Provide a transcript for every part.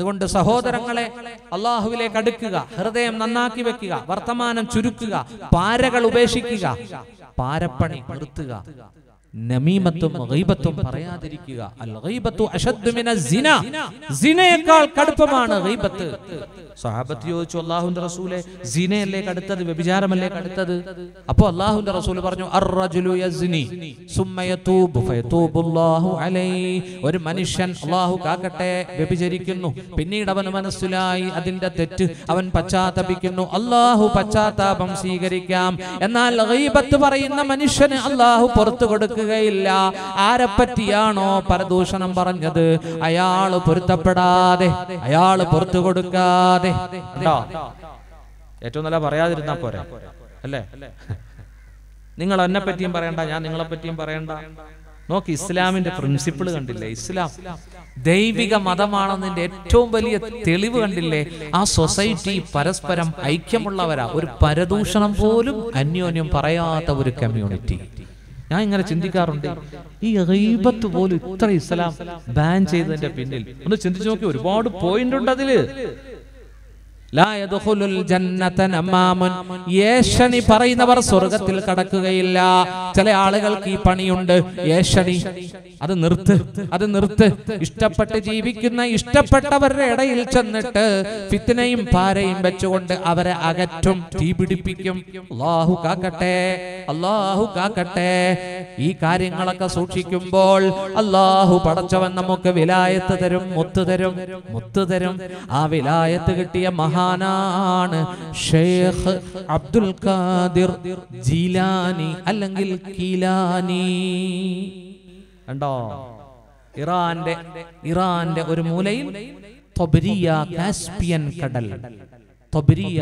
അതുകൊണ്ട് സഹോദരങ്ങളെ അള്ളാഹുവിലേക്ക് അടുക്കുക ഹൃദയം നന്നാക്കി വെക്കുക വർത്തമാനം ചുരുക്കുക പാരകൾ ഉപേക്ഷിക്കുക പാരപ്പണി നിർത്തുക. നമീമത്തും ഗൈബത്തും പറയാതിരിക്കുക. അൽ ഗൈബത്തു അശദ്ദു മിന സിന. സിനയേക്കാൾ കടുപ്പമാണ് ഗൈബത്ത്. സഹാബത്ത് ചോദിച്ചു അല്ലാഹുവിന്റെ റസൂലെ സിനയല്ലേ കടുത്തത്? വ്യഭിചാരമല്ലേ കടുത്തത്? അപ്പോൾ അല്ലാഹുവിന്റെ റസൂൽ പറഞ്ഞു അർറജുലു യസ്നി സുമ്മ യതൂബു ഫയതൂബുല്ലാഹു അലൈഹി. ഒരു മനുഷ്യൻ അല്ലാഹു കാക്കട്ടെ വ്യഭിചരിക്കുന്നു. പിന്നീട് അവന് മനസ്സിലായി അതിന്റെ തെറ്റ്. അവൻ പശ്ചാത്തപിക്കുന്നു അല്ലാഹു പശ്ചാത്താപം സ്വീകരിക്കാം. എന്നാൽ ഗൈബത്ത് പറയുന്ന മനുഷ്യന് അല്ലാഹു പുറത്തു കൊടുക്കുകയില്ല ആരെപ്പറ്റിയാണോ പരദൂഷണം പറഞ്ഞത്? അയാൾ പൊരുത്തപ്പെടാതെ അയാൾ പുറത്തു കൊടുക്കാതെ? ഏറ്റവും നല്ല പറയാതിരുന്നാ പോരെ. അല്ലേ? നിങ്ങൾ എന്നെ പറ്റിയും പറയണ്ട ഞാൻ നിങ്ങളെ പറ്റിയും പറയണ്ട. നോക്ക് ഇസ്ലാമിന്റെ പ്രിൻസിപ്പിൾ കണ്ടില്ലേ? ഇസ്ലാം ദൈവിക മതമാണെന്നതിന്റെ ഏറ്റവും വലിയ തെളിവ് കണ്ടില്ലേ? ആ സൊസൈറ്റി പരസ്പരം ഐക്യമുള്ളവരാ. ഒരു പരദൂഷണം പോലും അന്യോന്യം പറയാത്ത ഒരു കമ്മ്യൂണിറ്റി ഞാൻ ഇങ്ങനെ ചിന്തിക്കാറുണ്ട്. ഈ ഗൈബത്ത് പോലും ഇത്ര ഇസ്ലാം ബാൻ ചെയ്തതിന്റെ പിന്നിൽ. ഒന്ന് ചിന്തിച്ചു നോക്കി ഒരുപാട് പോയിന്റ് ഉണ്ട് അതിൽ. ഏഷണി പറയുന്നവർ സ്വർഗത്തിൽ കടക്കുകയില്ല. ചില ആളുകൾക്ക് ഈ പണിയുണ്ട്. ഏഷണി അത് നിർത്ത് അത് നിർത്ത്. ഇഷ്ടപ്പെട്ട് ജീവിക്കുന്ന ഇഷ്ടപ്പെട്ടവരുടെ ഇടയിൽ ചെന്നിട്ട് ഫിത്തിനയും പാരയും വെച്ചുകൊണ്ട് അവരെ അകറ്റും തീ പിടിപ്പിക്കും. അള്ളാഹു കാക്കട്ടെ അള്ളാഹു കാക്കട്ടെ. ഈ കാര്യങ്ങളൊക്കെ സൂക്ഷിക്കുമ്പോൾ അള്ളാഹു പടച്ചവൻ നമുക്ക് വിലായത്ത് തരും മുത്ത് തരും തരും. ആ വിലായത്ത് കിട്ടിയ മഹാനാണ് ഷേഖ് അബ്ദുൽ ഖാദിർ ജീലാനി അല്ലെങ്കിൽ കീലാനി. കണ്ടോ? ഇറാന്റെ ഇറാന്റെ ഒരു മൂലയിൽ തൊബരിയ കാസ്പിയൻ കടൽ. തൊബരിയ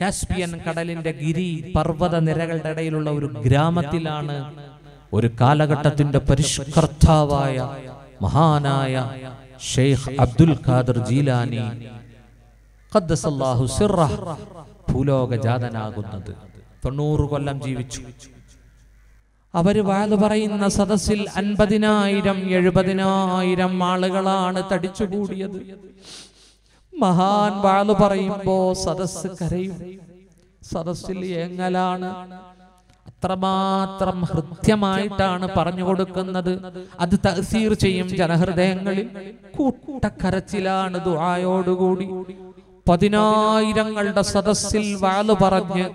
കാസ്പിയൻ കടലിന്റെ ഗിരി പർവത നിരകളുടെ ഇടയിലുള്ള ഒരു ഗ്രാമത്തിലാണ് ഒരു കാലഘട്ടത്തിന്റെ പരിഷ്കർത്താവായ മഹാനായ ഷെയ്ഖ് അബ്ദുൽ ഖാദർ ജീലാനി ഭൂലോകജാതനാകുന്നത്. തൊണ്ണൂറ് കൊല്ലം ജീവിച്ചു. അവർ വാത് പറയുന്ന സദസ്സിൽ അൻപതിനായിരം എഴുപതിനായിരം ആളുകളാണ് തടിച്ചുകൂടിയത്. മഹാൻ വാൾ പറയുമ്പോ സദസ് കരയും. സദസ്സിൽ ഏങ്ങലാണ്? അത്രമാത്രം ഹൃദ്യമായിട്ടാണ് പറഞ്ഞു കൊടുക്കുന്നത്. അത് തഹസീർ ചെയ്യും ജനഹൃദയങ്ങളിൽ. കൂട്ടക്കരച്ചിലാണ് ദുആയോടുകൂടി. പതിനായിരങ്ങളുടെ സദസ്സിൽ വാൾ പറഞ്ഞ്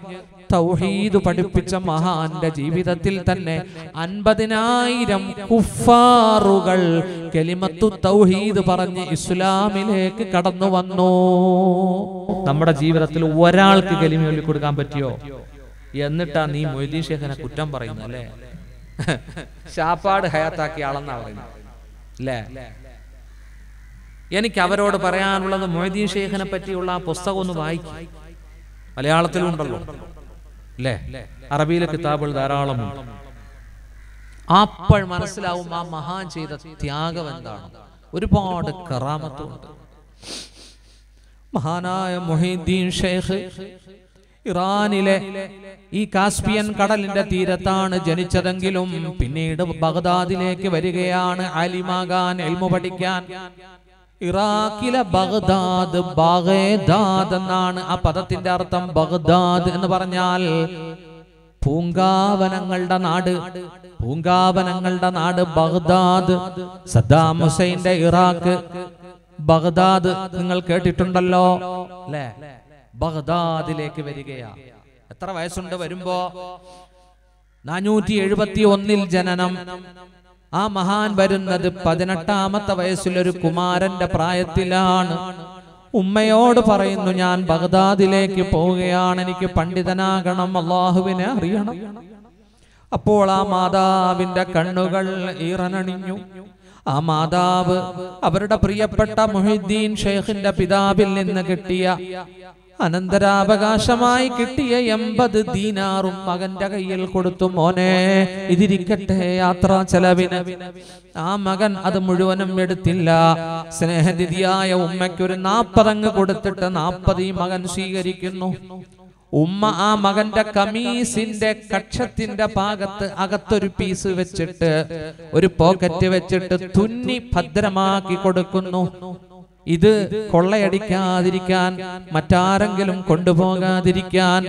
തൗഹീദ് പഠിപ്പിച്ച മഹാന്റെ ജീവിതത്തിൽ തന്നെ അൻപതിനായിരം കുഫാറുകൾ കെലിമത്തു തൗഹീദ് പറഞ്ഞ് ഇസ്ലാമിലേക്ക് കടന്നു വന്നു. നമ്മുടെ ജീവിതത്തിൽ ഒരാൾക്ക് കെലിമ ചൊല്ലി കൊടുക്കാൻ പറ്റിയോ? എന്നിട്ടാ നീ മൊയ്തീൻ ഷേഖനെ കുറ്റം പറയുന്നു അല്ലേ ഷാപ്പാട് ഹയാത്താക്കിയ ആളെന്നാ പറയുന്നത് അല്ലേ എനിക്ക് അവരോട് പറയാനുള്ളത് മൊയ്തീൻ ഷേഖിനെ പറ്റിയുള്ള ആ പുസ്തകം ഒന്ന് വായിക്കും. മലയാളത്തിലുണ്ടല്ലോ അല്ലേ? അറബിയിലെ കിതാബുകൾ ധാരാളമുണ്ട് അപ്പോൾ മനസ്സിലാവും ആ മഹാൻ ചെയ്ത ത്യാഗം എന്താണ്. ഒരുപാട് കറാമത്തുണ്ട് മഹാനായ മൊഹീദ്ദീൻ ഷേഖ് ഇറാനിലെ ഈ കാസ്പിയൻ കടലിന്റെ തീരത്താണ് ജനിച്ചതെങ്കിലും പിന്നീട് ബഗ്ദാദിലേക്ക് വരികയാണ് അലിമാകാൻ എൽമു പഠിക്കാൻ. ഇറാഖിലെ ബഗ്ദാദ് ബഗദാദ് എന്നാണ് ആ പദത്തിന്റെ അർത്ഥം ബഗ്ദാദ് എന്ന് പറഞ്ഞാൽ പൂങ്കാവനങ്ങളുടെ നാട്. പൂങ്കാവനങ്ങളുടെ നാട് ബഗ്ദാദ്. സദ്ദാം ഹുസൈന്റെ ഇറാഖ് ബഗ്ദാദ്. നിങ്ങൾ കേട്ടിട്ടുണ്ടല്ലോ? അല്ലേ? ബഗ്ദാദിലേക്ക് വരികയാ. എത്ര വയസ്സുണ്ട് വരുമ്പോ? നാനൂറ്റി എഴുപത്തി ഒന്നിൽ ജനനം. ആ മഹാൻ വരുന്നത് പതിനെട്ടാമത്തെ വയസ്സിലൊരു കുമാരന്റെ പ്രായത്തിലാണ്. ഉമ്മയോട് പറയുന്നു ഞാൻ ബഗ്ദാദിലേക്ക് പോവുകയാണ്. എനിക്ക് പണ്ഡിതനാകണം. അള്ളാഹുവിനെ അറിയണം. അപ്പോൾ ആ മാതാവിന്റെ കണ്ണുകൾ ഈറനണിഞ്ഞു. ആ മാതാവ് അവരുടെ പ്രിയപ്പെട്ട മൊഹിദ്ദീൻ ഷെയ്ഖിന്റെ പിതാവിൽ നിന്ന് കിട്ടിയ അനന്തരാവകാശമായി കിട്ടിയ എൺപത് ദീനാറും മകന്റെ കയ്യിൽ കൊടുത്തു മോനെ. ഇതിരിക്കട്ടെ യാത്രാ ചെലവിന്. ആ മകൻ അത് മുഴുവനും എടുത്തില്ല. സ്നേഹനിധിയായ ഉമ്മയ്ക്കൊരു നാപ്പതങ്ങ് കൊടുത്തിട്ട് നാപ്പത് ഈ മകൻ സ്വീകരിക്കുന്നു. ഉമ്മ ആ മകന്റെ കമീസിന്റെ കക്ഷത്തിന്റെ ഭാഗത്ത് അകത്തൊരു പീസ് വെച്ചിട്ട് ഒരു പോക്കറ്റ് വെച്ചിട്ട് തുന്നി ഭദ്രമാക്കി കൊടുക്കുന്നു. ഇത് കൊള്ളയടിക്കാതിരിക്കാൻ മറ്റാരെങ്കിലും കൊണ്ടുപോകാതിരിക്കാൻ.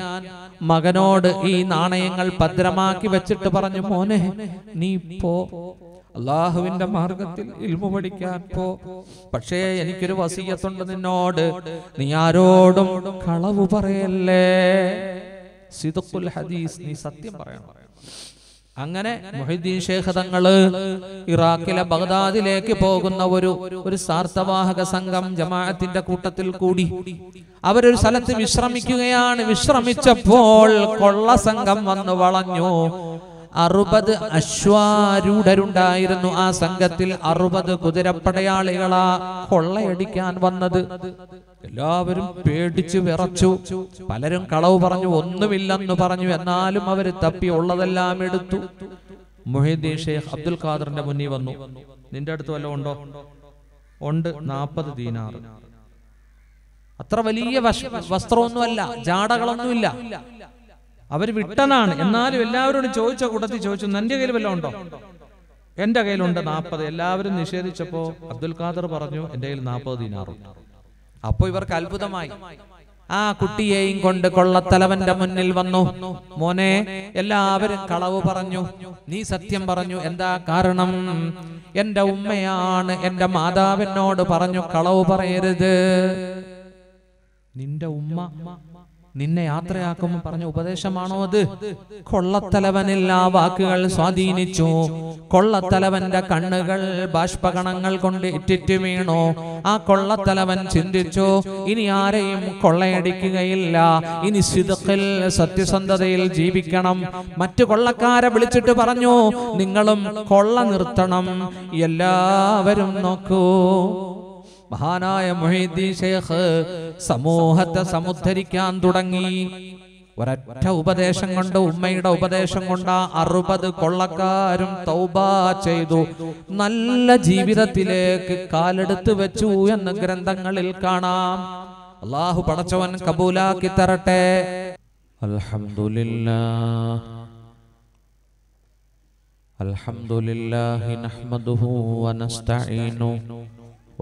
മകനോട് ഈ നാണയങ്ങൾ ഭദ്രമാക്കി വെച്ചിട്ട് പറഞ്ഞു മോനെ നീ പോ. അള്ളാഹുവിന്റെ മാർഗത്തിൽ ഇൽമു പഠിക്കാൻ പോ. പക്ഷേ എനിക്കൊരു വസീയത്തുണ്ട് നിന്നോട്. നീ ആരോടും കളവ് പറയല്ലേ? സിദുൽ ഹദീസ് നീ സത്യം പറയണം. അങ്ങനെ മൊഹിദ്ദീൻ ഷേഖ് തങ്ങൾ ഇറാഖിലെ ബഗ്ദാദിലേക്ക് പോകുന്ന ഒരു ഒരു സാർത്ഥവാഹക സംഘം ജമാഅത്തിന്റെ കൂട്ടത്തിൽ കൂടി. അവരൊരു സ്ഥലത്ത് വിശ്രമിക്കുകയാണ്. വിശ്രമിച്ചപ്പോൾ കൊള്ള സംഘം വന്ന് വളഞ്ഞു. അറുപത് അശ്വാരൂഢരുണ്ടായിരുന്നു ആ സംഘത്തിൽ അറുപത് കുതിരപ്പടയാളികളാ കൊള്ളയടിക്കാൻ വന്നത്. എല്ലാവരും പേടിച്ചു വിറച്ചു. പലരും കളവ് പറഞ്ഞു ഒന്നുമില്ലെന്ന് പറഞ്ഞു. എന്നാലും അവർ തപ്പി ഉള്ളതെല്ലാം എടുത്തു. മൊഹീദ്ദീൻ ഷെയ്ഖ് അബ്ദുൽ ഖാദറിന്റെ മുന്നിൽ വന്നു. നിന്റെ അടുത്ത് വല്ലതും ഉണ്ടോ? ഉണ്ട്? നാപ്പത് ദീനാർ അത്ര വലിയ വസ്ത്രമൊന്നുമല്ല. ജാടകളൊന്നുമില്ല. അവർ വിട്ടനാണ് എന്നാലും എല്ലാവരോടും ചോദിച്ച കൂട്ടത്തിൽ ചോദിച്ചു നിന്റെ കയ്യിൽ വല്ലതും ഉണ്ടോ? എന്റെ കയ്യിലുണ്ട് നാൽപ്പത് എല്ലാവരും നിഷേധിച്ചപ്പോ അബ്ദുൽ ഖാദർ പറഞ്ഞു എന്റെ കയ്യിൽ നാൽപ്പത് ദിനാറുണ്ട്. അപ്പോ ഇവർക്ക് അത്ഭുതമായി. ആ കുട്ടിയെയും കൊണ്ട് കൊള്ളത്തലവന്റെ മുന്നിൽ വന്നു. മോനെ എല്ലാവരും കളവ് പറഞ്ഞു. നീ സത്യം പറഞ്ഞു. എന്താ കാരണം? എന്റെ ഉമ്മയാണ്. എന്റെ മാതാവിനോട് പറഞ്ഞു കളവ് പറയരുത്. നിന്റെ ഉമ്മ നിന്നെ യാത്രയാക്കുമ്പോൾ പറഞ്ഞ ഉപദേശമാണോ അത്? കൊള്ളത്തലവനിൽ ആ വാക്കുകൾ സ്വാധീനിച്ചു. കൊള്ളത്തലവന്റെ കണ്ണുകൾ ബാഷ്പകണങ്ങൾ കൊണ്ട് ഇറ്റിറ്റ് വീണു. ആ കൊള്ളത്തലവൻ ചിന്തിച്ചു ഇനി ആരെയും കൊള്ളയടിക്കുകയില്ല. ഇനി സിദുക്കിൽ സത്യസന്ധതയിൽ ജീവിക്കണം. മറ്റു കൊള്ളക്കാരെ വിളിച്ചിട്ട് പറഞ്ഞു നിങ്ങളും കൊള്ള നിർത്തണം. എല്ലാവരും നോക്കൂ. മഹാനായ മൊഹീദ്ദീൻ ഷെയ്ഖ് സമൂഹത്തെ സമുദ്ധരിക്കാൻ തുടങ്ങി. ഒരൊറ്റ ഉപദേശം കൊണ്ട് ഉമ്മയുടെ ഉപദേശം കൊണ്ട് അറുപത് കൊള്ളക്കാരും തൗബ ചെയ്തു. നല്ല ജീവിതത്തിലേക്ക് കാലെടുത്ത് വെച്ചു എന്ന് ഗ്രന്ഥങ്ങളിൽ കാണാം. അള്ളാഹു പടച്ചവൻ കബൂലാക്കി തരട്ടെ. അൽഹംദുലില്ലാ അൽഹംദുലില്ലാഹി നഹ്മദുഹു വനസ്തഈനു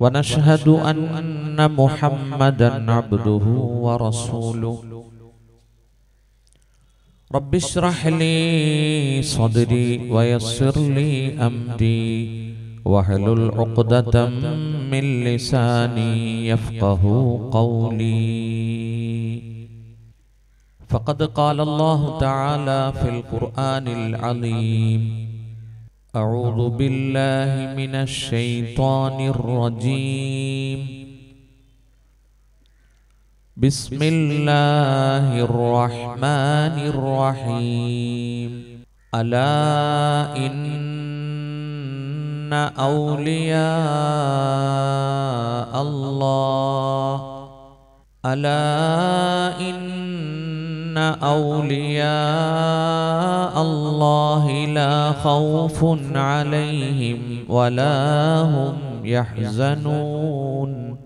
ونشهد أن محمدا عبده ورسوله. رب اشرح لي صدري ويسر لي أمري. واحلل عقدة من لساني يفقه قولي. فقد قال الله تعالى في القرآن العظيم أعوذ بالله من الشيطان الرجيم. بسم الله الرحمن الرحيم. ألا إن أولياء الله. ألا إن أولياء الله لا خوف عليهم ولا هم يحزنون.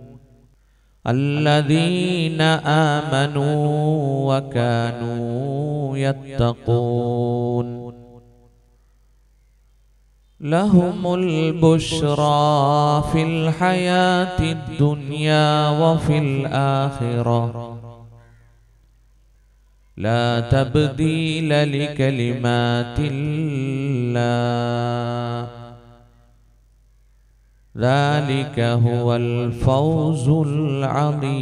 الذين آمنوا وكانوا يتقون. لهم البشرى في الحياة الدنيا وفي الآخرة. لا تبديل لكلمات الله. ذلك هو الفوز العظيم.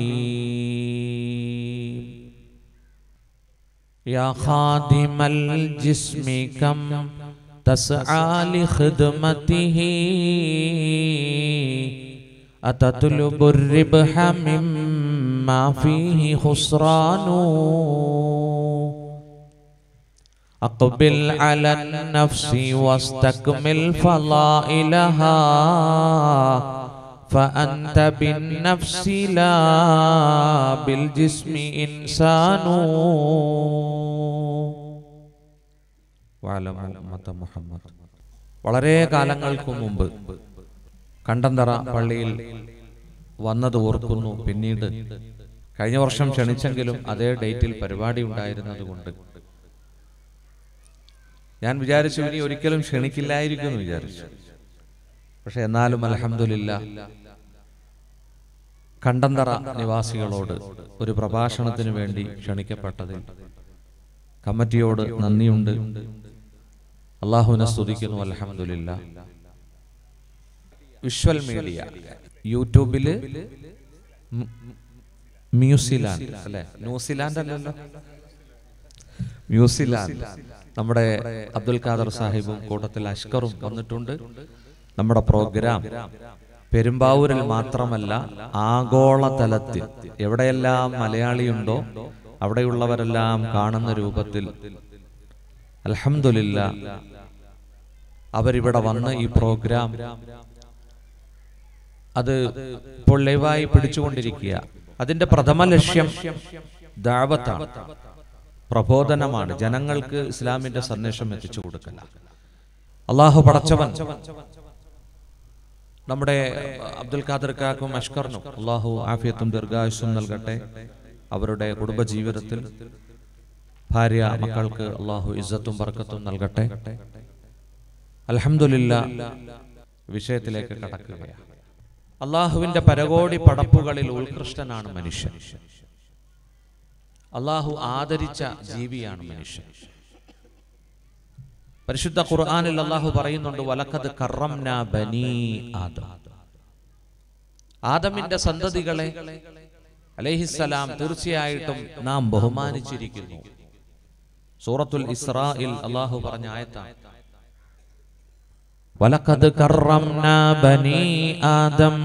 يا خادم الجسم كم تسعى لخدمته؟ أتطلب الربح مما فيه خسران أقبل على النفس واستكمل فضائلها فأنت بالنفس لا بالجسم إنسان واعلموا أمة محمد വളരെ കാലങ്ങൾക്ക് മുമ്പ് കണ്ടന്തറ പള്ളിയിൽ വന്നത് ഓർക്കുന്നു പിന്നീട് കഴിഞ്ഞ വർഷം ക്ഷണിച്ചെങ്കിലും അതേ ഡേറ്റിൽ പരിപാടി ഉണ്ടായിരുന്നതുകൊണ്ട്. ഞാൻ വിചാരിച്ചു ഇനി ഒരിക്കലും ക്ഷണിക്കില്ലായിരിക്കും എന്ന് വിചാരിച്ചു. പക്ഷെ എന്നാലും അലഹമില്ല കണ്ടന്തറ നിവാസികളോട് ഒരു പ്രഭാഷണത്തിന് വേണ്ടി ക്ഷണിക്കപ്പെട്ടതിൽ കമ്മിറ്റിയോട് നന്ദിയുണ്ട്. അള്ളാഹുവിനെ സ്തുതിക്കുന്നു. അലഹമില്ല വിഷ്വൽ മീഡിയ യൂട്യൂബിൽ മ്- ന്യൂസിലാൻഡ് അല്ലെ? ന്യൂസിലാൻഡ് അല്ലല്ലോ ന്യൂസിലാൻഡ്. നമ്മുടെ അബ്ദുൽ ഖാദർ സാഹിബും കൂട്ടത്തിൽ അഷ്കറും വന്നിട്ടുണ്ട്. നമ്മുടെ പ്രോഗ്രാം പെരുമ്പാവൂരിൽ മാത്രമല്ല ആഗോളതലത്തിൽ എവിടെയെല്ലാം മലയാളിയുണ്ടോ അവിടെയുള്ളവരെല്ലാം കാണുന്ന രൂപത്തിൽ അലഹമില്ല അവരിവിടെ വന്ന് ഈ പ്രോഗ്രാം അത് ഇപ്പോൾ ലൈവായി പിടിച്ചുകൊണ്ടിരിക്കുക. അതിന്റെ പ്രഥമ ലക്ഷ്യം ദാവത്താണ്. പ്രബോധനമാണ്. ജനങ്ങൾക്ക് ഇസ്ലാമിന്റെ സന്ദേശം എത്തിച്ചു കൊടുക്കല അള്ളാഹു പടച്ചവൻ നമ്മുടെ അബ്ദുൽ ഖാദർ കാക്കും അഷ്കറിനും അള്ളാഹു ആഫിയത്തും ദീർഘായുസും നൽകട്ടെ. അവരുടെ കുടുംബജീവിതത്തിൽ ഭാര്യ മക്കൾക്ക് അള്ളാഹു ഇസ്സത്തും ബർക്കത്തും നൽകട്ടെ. അലഹമുല്ല വിഷയത്തിലേക്ക് കടക്കുകയാണ്. അള്ളാഹുവിന്റെ പരകോടി പടപ്പുകളിൽ ഉത്കൃഷ്ടനാണ് മനുഷ്യൻ. അള്ളാഹു ആദരിച്ച ജീവിയാണ് മനുഷ്യൻ. പരിശുദ്ധ ഖുർആാനിൽ അള്ളാഹു പറയുന്നുണ്ട് വലക്കത് കറംന ബനി ആദം. ആദമിന്റെ സന്തതികളെ അലൈഹിസ്സലാം തീർച്ചയായിട്ടും നാം ബഹുമാനിച്ചിരിക്കുന്നു. സൂറത്തുൽ ഇസ്രായിൽ അള്ളാഹു പറഞ്ഞ ആയത്താണ്. ولقد كرمنا بني آدم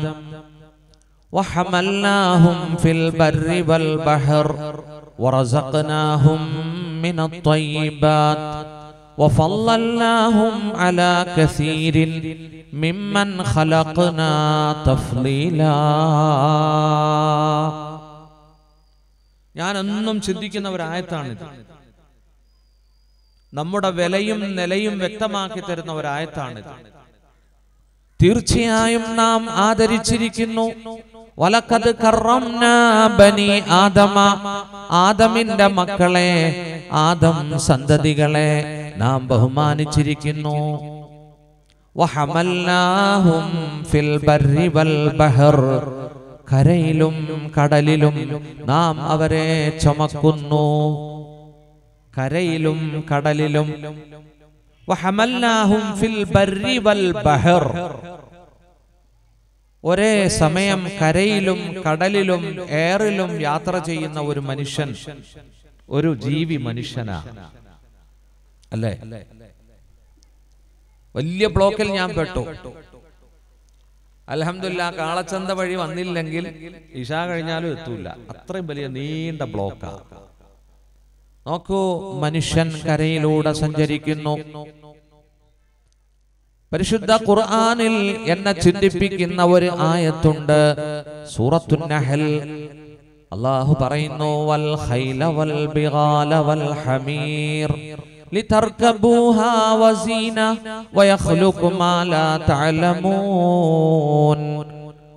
وحملناهم في البر والبحر ورزقناهم من الطيبات وفضلناهم على كثير ممن خلقنا تفضيلا ഞാൻ എന്നും ചിന്തിക്കുന്ന ഒരു ആയത്താണിത് നമ്മുടെ വിലയും നിലയും വ്യക്തമാക്കി തരുന്ന ഒരായത്താണിത് തീർച്ചയായും നാം ആദരിച്ചിരിക്കുന്നു. വലക്കത് ബനി ആദമ. ആദമിന്റെ മക്കളെ ആദം സന്തതികളെ നാം ബഹുമാനിച്ചിരിക്കുന്നു. ഫിൽ ബർരി വൽ ബഹർ. കരയിലും കടലിലും നാം അവരെ ചുമക്കുന്നു. കരയിലും കടലിലും ഫിൽ ബർരി വൽ ബഹർ. ഒരേ സമയം കരയിലും കടലിലും എയറിലും യാത്ര ചെയ്യുന്ന ഒരു മനുഷ്യൻ. ഒരു ജീവി മനുഷ്യനാ. അല്ലേ? വലിയ ബ്ലോക്കിൽ ഞാൻ പെട്ടു. അലഹമില്ല കാളച്ചന്ത വഴി വന്നില്ലെങ്കിൽ ഇഷ കഴിഞ്ഞാലും എത്തൂല. അത്രയും വലിയ നീണ്ട ബ്ലോക്കാ. നോക്കൂ മനുഷ്യൻ കരയിലൂടെ സഞ്ചരിക്കുന്നു പരിശുദ്ധ ഖുർആനിൽ എന്നെ ചിന്തിപ്പിക്കുന്ന ഒരു ആയത്തുണ്ട് സൂറത്തു നഹൽ അള്ളാഹു പറയുന്നു വൽ ഖൈല വൽ ബിഗാല വൽ ഹമീർ لتركبوها وزينة ويخلق ما لا تعلمون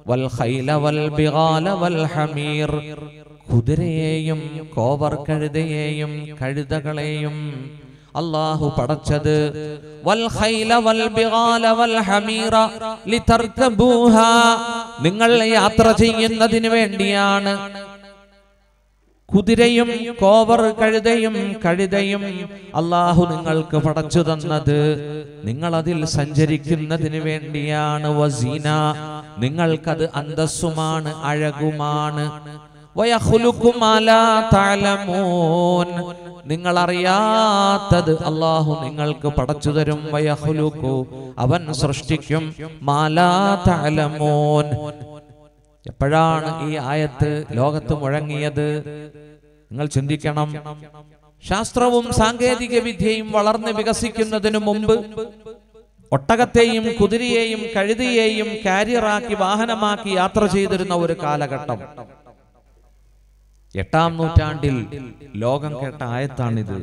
والخيل والبغال والحمير കുതിരയെയും കോവർ കഴുതയെയും കഴുതകളെയും അള്ളാഹു പടച്ചത് നിങ്ങൾ യാത്ര ചെയ്യുന്നതിന് വേണ്ടിയാണ്. കുതിരയും കോവർ കഴുതയും കഴുതയും അള്ളാഹു നിങ്ങൾക്ക് പടച്ചു തന്നത്. നിങ്ങൾ അതിൽ സഞ്ചരിക്കുന്നതിന് വേണ്ടിയാണ് വസീന. നിങ്ങൾക്കത് അന്തസ്സുമാണ് അഴകുമാണ്. നിങ്ങൾ അറിയാത്തത് അള്ളാഹു നിങ്ങൾക്ക് പടച്ചു തരും. വയഹുലുക്കു അവൻ സൃഷ്ടിക്കും. മാലാ തഅലമൂൻ. എപ്പോഴാണ് ഈ ആയത്ത് ലോകത്ത് മുഴങ്ങിയത്? നിങ്ങൾ ചിന്തിക്കണം. ശാസ്ത്രവും സാങ്കേതിക വിദ്യയും വളർന്ന് വികസിക്കുന്നതിനു മുമ്പ് ഒട്ടകത്തെയും കുതിരയെയും കഴുതിയെയും കാരിയറാക്കി വാഹനമാക്കി യാത്ര ചെയ്തിരുന്ന ഒരു കാലഘട്ടം. എട്ടാം നൂറ്റാണ്ടിൽ ലോകം കേട്ട ആയത്താണിത്.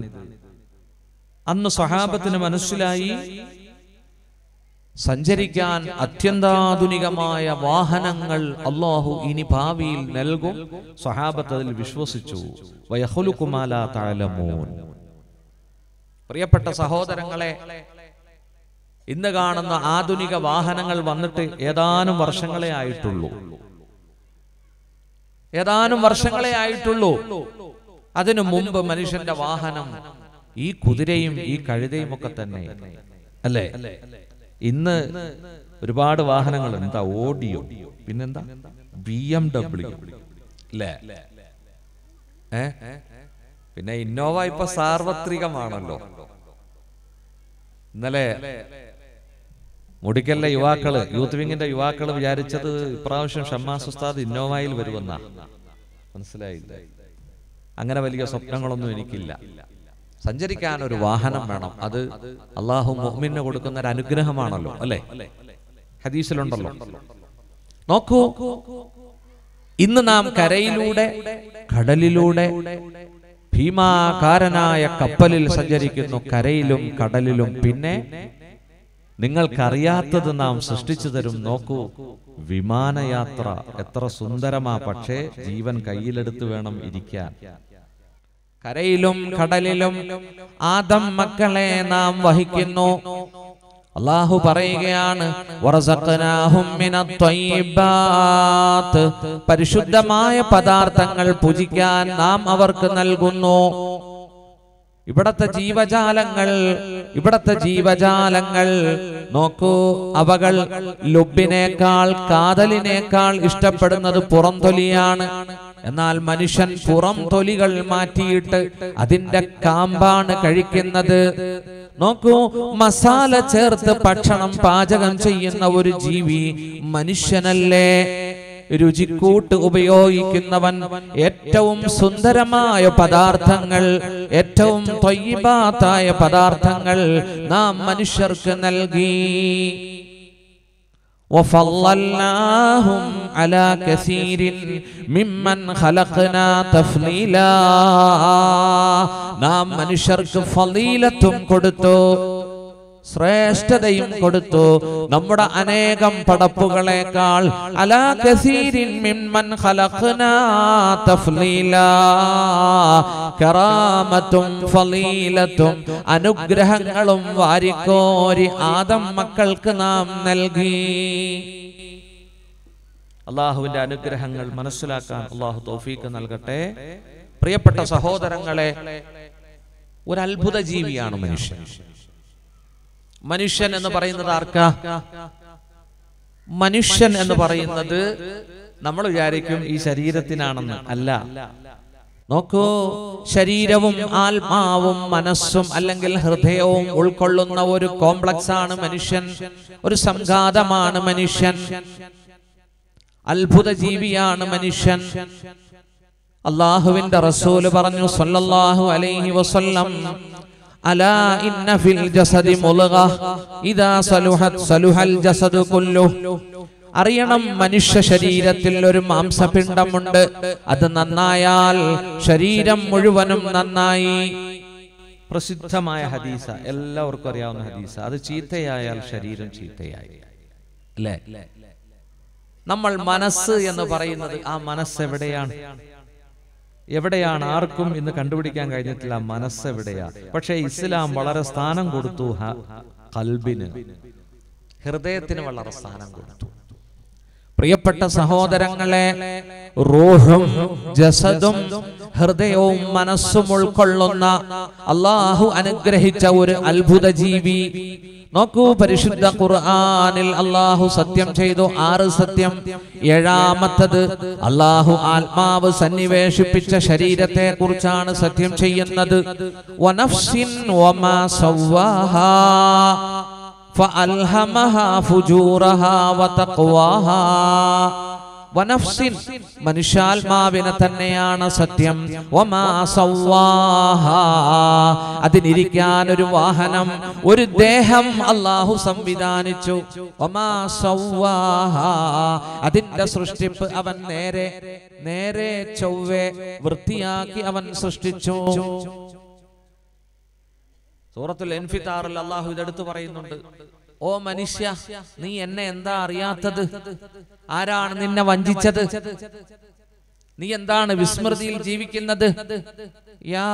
അന്ന് സ്വഹാബത്തിന് മനസ്സിലായി സഞ്ചരിക്കാൻ അത്യന്താധുനികമായ വാഹനങ്ങൾ അള്ളാഹു ഇനി ഭാവിയിൽ നൽകും. സ്വഹാബത്ത് അതിൽ വിശ്വസിച്ചു. പ്രിയപ്പെട്ട സഹോദരങ്ങളെ ഇന്ന് കാണുന്ന ആധുനിക വാഹനങ്ങൾ വന്നിട്ട് ഏതാനും വർഷങ്ങളെ ആയിട്ടുള്ളൂ. ഏതാനും വർഷങ്ങളെ ആയിട്ടുള്ളൂ. അതിനു മുമ്പ് മനുഷ്യന്റെ വാഹനം ഈ കുതിരയും ഈ കഴുതയും ഒക്കെ തന്നെ. അല്ലേ? ഇന്ന് ഒരുപാട് വാഹനങ്ങൾ എന്താ ഓഡിയോ? പിന്നെന്താ? B M W. അല്ലേ? ഏ? പിന്നെ ഇന്നോവ ഇപ്പൊ സാർവത്രികമാണല്ലോ. ഇന്നലെ മുടിക്കലിലെ യുവാക്കൾ യൂത്ത് വിങ്ങിന്റെ യുവാക്കൾ വിചാരിച്ചത് ഇപ്രാവശ്യം ഷമ്മാസ് ഉസ്താദ് ഇന്നോവയിൽ വരുമെന്നാ. മനസ്സിലായില്ല? അങ്ങനെ വലിയ സ്വപ്നങ്ങളൊന്നും എനിക്കില്ല. സഞ്ചരിക്കാൻ ഒരു വാഹനം വേണം. അത് അള്ളാഹു മുഹ്മിന് കൊടുക്കുന്ന ഒരു അനുഗ്രഹമാണല്ലോ അല്ലെ? ഹദീസിലുണ്ടല്ലോ. നോക്കൂ. ഇന്ന് നാം കരയിലൂടെ കടലിലൂടെ ഭീമാകാരനായ കപ്പലിൽ സഞ്ചരിക്കുന്നു കരയിലും കടലിലും. പിന്നെ നിങ്ങൾക്കറിയാത്തത് നാം സൃഷ്ടിച്ചു തരും നോക്കൂ വിമാനയാത്ര എത്ര സുന്ദരമാ പക്ഷേ ജീവൻ കയ്യിലെടുത്ത് വേണം ഇരിക്കാൻ. കരയിലും കടലിലും ആദം മക്കളെ നാം വഹിക്കുന്നു. അള്ളാഹു പറയുകയാണ്. പരിശുദ്ധമായ പദാർത്ഥങ്ങൾ പൂജിക്കാൻ നാം അവർക്ക് നൽകുന്നു. ഇവിടത്തെ ജീവജാലങ്ങൾ ഇവിടത്തെ ജീവജാലങ്ങൾ. നോക്കൂ അവകൾ ലുബിനേക്കാൾ കാതലിനേക്കാൾ ഇഷ്ടപ്പെടുന്നത് പുറംതൊലിയാണ്. എന്നാൽ മനുഷ്യൻ പുറം തൊലികൾ മാറ്റിയിട്ട് അതിന്റെ കാമ്പാണ് കഴിക്കുന്നത്. നോക്കൂ മസാല ചേർത്ത് ഭക്ഷണം പാചകം ചെയ്യുന്ന ഒരു ജീവി മനുഷ്യനല്ലേ? രുചിക്കൂട്ട് ഉപയോഗിക്കുന്നവൻ ഏറ്റവും സുന്ദരമായ പദാർത്ഥങ്ങൾ ഏറ്റവും തൊയ്യബാത്തായ പദാർത്ഥങ്ങൾ നാം മനുഷ്യർക്ക് നൽകി وفضلناهم على كثير ممن خلقنا تفضيلا നാം മനുഷ്യർക്ക് ഫലീലത്തും കൊടുത്തു ശ്രേഷ്ഠതയും കൊടുത്തു. നമ്മുടെ അനേകം പടപ്പുകളെക്കാൾ അലാ കസീരിൻ മിമ്മൻ ഖലഖ്നാ തഫ്ലീലാ. കറാമത്തും ഫലീലത്തും അനുഗ്രഹങ്ങളും വാരിക്കോരി ആദം മക്കൾക്ക് നാം നൽകി. അള്ളാഹുവിന്റെ അനുഗ്രഹങ്ങൾ മനസ്സിലാക്കാൻ അള്ളാഹു തോഫീക്ക് നൽകട്ടെ. പ്രിയപ്പെട്ട സഹോദരങ്ങളെ ഒരു അത്ഭുത ജീവിയാണ് മനുഷ്യൻ. മനുഷ്യൻ എന്ന് പറയുന്നത് ആർക്കാ? മനുഷ്യൻ എന്ന് പറയുന്നത് നമ്മൾ വിചാരിക്കും ഈ ശരീരത്തിനാണെന്ന്. അല്ല. നോക്കൂ ശരീരവും ആത്മാവും മനസ്സും അല്ലെങ്കിൽ ഹൃദയവും ഉൾക്കൊള്ളുന്ന ഒരു കോംപ്ലക്സ് ആണ് മനുഷ്യൻ. ഒരു സംഘാതമാണ് മനുഷ്യൻ. അത്ഭുത ജീവിയാണ് മനുഷ്യൻ. അള്ളാഹുവിന്റെ റസൂൽ പറഞ്ഞു സല്ലല്ലാഹു അലൈഹി വസല്ലം. അലാ ഇന്ന ഫിൽ ജസദി മുൽഗ إذا സലുഹത് സലുഹൽ ജസദു കുല്ലു അറിയണം മനുഷ്യ ശരീരത്തിൽ ഒരു മാംസപിണ്ഡമുണ്ട്. അത് നന്നായാൽ ശരീരം മുഴുവനും നന്നായി. പ്രസിദ്ധമായ ഹദീസ. എല്ലാവർക്കും അറിയാവുന്ന ഹദീസ. അത് ചീത്തയായാൽ ശരീരം ചീത്തയായി. അല്ലേ? നമ്മൾ മനസ്സ് എന്ന് പറയുന്നത് ആ മനസ്സ് എവിടെയാണ്? എവിടെയാണ് ആർക്കും ഇന്ന് കണ്ടുപിടിക്കാൻ കഴിഞ്ഞിട്ടില്ല മനസ്സ് എവിടെയാ? പക്ഷേ ഇസ്ലാം വളരെ സ്ഥാനം കൊടുത്തു കൽബിന്. ഹൃദയത്തിന് വളരെ സ്ഥാനം കൊടുത്തു. പ്രിയപ്പെട്ട സഹോദരങ്ങളെ റോഹും ജസദും ഹൃദയവും മനസ്സും ഉൾക്കൊള്ളുന്ന അള്ളാഹു അനുഗ്രഹിച്ച ഒരു അത്ഭുത ജീവി നോക്കൂ പരിശുദ്ധ ഖുർആനിൽ അള്ളാഹു സത്യം ചെയ്തു ആറ് സത്യം ഏഴാമത്തത് അള്ളാഹു ആത്മാവ് സന്നിവേശിപ്പിച്ച ശരീരത്തെ കുറിച്ചാണ് സത്യം ചെയ്യുന്നത് വനഫ്സിൻ വമാ സവ്വാഹാ فألهمها فجورها وتقواها വനഫ്സിൻ മനുഷ്യാത്മാവിനെ തന്നെയാണ് സത്യം. അതിനിരിക്കാൻ ഒരു വാഹനം ഒരു ദേഹം അള്ളാഹു സംവിധാനിച്ചു. അതിന്റെ സൃഷ്ടിപ്പ് അവൻ നേരെ നേരെ ചൊവ്വെ വൃത്തിയാക്കി അവൻ സൃഷ്ടിച്ചു. സൂറത്തുൽ എൻഫിത്താറിൽ അള്ളാഹു ഇതെടുത്തു പറയുന്നുണ്ട്. ഓ മനുഷ്യ നീ എന്നെ എന്താ അറിയാത്തത് ആരാണ് നിന്നെ വഞ്ചിച്ചത് നീ എന്താണ് വിസ്മൃതിയിൽ ജീവിക്കുന്നത് യാ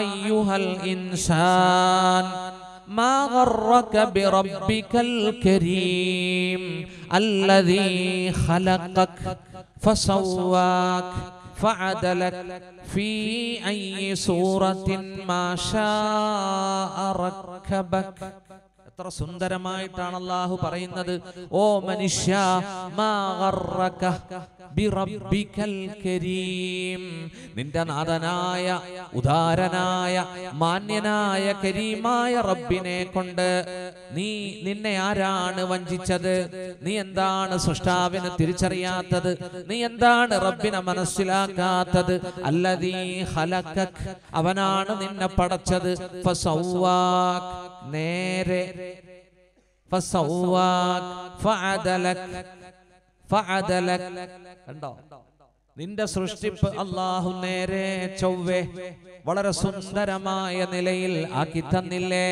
അയ്യുഹൽ ഇൻസാൻ ما غرك بربك الكريم الذي خلقك فسواك فعدلك في أي صورة ما شاء ركبك എത്ര സുന്ദരമായിട്ടാണ് അള്ളാഹു പറയുന്നത്? ഓ മനുഷ്യ നിന്റെ നാഥനായ ഉദാരനായ മാന്യനായ കരീമായ റബ്ബിനെ കൊണ്ട് നീ നിന്നെ ആരാണ് വഞ്ചിച്ചത്? നീ എന്താണ് സൃഷ്ടാവിനെ തിരിച്ചറിയാത്തത്? നീ എന്താണ് റബ്ബിനെ മനസ്സിലാക്കാത്തത്? അല്ലതീ ഹലക്കക് അവനാണ് നിന്നെ പടച്ചത്. നേരെ കണ്ടോ? നിന്റെ സൃഷ്ടിപ്പ് അള്ളാഹു നേരെ ചൊവ്വേ വളരെ സുന്ദരമായ നിലയിൽ ആക്കി തന്നില്ലേ?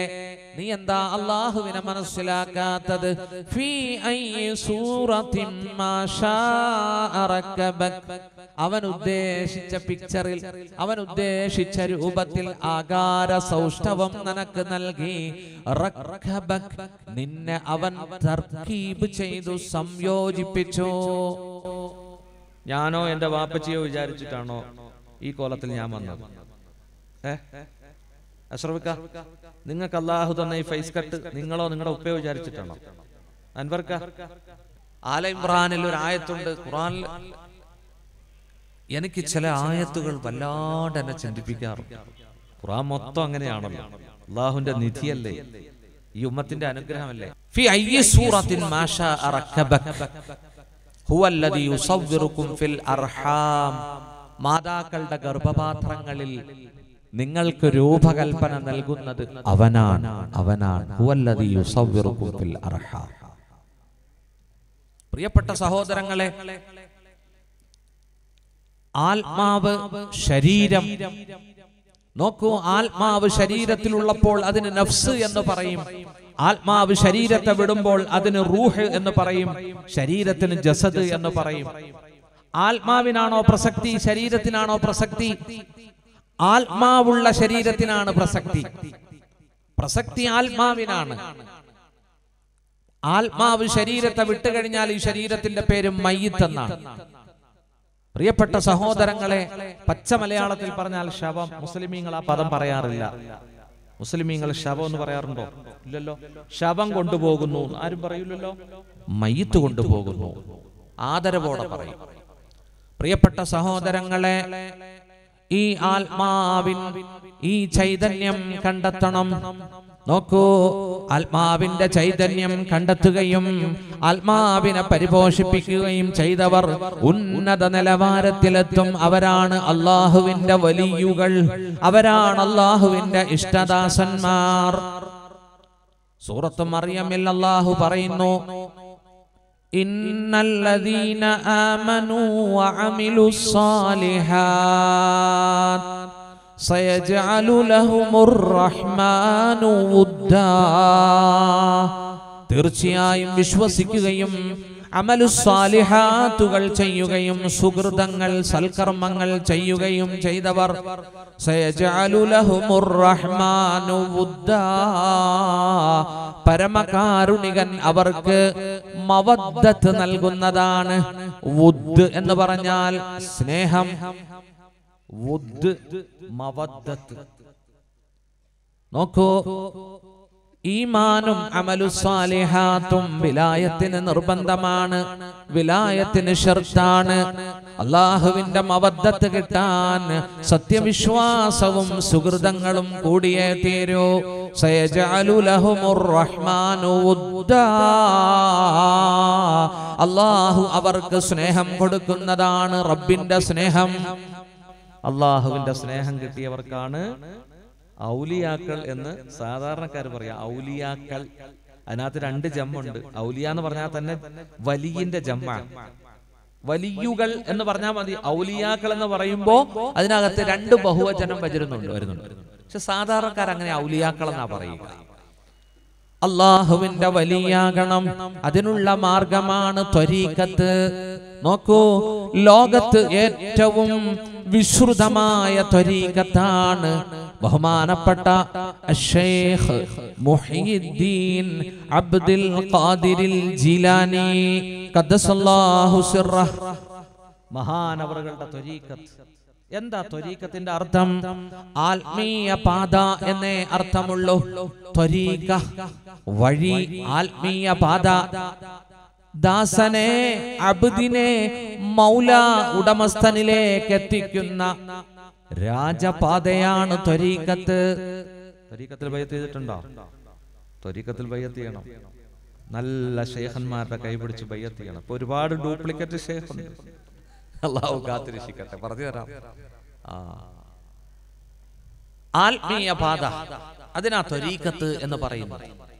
നീ എന്താ അള്ളാഹുവിനെ മനസ്സിലാക്കാത്തത്? ഫീ ഐ സൂറത്തിൻ മാഷാ ശാഅ റക്കബക്. അവൻ ഉദ്ദേശിച്ച പിക്ചറിൽ അവൻ ഉദ്ദേശിച്ച രൂപത്തിൽ ആകാര സൗഷ്ഠവം നനക്ക് നൽകി. നിന്നെ അവൻ തർക്കീബ് ചെയ്തു സംയോജിപ്പിച്ചു. ഞാനോ എന്റെ വാപ്പച്ചിയോ വിചാരിച്ചിട്ടാണോ ഈ കോലത്തിൽ ഞാൻ വന്നത്? ഏ? അഷ്റഫിക്ക നിങ്ങൾക്ക് അള്ളാഹു തന്നെ ഈ ഫൈസ് കട്ട് നിങ്ങളോ നിങ്ങളുടെ ഉപ്പയോ വിചാരിച്ചിട്ടാണോ? അൻവർക്ക ആല ഇമ്രാനിൽ ഒരു ആയത്തുണ്ട്. ഖുറാനിൽ എനിക്ക് ചില ആയത്തുകൾ വല്ലാണ്ട് എന്നെ ചിന്തിപ്പിക്കാറുണ്ട് ഖുറാൻ മൊത്തം അങ്ങനെയാണല്ലോ. അള്ളാഹുവിന്റെ നിധിയല്ലേ? ഈ ഉമ്മത്തിന്റെ അനുഗ്രഹമല്ലേ? ഫി അയ്യി സൂറത്തിൻ മാഷ. ഹുവ അല്ലദീ യുസവ്വിറുക്കും ഫിൽ അർഹാം. മാതാക്കളുടെ ഗർഭപാത്രങ്ങളിൽ നിങ്ങൾക്ക് രൂപകൽപ്പന നൽകുന്നത് അവനാണ്. അവനാണ്. ഹുവല്ലദി യുസവ്വിറുകും ഫിൽ അർഹാം. പ്രിയപ്പെട്ട സഹോദരങ്ങളെ ആത്മാവ് ശരീരം. നോക്കൂ ആത്മാവ് ശരീരത്തിലുള്ളപ്പോൾ അതിന് നഫ്സ് എന്ന് പറയും. ആത്മാവ് ശരീരത്തെ വിടുമ്പോൾ അതിന് റൂഹ് എന്ന് പറയും. ശരീരത്തിന് ജസദ് എന്ന് പറയും. ആത്മാവിനാണോ പ്രസക്തി ശരീരത്തിനാണോ പ്രസക്തി? ആത്മാവുള്ള ശരീരത്തിനാണ് പ്രസക്തി. പ്രസക്തി ആത്മാവിനാണ്. ആത്മാവ് ശരീരത്തെ വിട്ടുകഴിഞ്ഞാൽ ഈ ശരീരത്തിന്റെ പേര് മയ്യത്ത് എന്നാണ്. പ്രിയപ്പെട്ട സഹോദരങ്ങളെ പച്ച മലയാളത്തിൽ പറഞ്ഞാൽ ശവം മുസ്ലിമീങ്ങൾ ആ പദം പറയാറില്ല. മുസ്ലിമീങ്ങൾ ശവം എന്ന് പറയാറുണ്ടോ? ഇല്ലല്ലോ. ശവം കൊണ്ടുപോകുന്നു ആരും പറയില്ലല്ലോ മയ്യത്ത് കൊണ്ടുപോകുന്നു. ആദരവോടെ പറയും. പ്രിയപ്പെട്ട സഹോദരങ്ങളെ ഈ ആത്മാവിൻ ഈ ചൈതന്യം കണ്ടെത്തണം. നോക്കൂ ആത്മാവിന്റെ ചൈതന്യം കണ്ടെത്തുകയും ആത്മാവിനെ പരിപോഷിപ്പിക്കുകയും ചെയ്തവർ ഉന്നത നിലവാരത്തിലെത്തും. അവരാണ് അള്ളാഹുവിന്റെ വലിയുകൾ. അവരാണ് അള്ളാഹുവിന്റെ ഇഷ്ടദാസന്മാർ. സൂറത്ത് മറിയമിൽ അള്ളാഹു പറയുന്നു ഇന്നല്ലദീന ആമനു വഅമിലുസ്സാലിഹാത്ത് سيجعل لهم الرحمن ودا തീർച്ചയായും വിശ്വസിക്കുകയും അമലു സാലിഹാത്തുകൾ ചെയ്യുകയും സുഹൃതങ്ങൾ സൽക്കർമ്മങ്ങൾ ചെയ്യുകയും ചെയ്തവർ സയജഅലു ലഹുമുർ റഹ്മാനു വുദ്ദാ. പരമകാരുണികൻ അവർക്ക് മവദ്ദത്ത് നൽകുന്നതാണ് വുദ് എന്ന് പറഞ്ഞാൽ സ്നേഹം വുദ് മവദ്ദത്ത്. നോക്കൂ ഈമാനും അമലു സ്വാലിഹാത്തും വിലായത്തിന് നിർബന്ധമാണ് വിലായത്തിന് ഷർത്താണ്. അള്ളാഹുവിന്റെ മവദ്ദത്ത് കിട്ടാൻ സത്യവിശ്വാസവും സുഹൃതങ്ങളും കൂടിയേ തീരൂ. അള്ളാഹു അവർക്ക് സ്നേഹം കൊടുക്കുന്നതാണ് റബ്ബിന്റെ സ്നേഹം. അള്ളാഹുവിന്റെ സ്നേഹം കിട്ടിയവർക്കാണ് ഔലിയാക്കൾ എന്ന് സാധാരണക്കാർ പറയാം. ഔലിയാക്കൾ. അതിനകത്ത് രണ്ട് ജമ്മുണ്ട്. ഔലിയ എന്ന് പറഞ്ഞാൽ തന്നെ വലിയന്റെ ജമ്മാണ് വലിയുകൾ എന്ന് പറഞ്ഞാൽ മതി. ഔലിയാക്കൾ എന്ന് പറയുമ്പോ അതിനകത്ത് രണ്ട് ബഹുവചനം വരുന്നുണ്ട് വരുന്നുണ്ട് പക്ഷെ സാധാരണക്കാർ അങ്ങനെ ഔലിയാക്കൾ എന്നാ പറയുക. അള്ളാഹുവിന്റെ വലിയാകണം അതിനുള്ള മാർഗമാണ് ത്വരീക്കത്ത് നോക്കൂ ലോകത്ത് ഏറ്റവും വിശ്രുതമായ ത്വരീകത്താണ് ബഹുമാനപ്പെട്ട അശ്ശൈഖ് മുഹീദ്ദീൻ അബ്ദുൽ ഖാദിരിൽ ജീലാനി. ഖദ്ദസല്ലാഹു സിർറഹ് മഹാനവറുകളുടെ ത്വരീഖത്ത് എന്താ ത്വരീക്കത്തിന്റെ അർത്ഥം? ആത്മീയ പാത എന്നേ അർത്ഥമുള്ളൂ. ത്വരീക വഴി ആത്മീയ പാത. ദാസനെ അബ്ദിനെ മൗല ഉടമസ്ഥനിലേക്ക് എത്തിക്കുന്ന രാജപാതയാണ് ത്വരീക്കത്ത് ത്വരീക്കത്തിൽ ബയ്യത്ത് ചെയ്തിട്ടുണ്ടോ? ത്വരീക്കത്തിൽ ബയ്യത്ത് ചെയ്യണം. നല്ല ഷേഖന്മാരുടെ കൈപിടിച്ച് ബയ്യത്ത് ചെയ്യണം. ഇപ്പൊ ഒരുപാട് ഡ്യൂപ്ലിക്കേറ്റ് ഷേഖുണ്ട് അള്ളാഹു കാത്തിരക്ഷിക്കട്ടെ. പറഞ്ഞു തരാം. ആത്മീയ പാത അതിനാ ത്വരീക്കത്ത് എന്ന് പറയുന്നത്.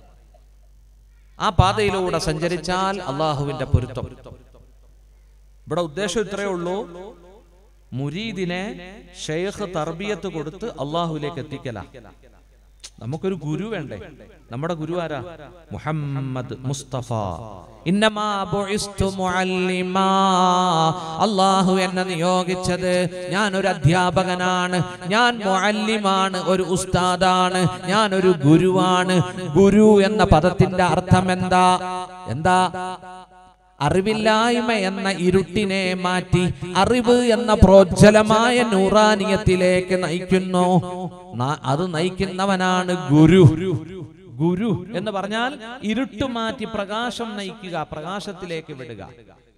ആ പാതയിലൂടെ സഞ്ചരിച്ചാൽ അള്ളാഹുവിന്റെ പൊരുത്തം. ഇവിടെ ഉദ്ദേശം ഇത്രയേ ഉള്ളൂ. മുരീദിനെ ഷെയ്ഖ് തർബിയത്ത് കൊടുത്ത് അള്ളാഹുവിലേക്ക് എത്തിക്കല. നമുക്കൊരു ഗുരു വേണ്ടേ? നമ്മുടെ ഗുരു ആരാ? മുഹമ്മദ് മുസ്തഫ. അള്ളാഹു എന്നെ നിയോഗിച്ചത് ഞാൻ ഒരു അധ്യാപകനാണ്. ഞാൻ മുഅല്ലിമാണ് ഒരു ഉസ്താദാണ്. ഞാൻ ഒരു ഗുരുവാണ്. ഗുരു എന്ന പദത്തിന്റെ അർത്ഥം എന്താ? എന്താ? അറിവില്ലായ്മ എന്ന ഇരുട്ടിനെ മാറ്റി അറിവ് എന്ന പ്രോജ്വലമായ നൂറാനിയത്തിലേക്ക് നയിക്കുന്നു. അത് നയിക്കുന്നവനാണ് ഗുരു. ഗുരു എന്ന് പറഞ്ഞാൽ ഇരുട്ട് മാറ്റി പ്രകാശം നയിക്കുക പ്രകാശത്തിലേക്ക് വിടുക.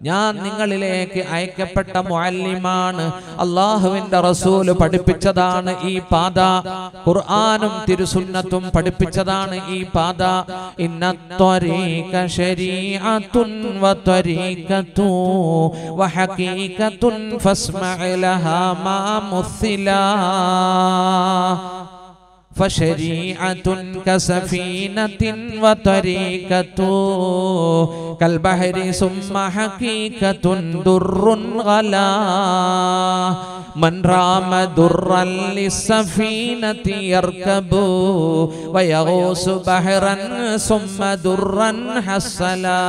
ഞാൻ നിങ്ങളിലേക്ക് അയക്കപ്പെട്ട മുഅല്ലിമാണ് അള്ളാഹുവിന്റെ റസൂൽ പഠിപ്പിച്ചതാണ് ഈ പാത. ഖുർആാനും തിരുസുന്നത്തും പഠിപ്പിച്ചതാണ് ഈ പാത. ഇന്ന فشريعة كسفينة وطريقة كالبحر ثم حقيقة در غلا من رام درا للسفينة يركب ويغوص بحرا ثم درا حصلا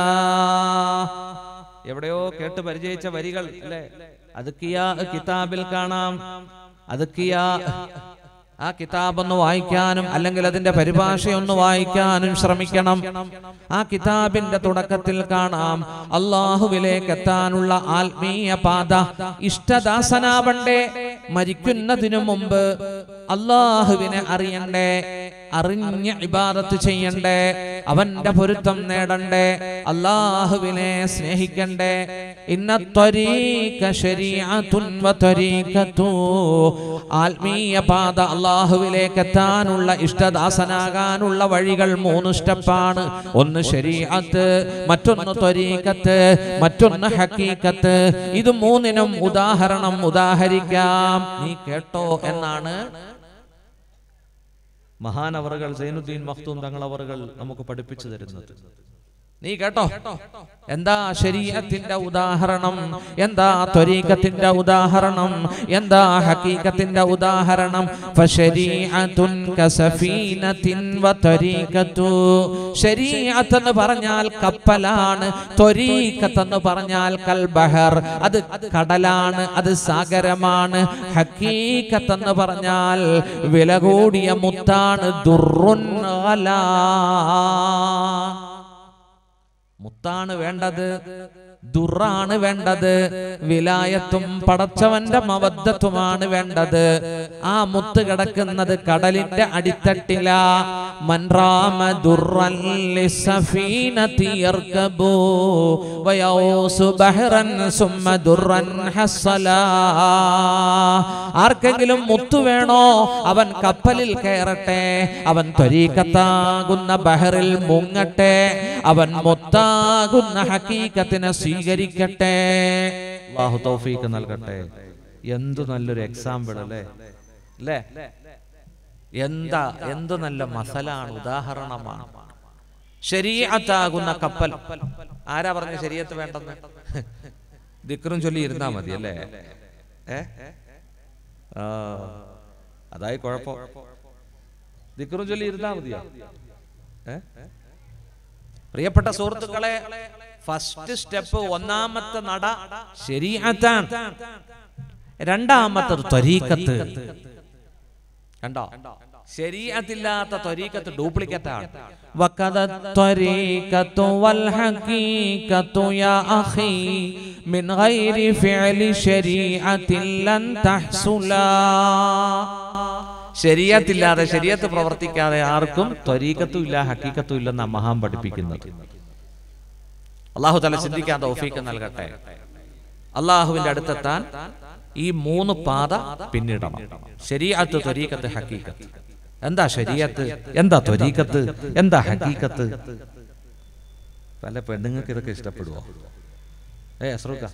എവിടെയോ കേട്ട് പരിചയിച്ച വരികൾ അല്ലേ അതുക്കിയ കിതാബിൽ കാണാം അതുക്കിയ ആ കിതാബ് ഒന്ന് വായിക്കാനും അല്ലെങ്കിൽ അതിന്റെ പരിഭാഷയൊന്ന് വായിക്കാനും ശ്രമിക്കണം. ആ കിതാബിന്റെ തുടക്കത്തിൽ കാണാം. അള്ളാഹുവിലേക്ക് എത്താനുള്ള ആത്മീയ പാത ഇഷ്ടദാസനാവണ്ടേ. മരിക്കുന്നതിനു മുമ്പ് അള്ളാഹുവിനെ അറിയണ്ടേ. അറിഞ്ഞ ഇബാദത്ത് ചെയ്യണ്ടേ അവന്റെ പൊരുത്തം നേടണ്ടേ അള്ളാഹുവിനെ സ്നേഹിക്കണ്ടേ. ഇന്ന ആത്മീയ പാത അള്ളാഹുവിലേക്ക് എത്താനുള്ള ഇഷ്ടദാസനാകാനുള്ള വഴികൾ മൂന്ന് സ്റ്റെപ്പാണ്. ഒന്ന് ശരീഅത്ത് മറ്റൊന്ന് ത്വരീകത്ത് മറ്റൊന്ന് ഹക്കീക്കത്ത് ഇത് മൂന്നിനും ഉദാഹരണം ഉദാഹരിക്കാം. നീ കേട്ടോ എന്നാണ് മഹാനവറുകൾ സൈനുദ്ദീൻ മഖ്തൂം തങ്ങളവറുകൾ നമുക്ക് പഠിപ്പിച്ചു തരുന്നത്. നീ കേട്ടോ? എന്താ ശരീരത്തിന്റെ ഉദാഹരണം? എന്താ ത്വരീകത്തിന്റെ ഉദാഹരണം? എന്താ ഹക്കീകത്തിന്റെ ഉദാഹരണം? എന്ന് പറഞ്ഞാൽ കപ്പലാണ് എന്ന് പറഞ്ഞാൽ കൽബഹർ. അത് കടലാണ് അത് സാഗരമാണ്. ഹക്കീകത്ത് എന്ന് പറഞ്ഞാൽ വില കൂടിയ മുത്താണ് ദുർറുൻ. മുത്താണ് വേണ്ടത്. ദുറാണ് വേണ്ടത്. വിലായത്തും പടച്ചവന്റെ മവദ്ധത്തുമാണ് വേണ്ടത്. ആ മുത്ത് കിടക്കുന്നത് കടലിന്റെ അടിത്തട്ടില. മൻറാമ ആർക്കെങ്കിലും മുത്തു വേണോ? അവൻ കപ്പലിൽ കയറട്ടെ. അവൻ ത്വരീക്കത്താകുന്ന ബഹറിൽ മുങ്ങട്ടെ. അവൻ മുത്താകുന്ന ഹക്കീക്കത്തിനെ സ്വീകരിക്കട്ടെ. അള്ളാഹു തൗഫീക്ക് നൽകട്ടെ. എന്തു നല്ലൊരു എക്സാമ്പിൾ അല്ലേ? അല്ലേ? എന്താ എന്ത് നല്ല മസലാണ് ഉദാഹരണമാണ്. ശരീഅത്താകുന്ന കപ്പൽ. ആരാ പറഞ്ഞ ശരീരത്ത് വേണ്ടെന്ന്? ദിക്റും ചൊല്ലി ഇരുന്നാ മതി അല്ലേ? അതായി കുഴപ്പം. ദിക്റും ചൊല്ലി ഇരുന്നാ മതിയോ? പ്രിയപ്പെട്ട സുഹൃത്തുക്കളെ ഫസ്റ്റ് സ്റ്റെപ്പ് ഒന്നാമത്തെ നട ശരീഅത്താണ്. രണ്ടാമത്തെ ത്വരീക്കത്ത് കണ്ടോ? ശരീഅത്തില്ലാത്ത ത്വരീക്കത്ത് ഡ്യൂപ്ലിക്കേറ്റ് ആണ് വക്കത ത്വരീക്കത്തു വൽ ഹഖീഖത്തു യാ അഖി മിൻ ഗൈരി ഫിഅലി ശരീഅത്തിൻ ലൻ തഹ്സുലാ. ശരീഅത്തില്ലാതെ ശരീഅത്ത് പ്രവർത്തിക്കാതെ ആർക്കും ത്വരീക്കത്തും ഇല്ല ഹക്കീക്കത്തും ഇല്ലെന്ന മഹാൻ പഠിപ്പിക്കുന്നത്. അള്ളാഹു തല ചിന്തിക്കാൻ തൗഫീക്ക് നൽകട്ടെ. അള്ളാഹുവിന്റെ അടുത്തെത്താൻ ഈ മൂന്ന് പാത പിന്നിടണം. ശരീഅത്ത് ത്വരീക്കത്ത് ഹക്കീക്കത്ത് എന്താ ശരീഅത്ത്? എന്താ ത്വരീക്കത്ത് എന്താ ഹക്കീക്കത്ത് പല പെണ്ണുങ്ങൾക്ക് ഇതൊക്കെ ഇഷ്ടപ്പെടുവോ? ഏ അസ്രൂക്ക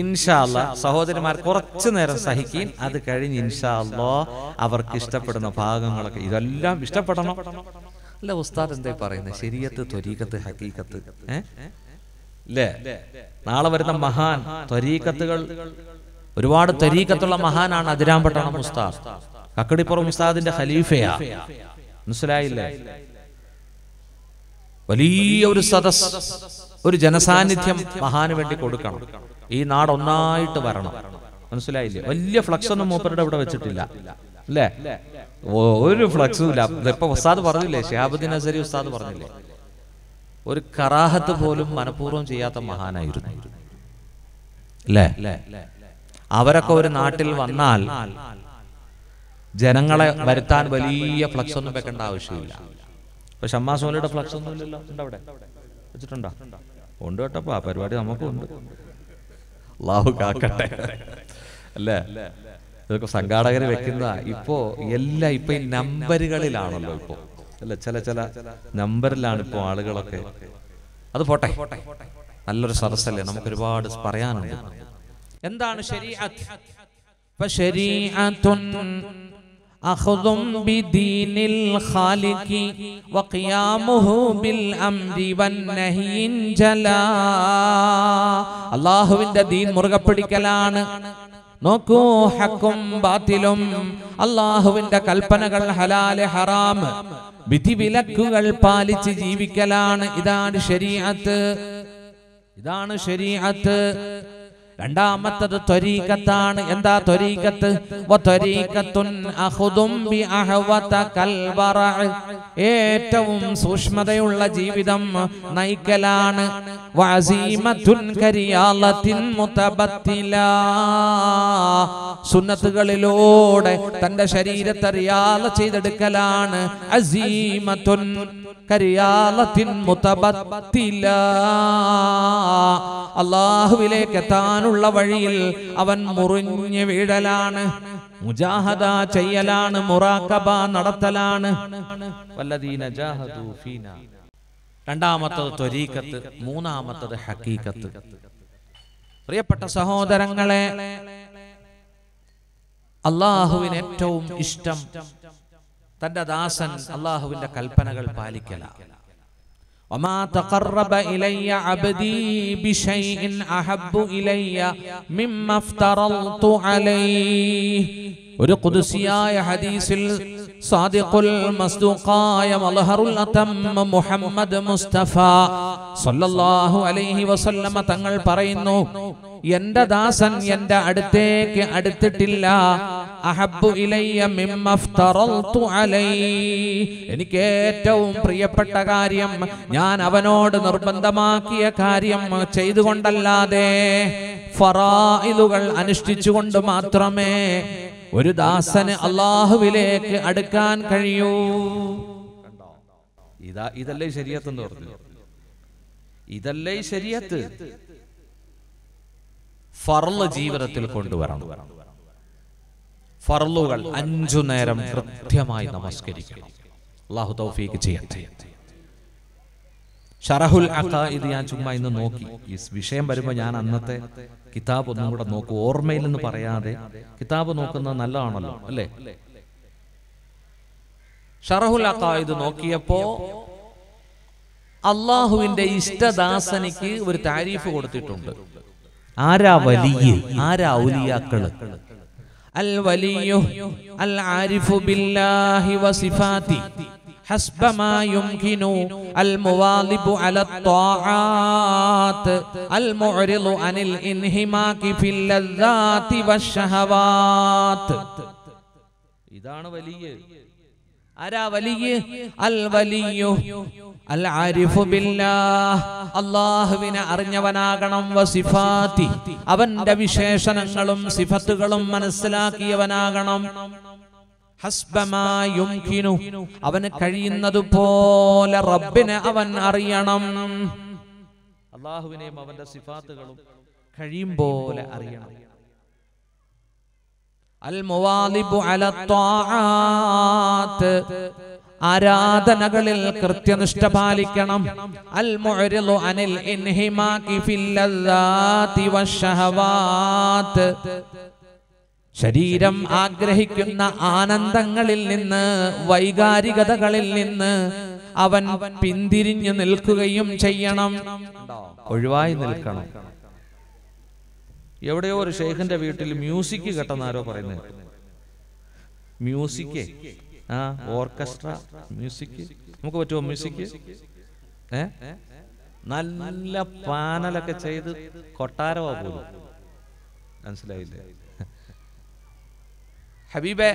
ഇൻഷാല്ല സഹോദരിമാർ കുറച്ചു നേരം സഹിക്കും അത് കഴിഞ്ഞ് ഇൻഷാല്ലോ അവർക്ക് ഇഷ്ടപ്പെടുന്ന ഭാഗങ്ങളൊക്കെ. ഇതെല്ലാം ഇഷ്ടപ്പെടണം. അല്ല ഉസ്താദ് എന്താ പറയുന്നത് ശരിയത്ത് ത്വരീക്കത്ത് ഹക്കീക്കത്ത് അല്ലേ നാളെ വരുന്ന മഹാൻ ത്വരീക്കത്തുകൾ ഒരുപാട് ത്വരീക്കത്തുള്ള മഹാനാണ് അതിരാമ്പട്ടണം ഉസ്താദ്. കക്കടിപ്പുറം ഉസ്താദിന്റെ ഖലീഫയാ. മനസ്സിലായില്ലേ? വലിയ ഒരു സദസ് ഒരു ജനസാന്നിധ്യം മഹാന് വേണ്ടി കൊടുക്കണം. ഈ നാട് ഒന്നായിട്ട് വരണം. മനസ്സിലായില്ലേ? വലിയ ഫ്ലക്സ് ഒന്നും മൂപ്പരുടെ ഇവിടെ വെച്ചിട്ടില്ല. അല്ലേ ഒരു ഫ്ലക്സും ഇല്ല. ഇപ്പൊ ഉസ്താദ് പറഞ്ഞില്ലേ ഷിഹാബുദ്ദീൻ അസരി ഉസ്താദ് പറഞ്ഞില്ലേ? ഒരു കറാഹത്ത് പോലും മനഃപൂർവം ചെയ്യാത്ത മഹാനായിരുന്നു. അല്ലേ അവരൊക്കെ ഒരു നാട്ടിൽ വന്നാൽ ജനങ്ങളെ വരുത്താൻ വലിയ ഫ്ലക്സ് ഒന്നും വെക്കേണ്ട ആവശ്യമില്ല. ഇപ്പൊ ഷമ്മാ സോലയുടെ ഫ്ലക്സ് ഒന്നും ഇല്ലല്ലോ ഉണ്ടോ അവിടെ? വെച്ചിട്ടുണ്ടോ? ഉണ്ട് കേട്ടപ്പോ ആ പരിപാടി നമുക്കും ഉണ്ട്. അള്ളാഹു കാക്കട്ടെ. അല്ലേ? ഇതൊക്കെ സംഘാടകര് വെക്കുന്ന ഇപ്പോ എല്ലാം ഇപ്പൊ ഈ നമ്പറുകളിലാണല്ലോ ഇപ്പോ അല്ല ചില ചില നമ്പറിലാണ് ഇപ്പോ ആളുകളൊക്കെ അത് പോട്ടെ നല്ലൊരു സദസ്സല്ലേ നമുക്ക് ഒരുപാട് പറയാനുണ്ട് എന്താണ് ശരീഅത്ത് ഫശരീഅത്തുൻ أخذ بدين الخالق وقيامه بالأمر والنهي جلا അള്ളാഹുവിന്റെ ദീൻ മുറുകെ പിടിക്കലാണ് നോക്കൂ ഹക്കും ബാത്തിലും അള്ളാഹുവിന്റെ കൽപ്പനകൾ ഹലാൽ ഹറാം. വിധി വിലക്കുകൾ പാലിച്ച് ജീവിക്കലാണ്. ഇതാണ് ശരീഅത്ത്. ഇതാണ് ശരീഅത്ത്. രണ്ടാമത്തത് ത്വരീക്കത്താണ് എന്താ കൽബറഅ്. ഏറ്റവും സൂക്ഷ്മതയുള്ള ജീവിതം നയിക്കലാണ് സുന്നത്തുകളിലൂടെ തന്റെ ശരീരത്തെ റിയാല ചെയ്തെടുക്കലാണ്. അസീമത്തുൻ കരിയാലത്തിൻ മുതബത്തില. അള്ളാഹുവിലേക്ക് എത്താനുള്ള വഴിയിൽ അവൻ മുറിഞ്ഞു വീഴലാണ് മുജാഹദ ചെയ്യലാണ് മുറാക്കബ നടത്തലാണ്. രണ്ടാമത്തത് ത്വരീക്കത്ത് മൂന്നാമത്തത് ഹക്കീക്കത്ത് പ്രിയപ്പെട്ട സഹോദരങ്ങളെ അള്ളാഹുവിന് ഏറ്റവും ഇഷ്ടം തന്റെ ദാസൻ അള്ളാഹുവിന്റെ കൽപ്പനകൾ പാലിക്കലാണ്. وما تقرب إلي عبدي بشيء أحب إلي مما افترضت عليه ഒരു കുതുസിയായ ഹദീസിൽ സാദിഖുൽ മസ്ദൂഖായ മൽഹറുൽ അതം മുഹമ്മദ് മുസ്തഫ സല്ലല്ലാഹു അലൈഹി വസല്ലമ തങ്ങൾ പറയുന്നു എന്റെ ദാസൻ എന്റെ അടുത്തേക്ക് അടുത്തിട്ടില്ല. അഹബ്ബു ഇലയ്യ മിമ്മ അഫ്തറൽതു അലൈഹി എനിക്ക് ഏറ്റവും പ്രിയപ്പെട്ട കാര്യം ഞാൻ അവനോട് നിർബന്ധമാക്കിയ കാര്യം ചെയ്തുകൊണ്ടല്ലാതെ ഫറായിലുകൾ അനുഷ്ഠിച്ചുകൊണ്ട് മാത്രമേ ഒരു ദാസന് അള്ളാഹുവിലേക്ക് അടുക്കാൻ കഴിയൂ. ഇതാ ഇതല്ലേ ശരിയത്ത് എന്ന് പറഞ്ഞു. ഇതല്ലേ ശരിയത്ത് ഫർൾ ജീവിതത്തിൽ കൊണ്ടുവരണം. ഫർളുകൾ അഞ്ചു നേരം കൃത്യമായി നമസ്കരിക്കണം. അള്ളാഹു തൗഫീക്ക് ചെയ്യട്ടെ. ഷറഹുൽ ഇത് ഞാൻ ചുമ്മാ ഇന്ന് നോക്കി. ഈ വിഷയം വരുമ്പോൾ ഞാൻ അന്നത്തെ കിതാബ് ഒന്നും കൂടെ നോക്കും. ഓർമ്മയിൽ നിന്ന് പറയാതെ കിതാബ് നോക്കുന്നത് നല്ലതാണല്ലോ അല്ലേ? ഷറഹുൽ ഇത് നോക്കിയപ്പോ അള്ളാഹുവിന്റെ ഇഷ്ടദാസനിക്ക് ഒരു താരീഫ് കൊടുത്തിട്ടുണ്ട്. ആരാ വലിയ? ആരാ ഔലിയാക്കൾ? അൽ വലിയു അൽ ആരിഫു ബില്ലാഹി വസിഫാതി حسب ما يمكن المواظب على الطاعات المعرض عن الانهماك في اللذات والشهوات ഇതാണ് വലിയ ആരാ വലിയ അൽ വലിയു അൽ ആരിഫു ബില്ലാഹ് അല്ലാഹുവിനെ അറിഞ്ഞവനാകണം വസിഫാതി അവന്റെ വിശേഷണങ്ങളും സിഫത്തുകളും മനസ്സിലാക്കിയവനാകണം ഹസ്ബമാ യുംകിനു അവന് കഴിയുന്നതുപോലെ റബ്ബിനെ അവൻ അറിയണം. അള്ളാഹുവിനെയും അവന്റെ സിഫാത്തുകളും കഴിയും പോലെ അറിയണം. അൽ മുവാലിബു അല ത്വാആത്ത് ആരാധനകളിൽ കൃത്യനിഷ്ഠ പാലിക്കണം. അൽ മുഅ്രിദു അനിൽ ഇൻഹിമാകി ഫിൽ ലദ്ദാതി വശഹവാത്ത് ശരീരം ആഗ്രഹിക്കുന്ന ആനന്ദങ്ങളിൽ നിന്ന് വൈകാരികതകളിൽ നിന്ന് അവൻ പിന്തിരിഞ്ഞു നിൽക്കുകയും ചെയ്യണം. ഒഴിവായി നിൽക്കണം. എവിടെയോ ഒരു ഷെയ്ഖിന്റെ വീട്ടിൽ മ്യൂസിക് കേട്ടെന്നാരോ പറയുന്നത്. മ്യൂസിക്? ആ ഓർക്കസ്ട്ര മ്യൂസിക്? നമുക്ക് പറ്റുമോ മ്യൂസിക്? ഏ? നല്ല പാനലൊക്കെ ചെയ്ത് കൊട്ടാരമാ പോലും. മനസ്സിലായില്ലേ? ഹബീബെ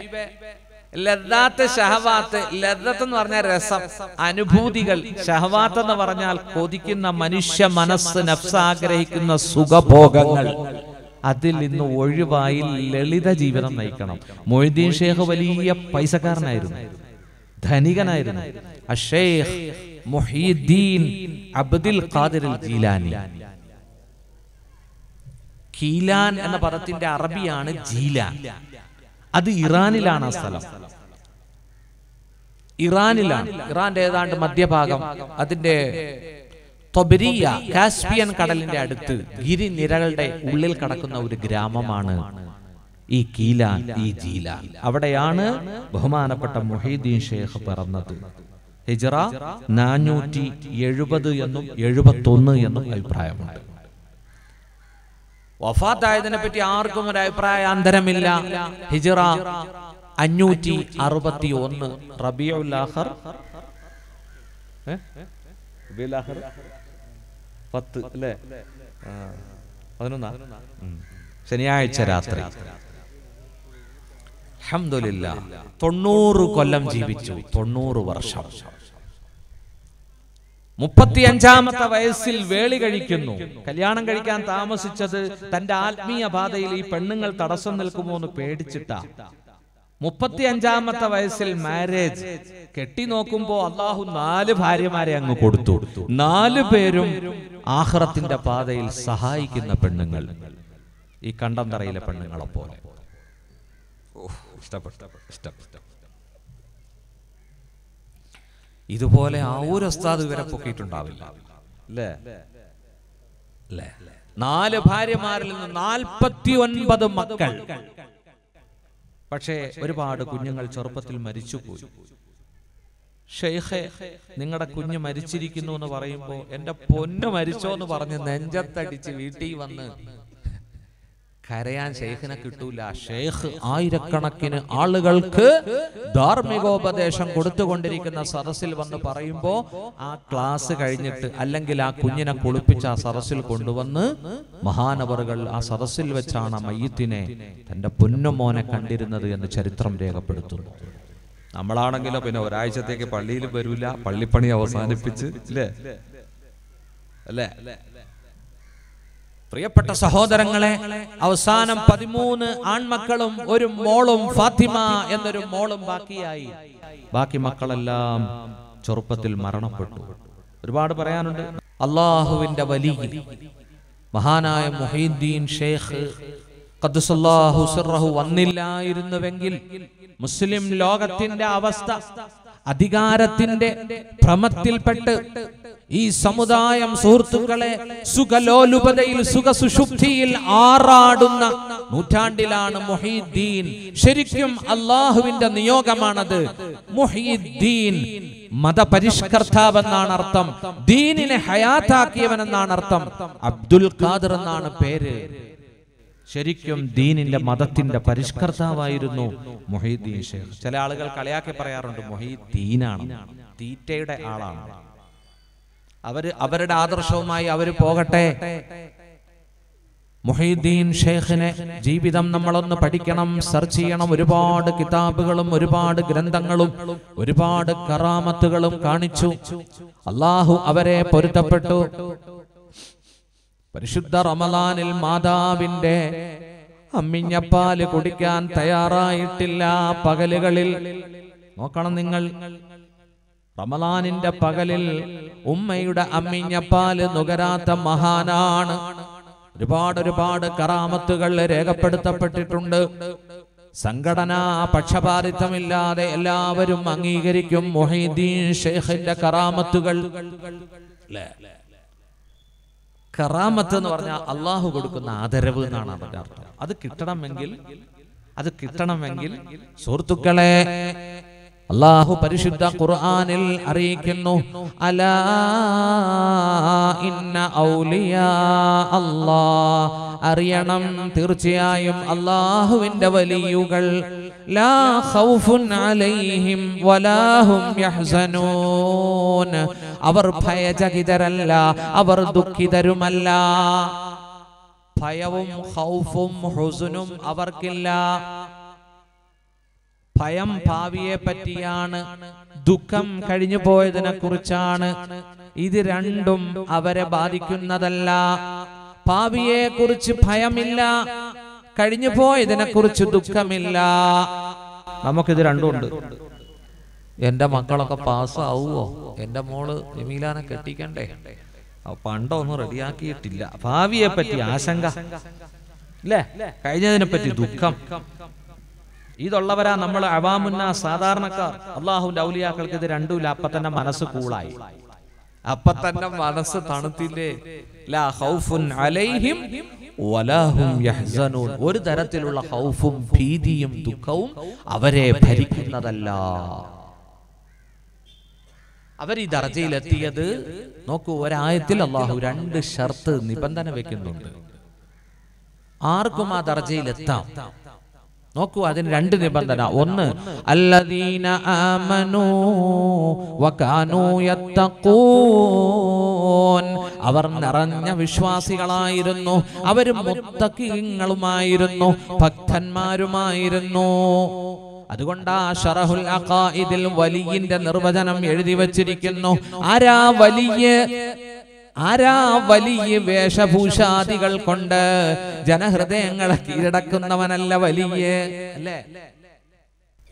ലദ്ദാത്ത് ഷഹവാത്ത് ലദ്ദത്ത് എന്ന് പറഞ്ഞാൽ രസം. അനുഭൂതികൾ ഷഹവാത്ത് എന്ന് പറഞ്ഞാൽ കൊതിക്കുന്ന മനുഷ്യ മനസ്സ് നഫ്സ് ആഗ്രഹിക്കുന്ന സുഖഭോഗങ്ങൾ. അതിൽ നിന്ന് ഒഴിവായി ലളിത ജീവിതം നയിക്കണം. മൊയ്തീൻ ഷേഖ് വലിയ പൈസക്കാരനായിരുന്നു. ധനികനായിരുന്നു. അഷേഖ് മൊഹീദ്ദീൻ അബ്ദുൽ ഖാദിർ ജീലാനി. കീലാൻ എന്ന പദത്തിന്റെ അറബിയാണ് ജീലാൻ. അത് ഇറാനിലാണ് ആ സ്ഥലം? ഇറാനിലാണ്. ഇറാന്റെ ഏതാണ്ട് മധ്യഭാഗം. അതിന്റെ തൊബരിയ കാസ്പിയൻ കടലിന്റെ അടുത്ത് ഗിരിനിരകളുടെ ഉള്ളിൽ കടക്കുന്ന ഒരു ഗ്രാമമാണ് ഈ കീല ഈ ജീല. അവിടെയാണ് ബഹുമാനപ്പെട്ട മൊഹീദ്ദീൻ ഷേഖ് പിറന്നത്. ഹിജറ നാനൂറ്റി എഴുപത് എന്നും എഴുപത്തൊന്ന് എന്നും അഭിപ്രായമുണ്ട്. വഫാത്തായതിനെ പറ്റി ആർക്കും ഒരു അഭിപ്രായാന്തരമില്ല ഹിജറ അഞ്ഞൂറ്റി അറുപത്തി ഒന്ന് റബിയുല്ലാഹർ പത്ത് അല്ലേ? ശനിയാഴ്ച രാത്രി. അഹമ്മദില്ല തൊണ്ണൂറ് കൊല്ലം ജീവിച്ചു. തൊണ്ണൂറ് വർഷം. മുപ്പത്തിയഞ്ചാമത്തെ വയസ്സിൽ വേളി കഴിക്കുന്നു. കല്യാണം കഴിക്കാൻ താമസിച്ചത് തന്റെ ആത്മീയ ബാധയിൽ ഈ പെണ്ണുങ്ങൾ തടസ്സം നിൽക്കുമോ എന്ന് പേടിച്ചിട്ടാ. മുപ്പത്തിയഞ്ചാമത്തെ വയസ്സിൽ മാരേജ് കെട്ടി നോക്കുമ്പോ അള്ളാഹു നാല് ഭാര്യമാരെ അങ്ങ് കൊടുത്തു. നാല് പേരും ആഹ്റത്തിന്റെ പാതയിൽ സഹായിക്കുന്ന പെണ്ണുങ്ങൾ. ഈ കണ്ടന്തറയിലെ പെണ്ണുങ്ങളെ പോലെ. ഇഷ്ടപ്പെട്ടു ഇഷ്ടപ്പെട്ടു. ഇതുപോലെ ആ ഒരു ഉസ്താദ് ഇവരെ പൊക്കിയിട്ടുണ്ടാവില്ല. അല്ലേ? അല്ലേ? നാല് ഭാര്യമാരിൽ നിന്ന് നാൽപ്പത്തി ഒൻപത് മക്കൾ. പക്ഷേ ഒരുപാട് കുഞ്ഞുങ്ങൾ ചെറുപ്പത്തിൽ മരിച്ചുപോയി. ഷെയ്ഖെ നിങ്ങളുടെ കുഞ്ഞ് മരിച്ചിരിക്കുന്നു എന്ന് പറയുമ്പോ എന്റെ പൊന്ന് മരിച്ചോ എന്ന് പറഞ്ഞ് നെഞ്ചത്തടിച്ച് വീട്ടിൽ വന്ന് കരയാൻ ഷെയ്ഖിനെ കിട്ടൂല. ഷെയ്ഖ് ആയിരക്കണക്കിന് ആളുകൾക്ക് ധാർമ്മികോപദേശം കൊടുത്തുകൊണ്ടിരിക്കുന്ന സദസ്സിൽ വന്ന് പറയുമ്പോ ആ ക്ലാസ് കഴിഞ്ഞിട്ട് അല്ലെങ്കിൽ ആ കുഞ്ഞിനെ കുളിപ്പിച്ച് ആ സദസ്സിൽ കൊണ്ടുവന്ന് മഹാനവറുകൾ ആ സദസ്സിൽ വെച്ചാണ് ആ മയ്യത്തിനെ തന്റെ പൊന്നുമോനെ കണ്ടിരുന്നത് എന്ന് ചരിത്രം രേഖപ്പെടുത്തുന്നു. നമ്മളാണെങ്കിലോ പിന്നെ ഒരാഴ്ചത്തേക്ക് പള്ളിയിൽ വരൂല. പള്ളിപ്പണി അവസാനിപ്പിച്ച് അല്ലേ? അല്ലേ? പ്രിയപ്പെട്ട സഹോദരങ്ങളെ അവസാനം പതിമൂന്ന് ആൺമക്കളും ഒരു മോളും ഫാത്തിമ എന്നൊരു മോളും ബാക്കിയായി. ബാക്കി മക്കളെല്ലാം ചെറുപ്പത്തിൽ മരണപ്പെട്ടു. ഒരുപാട് പറയാനുണ്ട്. അള്ളാഹുവിന്റെ വലിയ മഹാനായ മുഹീദ്ദീൻ സിർറഹു വന്നില്ലായിരുന്നുവെങ്കിൽ മുസ്ലിം ലോകത്തിന്റെ അവസ്ഥ അധികാരത്തിന്റെ ഭ്രമത്തിൽപ്പെട്ട് ഈ സമുദായം സുഹൃത്തുക്കളെ സുഖലോലുപതയിൽ സുഖസുഷുപ്തിയിൽ ആറാടുന്ന നൂറ്റാണ്ടിലാണ് മൊഹീദ്ദീൻ. ശരിക്കും അള്ളാഹുവിന്റെ നിയോഗമാണത്. മൊഹീദ്ദീൻ മതപരിഷ്കർത്താവെന്നാണ് അർത്ഥം. ദീനിനെ ഹയാത്താക്കിയവനെന്നാണ് അർത്ഥം. അബ്ദുൽ ഖാദർ എന്നാണ് പേര്. ശരിക്കും ദീനിന്റെ മതത്തിന്റെ പരിഷ്കർത്താവായിരുന്നു മൊഹീദ്ദീൻ ഷേഖ് ചില ആളുകൾ കളിയാക്കി പറയാറുണ്ട് മൊഹീദ്ദീനാണ് തീറ്റയുടെ ആളാണ്. അവർ അവരുടെ ആദർശവുമായി അവർ പോകട്ടെ. മൊഹീദ്ദീൻ ഷേഖിനെ ജീവിതം നമ്മളൊന്ന് പഠിക്കണം സെർച്ച് ചെയ്യണം. ഒരുപാട് കിതാബുകളും ഒരുപാട് ഗ്രന്ഥങ്ങളും ഒരുപാട് കറാമത്തുകളും കാണിച്ചു. അള്ളാഹു അവരെ പൊരുത്തപ്പെട്ടു. പരിശുദ്ധ റമലാനിൽ മാതാവിന്റെ അമ്മിഞ്ഞപ്പാൽ കുടിക്കാൻ തയ്യാറായിട്ടില്ല പകലുകളിൽ. നോക്കണം നിങ്ങൾ. റമലാനിന്റെ പകലിൽ ഉമ്മയുടെ അമ്മിഞ്ഞപ്പാൽ നുകരാത്ത മഹാനാണ്. ഒരുപാട് ഒരുപാട് കറാമത്തുകൾ രേഖപ്പെടുത്തപ്പെട്ടിട്ടുണ്ട്. സംഘടനാ പക്ഷപാതിത്വമില്ലാതെ എല്ലാവരും അംഗീകരിക്കും മൊഹീദ്ദീൻ ഷെയ്ഖിന്റെ കറാമത്തുകൾ. അല്ലേ? കറാമത്ത് എന്ന് പറഞ്ഞാൽ അള്ളാഹു കൊടുക്കുന്ന ആദരവ് എന്നാണ് അതിന്റെ അർത്ഥം. അത് കിട്ടണമെങ്കിൽ അത് കിട്ടണമെങ്കിൽ സുഹൃത്തുക്കളെ അള്ളാഹു പരിശുദ്ധ ഖുർആനിൽ അറിയിക്കുന്നു അലാ ഇന്ന ഔലിയാ അല്ലാ അറിയണം തീർച്ചയായും അള്ളാഹുവിന്റെ വലിയുകൾ. ലാ ഖൗഫുൻ അലൈഹിം യഹ്സനൂൻ. അവർ ഭയചകിതരല്ല അവർ ദുഃഖിതരുമല്ല. ഭയവും ഖൗഫും ഹുസുനും അവർക്കില്ല. ഭയം ഭാവിയെ പറ്റിയാണ്. ദുഃഖം കഴിഞ്ഞു പോയതിനെ കുറിച്ചാണ്. ഇത് രണ്ടും അവരെ ബാധിക്കുന്നതല്ല. ഭാവിയെ കുറിച്ച് ഭയമില്ല. കഴിഞ്ഞു പോയതിനെ കുറിച്ച് ദുഃഖമില്ല. നമുക്കിത് രണ്ടുമുണ്ട്. എന്റെ മക്കളൊക്കെ പാസ്സാവുമോ എന്റെ മോൾ ജമീലാനെ കെട്ടിക്കണ്ടേ? പണ്ടൊന്നും റെഡിയാക്കിയിട്ടില്ല. ഭാവിയെ പറ്റി ആശങ്ക. അല്ലേ കഴിഞ്ഞതിനെ പറ്റി ദുഃഖം. ഇതുള്ളവരാ നമ്മൾ അവാമുന്ന സാധാരണക്കാർ. അള്ളാഹുന്റെ ഔലിയാക്കൾക്ക് ഇത് രണ്ടുമില്ല. അപ്പൊ തന്നെ മനസ്സ് കൂളായി. അപ്പൊ തന്നെ മനസ്സ് തണുത്തില്ലേ? അലൈഹിം ഒരു തരത്തിലുള്ള ഹൗഫും ഭീതിയും ദുഃഖവും അവരെ ഭരിക്കുന്നതല്ല. അവർ ഈ ദർജയിലെത്തിയത് നോക്കൂ ഒരായത്തിൽ അള്ളാഹു രണ്ട് ഷർത്ത് നിബന്ധന വെക്കുന്നുണ്ട്. ആർക്കും ആ ദർജയിലെത്താം. നോക്കൂ അതിന് രണ്ട് നിബന്ധന. ഒന്ന് അല്ലദീന ആമനൂ വകാനു യത്തഖൂൻ. അവർ നിറഞ്ഞ വിശ്വാസികളായിരുന്നു. അവർ മുത്തക്കിങ്ങളുമായിരുന്നു ഭക്തന്മാരുമായിരുന്നു. അതുകൊണ്ടാ ഷറഹുൽ അഖായിദിൽ വലിയിന്റെ നിർവചനം എഴുതി വച്ചിരിക്കുന്നു. ആരാ വലിയ? ആരാ വലിയ വേഷഭൂഷാദികൾ കൊണ്ട് ജനഹൃദയങ്ങളെ കീഴടക്കുന്നവനല്ല വലിയ? അല്ലേ?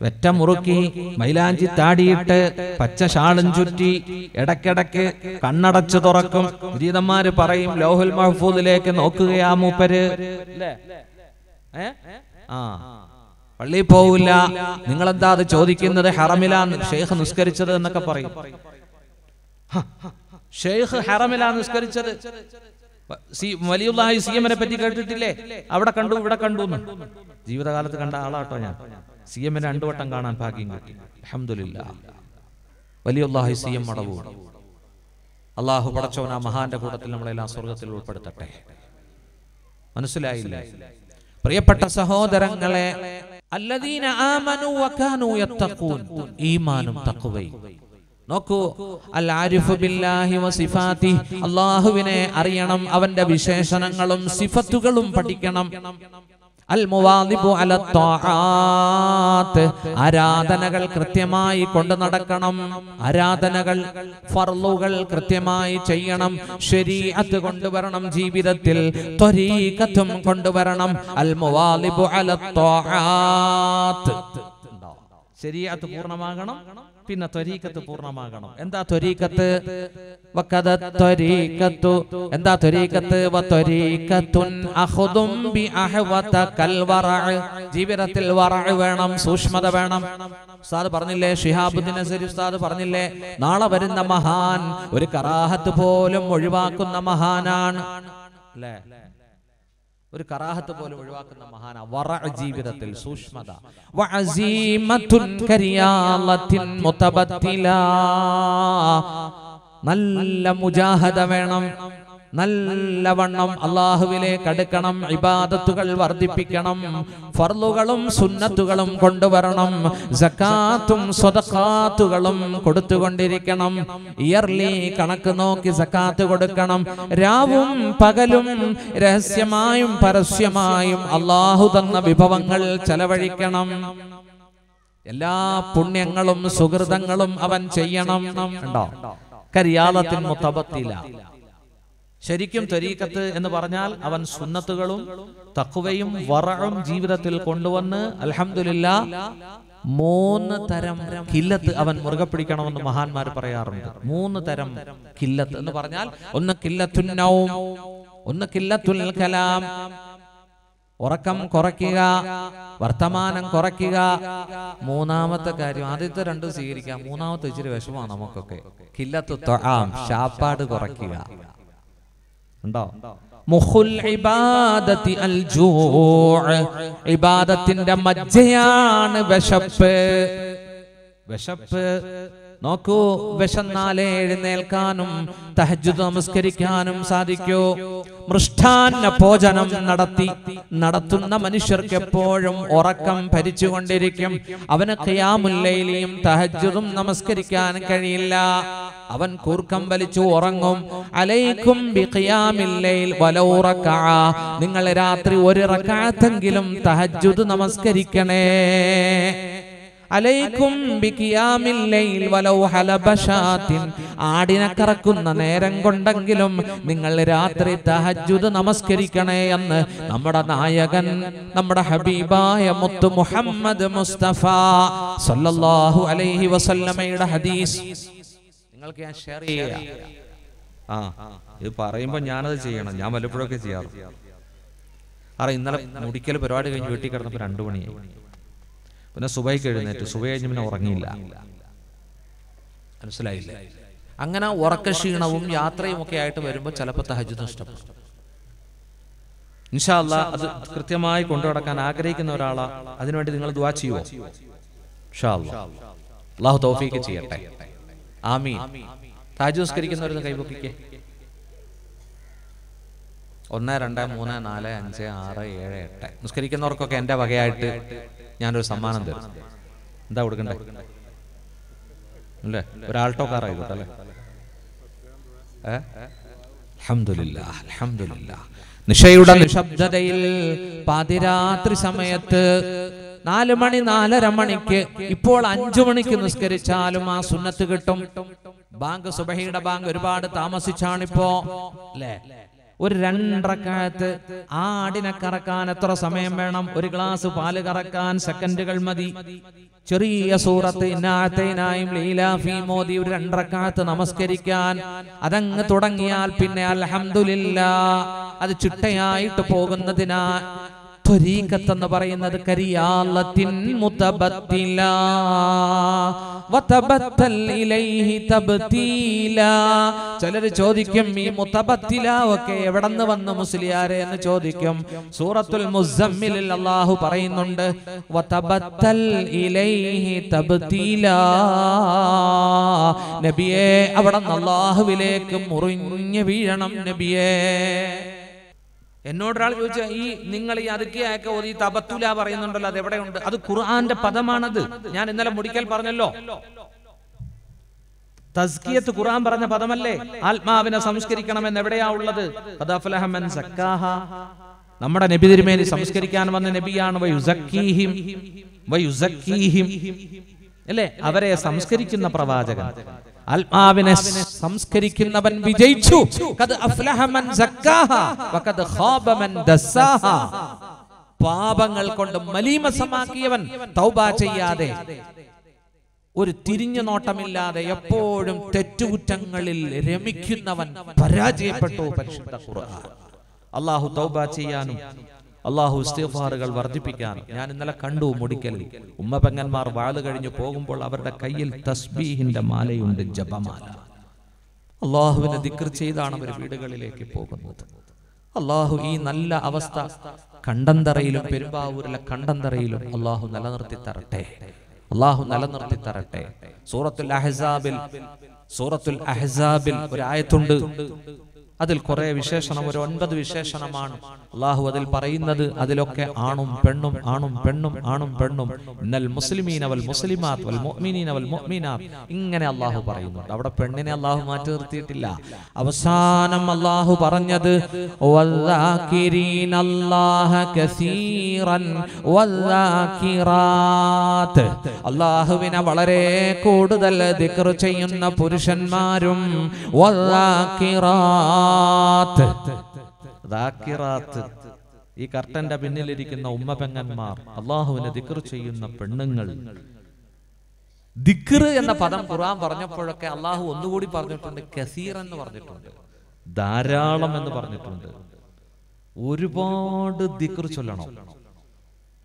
വെറ്റ മുറുക്കി മൈലാഞ്ചി താടിയിട്ട് പച്ച ഷാളും ചുറ്റി ഇടക്കിടക്ക് കണ്ണടച്ചു തുറക്കും. ഗീതന്മാര് പറയും ലോഹുൽ മഹഫൂദിലേക്ക് നോക്കുകയാ മൂപ്പര്? ആ. പള്ളി പോവില്ല. നിങ്ങളെന്താ അത് ചോദിക്കുന്നത് ഹറമിലാന്ന്? ഷെയ്ഖ് നിസ്കരിച്ചത് എന്നൊക്കെ പറയും. ഷെയ്ഖ് ഹറമിലാ നിസ്കരിച്ചത്. സി വലിയുള്ളാഹി സി എമ്മിനെ പറ്റി കേട്ടിട്ടില്ലേ? അവിടെ കണ്ടു ഇവിടെ കണ്ടു. ജീവിതകാലത്ത് കണ്ട ആളാട്ടോ ഞാൻ. സി എമ്മിനെ രണ്ടു വട്ടം കാണാൻ ഭാഗ്യം കിട്ടി. അഹമ്മദില്ല വലിയുള്ളാഹി സി എം മടവൂർ. അള്ളാഹു പടച്ചവൻ ആ മഹാന്റെ കൂട്ടത്തിൽ നമ്മളെല്ലാം സ്വർഗത്തിൽ ഉൾപ്പെടുത്തട്ടെ. മനസ്സിലായില്ല? പ്രിയപ്പെട്ട സഹോദരങ്ങളെ അല്ലദീന ആമനു വകാനു യത്തഖൂൻ ഈമാനും തഖ്വയും. നോക്കൂ. അൽ ആരിഫു ബില്ലാഹി വസിഫാതി അല്ലാഹുവിനെ അറിയണം. അവന്റെ വിശേഷണങ്ങളും സിഫത്തുകളും പഠിക്കണം. ആരാധനകൾ കൃത്യമായി കൊണ്ടു നടക്കണം. ആരാധനകൾ ഫർളുകൾ കൃത്യമായി ചെയ്യണം. ശരീഅത്ത് കൊണ്ടുവരണം ജീവിതത്തിൽ. ത്വരീഖത്തും കൊണ്ടുവരണം. അൽ മുവാദിബു അല ശരീഅത്ത് പൂർണമാകണം. പിന്നെ ത്വരീക്കത്ത് പൂർണമാകണം. എന്താ ത്വരീക്കത്ത് വക്കദ ത്വരീക്കത്തു എന്താ ത്വരീക്കത്ത് വത്വരീക്കത്തുൻ അഖുദും ബി അഹ്വത കൽ വറഅ ജീവിതത്തിൽ വറഅ വേണം സൂക്ഷ്മത വേണം. ഉസ്താദ് പറഞ്ഞില്ലേ? ഷിഹാബുദ്ദീൻ അസരി ഉസ്താദ് പറഞ്ഞില്ലേ? നാളെ വരുന്ന മഹാൻ ഒരു കറാഹത്ത് പോലും ഒഴിവാക്കുന്ന മഹാനാണ്. അല്ലേ? ഒരു കറാഹത്ത് പോലെ ഒഴിവാക്കുന്ന മഹാന വറ ജീവിതത്തിൽ സൂക്ഷ്മത. നല്ല മുജാഹദ വേണം. നല്ലവണ്ണം അള്ളാഹുവിലേക്ക് അടുക്കണം ഇബാദത്തുകൾ വർദ്ധിപ്പിക്കണം ഫർലുകളും സുന്നത്തുകളും കൊണ്ടുവരണം സക്കാത്തും സ്വതക്കാത്തുകളും കൊടുത്തുകൊണ്ടിരിക്കണം. ഇയർലി കണക്ക് നോക്കി സക്കാത്ത് കൊടുക്കണം. രാവും പകലും രഹസ്യമായും പരസ്യമായും അള്ളാഹു തന്ന വിഭവങ്ങൾ ചെലവഴിക്കണം. എല്ലാ പുണ്യങ്ങളും സുഹൃതങ്ങളും അവൻ ചെയ്യണം. ഉണ്ടോ കരിയാളത്തിൻ ശരിക്കും തരീക്കത്ത് എന്ന് പറഞ്ഞാൽ അവൻ സുന്നത്തുകളും തക്കുവയും വറവും ജീവിതത്തിൽ കൊണ്ടുവന്ന് അലഹമില്ല മൂന്ന് തരം കില്ലത്ത് അവൻ മുറുകെ പിടിക്കണമെന്ന് മഹാന്മാർ പറയാറുണ്ട്. മൂന്ന് തരം കില്ലത്ത് എന്ന് പറഞ്ഞാൽ ഒന്ന് കില്ലത്തുന്നവും ഒന്ന് കില്ലത്തുൽ കലാം. ഉറക്കം കുറയ്ക്കുക വർത്തമാനം കുറയ്ക്കുക. മൂന്നാമത്തെ കാര്യം ആദ്യത്തെ രണ്ട് സ്വീകരിക്കാം. മൂന്നാമത്തെ ഇച്ചിരി വിഷമമാണ് നമുക്കൊക്കെ. കില്ലത്ത് ആ ശാപ്പാട് കുറയ്ക്കുക. ഉണ്ടോ? മുഹുൽ ഇബാദത്തി അൽ. ഇബാദത്തിന്റെ മജ്ജയാണ് വിശപ്പ്. വിശപ്പ്. നോക്കൂ വിശന്നാലേ എഴുന്നേൽക്കാനും തഹജുദ് നമസ്കരിക്കാനും സാധിക്കൂ. മൃഷ്ടാന്ന ഭോജനം നടത്തി നടത്തുന്ന മനുഷ്യർക്ക് എപ്പോഴും ഉറക്കം ഭരിച്ചുകൊണ്ടിരിക്കും. അവന് ഖിയാമുല്ലയിലെയും തഹജുദും നമസ്കരിക്കാൻ കഴിയില്ല. അവൻ കൂർക്കം വലിച്ചു ഉറങ്ങും. അലൈക്കും. നിങ്ങൾ രാത്രി ഒരു റക്കാത്തെങ്കിലും തഹജ്ജുദ് നമസ്കരിക്കണേ. അലൈക്കും ആടിനെ കറക്കുന്ന നേരം കൊണ്ടെങ്കിലും നിങ്ങൾ രാത്രി തഹജ്ജുദ് നമസ്കരിക്കണേ എന്ന് നമ്മുടെ നായകൻ നമ്മുടെ ഹബീബായ മുത്തു മുഹമ്മദ് മുസ്തഫ സല്ലല്ലാഹു അലൈഹി വസല്ലമയുടെ ഹദീസ്. നിങ്ങൾക്ക് ഞാൻ ഷെയർ ചെയ്യാം. ആ ഇത് പറയുമ്പോ ഞാനത് ചെയ്യണം. ഞാൻ വല്ലപ്പോഴൊക്കെ ചെയ്യാറ് അറ ഇന്നലെ മുടിക്കൽ പരിപാടി കഴിഞ്ഞ് വീട്ടിൽ കിടന്നപ്പോ രണ്ടു മണിയായി പിന്നെ സുബൈക്ക് എഴുന്നേറ്റ്. സുബൈ കഴിഞ്ഞ് പിന്നെ ഉറങ്ങിയില്ല. മനസ്സിലായില്ല? അങ്ങനെ ഉറക്കക്ഷീണവും യാത്രയും ഒക്കെ ആയിട്ട് വരുമ്പോൾ ചിലപ്പോ തഹജ് നഷ്ടപ്പെടും. ഇൻഷാല്ല അല്ലാ അത് കൃത്യമായി കൊണ്ടു നടക്കാൻ ആഗ്രഹിക്കുന്ന ഒരാളാ. അതിനുവേണ്ടി നിങ്ങൾ ദുവാ ചെയ്യുമോ. അള്ളാഹു തൗഫീക്ക് ചെയ്യട്ടെ. ആമീൻ. താജ് കൈ കൈപൊക്കിക്കേ ഒന്ന് രണ്ട് മൂന്ന് നാല് അഞ്ച് ആറ് ഏഴ് എട്ട്. നിസ്കരിക്കുന്നവർക്കൊക്കെ എന്റെ വകയായിട്ട് ഞാനൊരു സമ്മാനം തരും. എന്താ കൊടുക്കണ്ടേ? അല്ലേ? ഒരാൾട്ടോ കാർ ആയിക്കോട്ടെ അല്ലേ. നിശയുടെ നിശബ്ദതയിൽ പാതിരാത്രി സമയത്ത് നാല് മണി നാലര മണിക്ക് ഇപ്പോൾ അഞ്ചു മണിക്ക് നിസ്കരിച്ചാലും ആ സുന്നത്ത് കിട്ടും. ബാങ്ക് സുബഹിയുടെ ബാങ്ക് ഒരുപാട് താമസിച്ചാണിപ്പോ. അല്ലേ ഒരു രണ്ടറക്കാലത്ത് ആടിനെ കറക്കാൻ എത്ര സമയം വേണം? ഒരു ഗ്ലാസ് പാൽ കറക്കാൻ സെക്കൻഡുകൾ മതി. ചെറിയ സൂറത്ത് ഇന്നാഴത്തേനായും ലീലാഫി മോദി ഒരു രണ്ടരക്കാലത്ത് നമസ്കരിക്കാൻ. അതങ്ങ് തുടങ്ങിയാൽ പിന്നെ അലഹമില്ല അത് ചിട്ടയായിട്ട് പോകുന്നതിനാ ത്വരീഖത്ത് എന്ന് പറയുന്നത് കരിയാലത്തിൻ മുതബത്തില. വതബത്തൽ ഇലൈഹി തബ്തീല. ചിലർ ചോദിക്കും ഈ മുതബത്തില ഒക്കെ എവിടെന്ന് വന്നു മുസ്ലിയാരെ? എന്ന് ചോദിക്കും. സൂറത്തുൽ മുസമ്മിലിൽ അല്ലാഹു പറയുന്നുണ്ട് വതബത്തൽ ഇലൈഹി തബ്തീല. നബിയെ അവിടെ അല്ലാഹുവിലേക്ക് മുറിഞ്ഞു വീഴണം നബിയേ. എന്നോടൊരാൾ ചോദിച്ച ഈ നിങ്ങൾ ഈ അതുക്കിയൊക്കെ ഓതി തപത്തുല പറയുന്നുണ്ടല്ലോ അത് എവിടെയുണ്ട്? അത് ഖുർആന്റെ പദമാണത്. ഞാൻ ഇന്നലെ മുടിക്കൽ പറഞ്ഞല്ലോ. തസ്കിയത്ത് ഖുർആൻ പറഞ്ഞ പദമല്ലേ? ആത്മാവിനെ സംസ്കരിക്കണം സംസ്കരിക്കണമെന്ന് എവിടെയാ ഉള്ളത്. നമ്മുടെ നബി തിരുമേനി സംസ്കരിക്കാൻ വന്ന നബിയാണ് അല്ലേ? അവരെ സംസ്കരിക്കുന്ന പ്രവാചകൻ. ആത്മാവിനെ സംസ്കരിക്കുന്നവൻ വിജയിച്ചു. പാപങ്ങൾ കൊണ്ട് മലീമസമാക്കിയവൻ തൗബ ചെയ്യാതെ. ഒരു തിരിഞ്ഞു നോട്ടമില്ലാതെ എപ്പോഴും തെറ്റുകുറ്റങ്ങളിൽ രമിക്കുന്നവൻ പരാജയപ്പെട്ടു. പരിശുദ്ധ ഖുർആൻ. അള്ളാഹു തൗബ ചെയ്യാനും അള്ളാഹു ഇസ്തിഫാറുകൾ വർദ്ധിപ്പിക്കാൻ ഞാൻ ഇന്നലെ കണ്ടു മുടിക്കലിൽ ഉമ്മ പെങ്ങന്മാർ വാൾ കഴിഞ്ഞു പോകുമ്പോൾ അവരുടെ കയ്യിൽ തസ്ബീഹിന്റെ മാലയുണ്ട് ജപമാല. അള്ളാഹുവിനെ ദിക്ർ ചെയ്താണ് അവർ വീടുകളിലേക്ക് പോകുന്നത്. അള്ളാഹു ഈ നല്ല അവസ്ഥ കണ്ടന്തറയിലും പെരുമ്പാവൂരിലെ കണ്ടന്തറയിലും അള്ളാഹു നിലനിർത്തി തരട്ടെ. അള്ളാഹു നിലനിർത്തി തരട്ടെ. സൂറത്തുൽ അഹസാബിൽ സൂറത്തുൽ അഹസാബിൽ ഒരു ആയത്തുണ്ട് അതിൽ കുറെ വിശേഷണം ഒരു ഒൻപത് വിശേഷണമാണ്. അള്ളാഹു അതിൽ പറയുന്നത് അതിലൊക്കെ ആണും പെണ്ണും ആണും പെണ്ണും ആണും പെണ്ണും. ഇന്നൽ മുസ്ലിമീൻ അവൽ മുസ്ലിമാത്ത് വൽ ഇങ്ങനെ അള്ളാഹു പറയുന്നുണ്ട്. അവിടെ പെണ്ണിനെ അള്ളാഹു മാറ്റി നിർത്തിയിട്ടില്ല. അവസാനം അള്ളാഹു പറഞ്ഞത് അള്ളാഹുവിനെ വളരെ കൂടുതൽ ദിക്ർ ചെയ്യുന്ന പുരുഷന്മാരും ഈ കർട്ടന്റെ പിന്നിലിരിക്കുന്ന ഉമ്മ പെങ്ങന്മാർ അള്ളാഹുവിനെ ദിക്ർ ചെയ്യുന്ന പെണ്ണുങ്ങൾ. ദിക്ർ എന്ന പദം ഖുർആൻ പറഞ്ഞപ്പോഴൊക്കെ അള്ളാഹു ഒന്നുകൂടി പറഞ്ഞിട്ടുണ്ട് കസീർ എന്ന് പറഞ്ഞിട്ടുണ്ട് ധാരാളം എന്ന് പറഞ്ഞിട്ടുണ്ട്. ഒരുപാട് ദിക്ർ ചൊല്ലണം.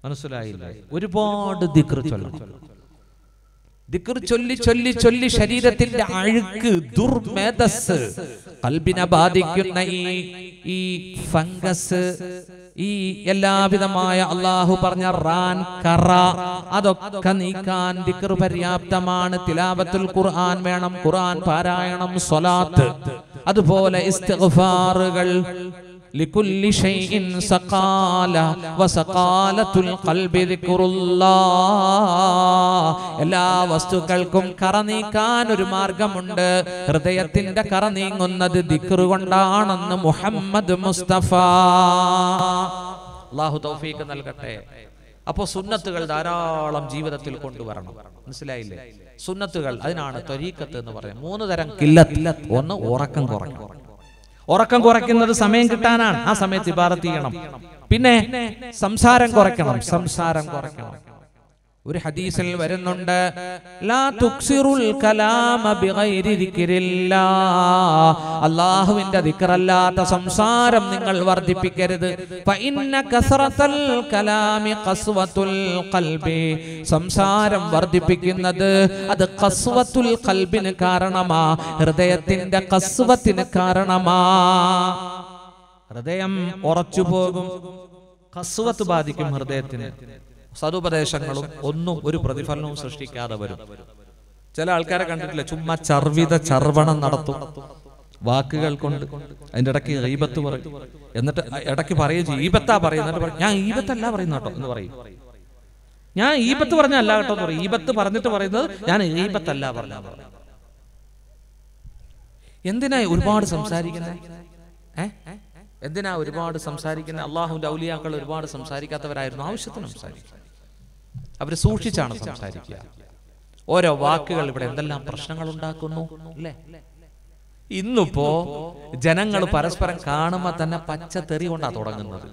മനസ്സിലായില്ലേ? ഒരുപാട് ദിക്ർ ചൊല്ലണം. ദിക്ർ ചൊല്ലി ചൊല്ലി ചൊല്ലി ശരീരത്തിന്റെ അഴുക്ക് ദുർമേധസ് കൽബിനെ ബാധിക്കുന്ന ഈ ഈ ഫംഗസ് ഈ എല്ലാവിധമായ അള്ളാഹു പറഞ്ഞ റാൻ കറ അതൊക്കെ നീക്കാൻ ദിക്ർ പര്യാപ്തമാണ്. തിലാവത്തുൽ ഖുർആൻ വേണം ഖുർആൻ പാരായണം സ്വലാത്ത്. അതുപോലെ ഇസ്തിഗ്ഫാറുകൾ. لكل شيء سقالة وسقالة القلب ذكر الله എല്ലാ വസ്തുക്കൾക്കും കറ നീക്കാൻ ഒരു മാർഗമുണ്ട് ഹൃദയത്തിന്റെ കറ നീങ്ങുന്നത് ദിക്ർ കൊണ്ടാണെന്ന് മുഹമ്മദ് മുസ്തഫ അള്ളാഹു തൗഫീക്ക് നൽകട്ടെ അപ്പോ സുന്നത്തുകൾ ധാരാളം ജീവിതത്തിൽ കൊണ്ടുവരണം മനസ്സിലായില്ലേ സുന്നത്തുകൾ അതിനാണ് ത്വരീക്കത്ത് എന്ന് പറയുന്നത് മൂന്ന് തരം കില്ലത്ത് ഒന്ന് ഉറക്കം കുറയ്ക്കണം ഉറക്കം കുറയ്ക്കുന്നത് സമയം കിട്ടാനാണ്. ആ സമയത്ത് ഇബാറത്ത് ചെയ്യണം. പിന്നെ സംസാരം കുറയ്ക്കണം. സംസാരം കുറയ്ക്കണം. ഒരു ഹദീസിൽ വരുന്നുണ്ട് ലാ തുക്സിറുൽ കലാമ ബിഗൈരി ദിക്രില്ലാ അല്ലാഹുവിന്റെ ദിക്റല്ലാത്ത സംസാരം നിങ്ങൾ വർദ്ധിപ്പിക്കരുത്. ഫഇന്ന കസ്റത്തൽ കലാമി ഖസ്വത്തുൽ ഖൽബി സംസാരം വർദ്ധിപ്പിക്കുന്നത് അത് ഖസ്വത്തുൽ കൽബിന് കാരണമാ. ഹൃദയത്തിന്റെ കസ്വത്തിന് കാരണമാ. ഹൃദയം ഉറച്ചു പോകും കസ്വത്ത് ബാധിക്കും ഹൃദയത്തിന്. സതുപദേശങ്ങളും ഒന്നും ഒരു പ്രതിഫലനവും സൃഷ്ടിക്കാതെ വരും. ചില ആൾക്കാരെ കണ്ടിട്ടില്ല? ചുമ്മാ ചർവിത ചർവണം നടത്തും. വാക്കുകൾ കൊണ്ട് അതിന്റെ ഇടയ്ക്ക് ഈപത്ത് പറയും. എന്നിട്ട് ഇടയ്ക്ക് പറയുകയും ചെയ്യും. ഈപത്താ പറയും എന്നിട്ട് ഞാൻ ഈപത്തല്ല പറയുന്ന കേട്ടോ എന്ന് പറയും. ഞാൻ ഈപത്ത് പറഞ്ഞല്ല കേട്ടോ എന്ന് പറയും. ഈപത്ത് പറഞ്ഞിട്ട് പറയുന്നത് ഞാൻ ഈപത്തല്ല പറഞ്ഞ എന്തിനാ ഒരുപാട് സംസാരിക്കുന്നത്? എന്തിനാ ഒരുപാട് സംസാരിക്കുന്നത്? അള്ളാഹുവിന്റെ ഔലിയാക്കൾ ഒരുപാട് സംസാരിക്കാത്തവരായിരുന്നു. ആവശ്യത്തിന് സംസാരിക്കുക അവർ സൂക്ഷിച്ചാണ് സംസാരിക്കുക. ഓരോ വാക്കുകൾ ഇവിടെ എന്തെല്ലാം പ്രശ്നങ്ങൾ ഉണ്ടാക്കുന്നു അല്ലേ? ഇന്നിപ്പോ ജനങ്ങൾ പരസ്പരം കാണുമ്പോ തന്നെ പച്ച തെറി കൊണ്ടാ തുടങ്ങുന്നത്.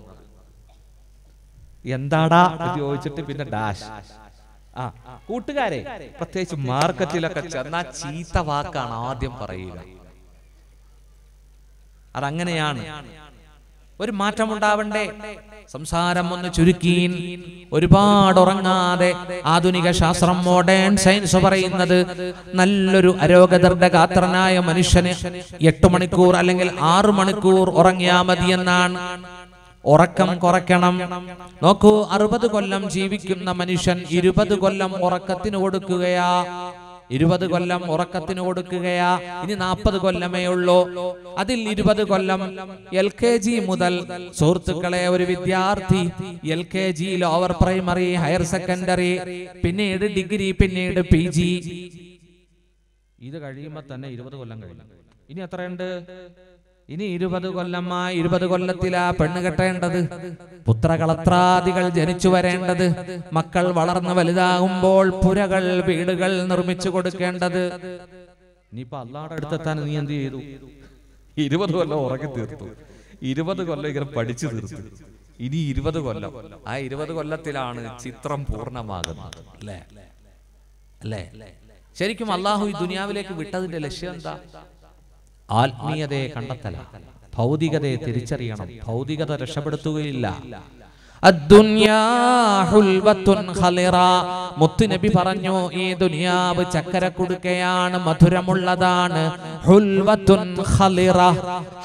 എന്താടാ ചോദിച്ചിട്ട് പിന്നെ ഡാഷ്. ആ കൂട്ടുകാരെ പ്രത്യേകിച്ച് മാർക്കറ്റിലൊക്കെ ചെന്നാ ചീത്ത വാക്കാണ് ആദ്യം പറയുക. അതങ്ങനെയാണ് ഒരു മാറ്റം ഉണ്ടാവണ്ടേ സംസാരം ഒന്ന് ചുരുക്കീൻ. ഒരുപാട് ഉറങ്ങാതെ ആധുനിക ശാസ്ത്രം മോഡേൺ സയൻസ് പറയുന്നത് നല്ലൊരു അരോഗതരുടെ ഗാത്രനായ മനുഷ്യന് എട്ട് മണിക്കൂർ അല്ലെങ്കിൽ ആറ് മണിക്കൂർ ഉറങ്ങിയാ മതി എന്നാണ്. ഉറക്കം കുറയ്ക്കണം. നോക്കൂ അറുപത് കൊല്ലം ജീവിക്കുന്ന മനുഷ്യൻ ഇരുപത് കൊല്ലം ഉറക്കത്തിന് കൊടുക്കുകയാ. ഇരുപത് കൊല്ലം ഉറക്കത്തിന് കൊടുക്കുകയാ. ഇനി നാൽപ്പത് കൊല്ലമേ ഉള്ളൂ. അതിൽ ഇരുപത് കൊല്ലം എൽ കെ ജി മുതൽ സുഹൃത്തുക്കളെ ഒരു വിദ്യാർത്ഥി L K G lower primary higher secondary പിന്നീട് ഡിഗ്രി പിന്നീട് പി ജി. ഇത് കഴിയുമ്പോ തന്നെ ഇരുപത് കൊല്ലം കഴിയും. ഇനി എത്രയുണ്ട്? ഇനി ഇരുപത് കൊല്ലമായി ഇരുപത് കൊല്ലത്തിലാ പെണ്ണ് കെട്ടേണ്ടത്. പുത്രകളത്രാദികൾ ജനിച്ചു വരേണ്ടത്. മക്കൾ വളർന്നു വലുതാകുമ്പോൾ പുരകൾ വീടുകൾ നിർമ്മിച്ചു കൊടുക്കേണ്ടത്. ഇനിയിപ്പോ അല്ലാടെ അടുത്തെത്താൻ നീ എന്ത് ചെയ്തു? ഇരുപത് കൊല്ലം ഉറക്കി തീർത്തു. ഇരുപത് കൊല്ലം ഇങ്ങനെ പഠിച്ചു തീർത്തു. ഇനി ഇരുപത് കൊല്ലം ആ ഇരുപത് കൊല്ലത്തിലാണ് ചിത്രം പൂർണമാകുന്നത്. അല്ലേ? അല്ലേ? ശരിക്കും അള്ളാഹു ഈ ദുനിയാവിലേക്ക് വിട്ടതിന്റെ ലക്ഷ്യം എന്താ? ആത്മീയതയെ കണ്ടെത്തല. ഭൗതികതയെ തിരിച്ചറിയണം. ഭൗതികത രക്ഷപ്പെടുത്തുകയില്ല. മുത്തുനബി പറഞ്ഞു ഈ ദുനിയാവ് ചക്കര കുടുക്കയാണ് മധുരമുള്ളതാണ്.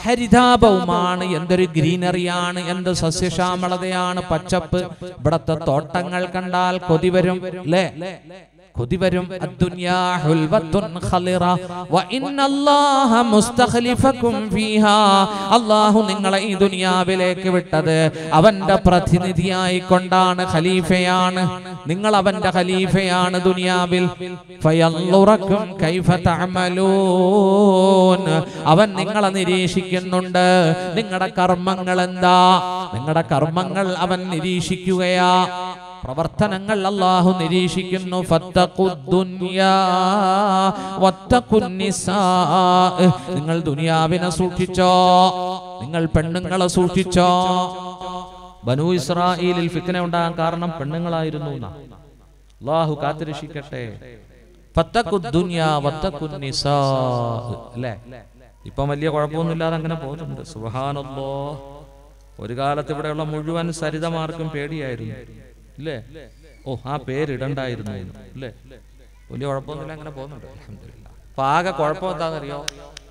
ഹരിതാപവുമാണ് എന്തൊരു ഗ്രീനറിയാണ് എന്ത് സസ്യശ്യാമളതയാണ് പച്ചപ്പ്. ഇവിടത്തെ തോട്ടങ്ങൾ കണ്ടാൽ കൊതിവരും അല്ലേ കൊതി വരും. അദ്ദുന്യാ ഹുൽവത്തുൻ ഖലിറ. വ ഇന്നല്ലാഹ മുസ്തഖ്ലിഫകും ഫീഹാ. അല്ലാഹു നിങ്ങളെ ഈ ദുനിയാവിലേക്ക് വിട്ടത് അവന്റെ പ്രതിനിധിയായി കൊണ്ടാണ് ഖലീഫയാണ്. നിങ്ങൾ അവന്റെ ഖലീഫയാണ് ദുനിയാവിൽ. അവൻ നിങ്ങളെ നിരീക്ഷിക്കുന്നുണ്ട്. നിങ്ങളുടെ കർമ്മങ്ങൾ എന്താ? നിങ്ങളുടെ കർമ്മങ്ങൾ അവൻ നിരീക്ഷിക്കുകയാ. പ്രവർത്തനങ്ങൾ അള്ളാഹു നിരീക്ഷിക്കുന്നു. നിങ്ങൾ ദുനിയാവിനെ സൂക്ഷിച്ചോ? നിങ്ങൾ പെണ്ണുങ്ങളെ സൂക്ഷിച്ചോ? ബനു ഇസ്രായേലിൽ ഫിത്തന ഉണ്ടാകാൻ കാരണം പെണ്ണുങ്ങളായിരുന്നു. അള്ളാഹു കാത്തിരക്ഷിക്കട്ടെ. അല്ലേ? ഇപ്പം വലിയ കുഴപ്പമൊന്നുമില്ലാതെ അങ്ങനെ പോകുന്നുണ്ട് സുഹാനോ ഒരു കാലത്ത് ഇവിടെയുള്ള മുഴുവൻ സരിതമാർക്കും പേടിയായിരുന്നു. ഇല്ലേ? ഓ ആ പേരിടണ്ടായിരുന്നു ഇടണ്ടായിരുന്നു. ഇല്ലേ? വലിയ കുഴപ്പമൊന്നുമില്ല അങ്ങനെ പോകുന്നുണ്ട്. അപ്പൊ ആകെ കുഴപ്പം എന്താണെന്നറിയോ?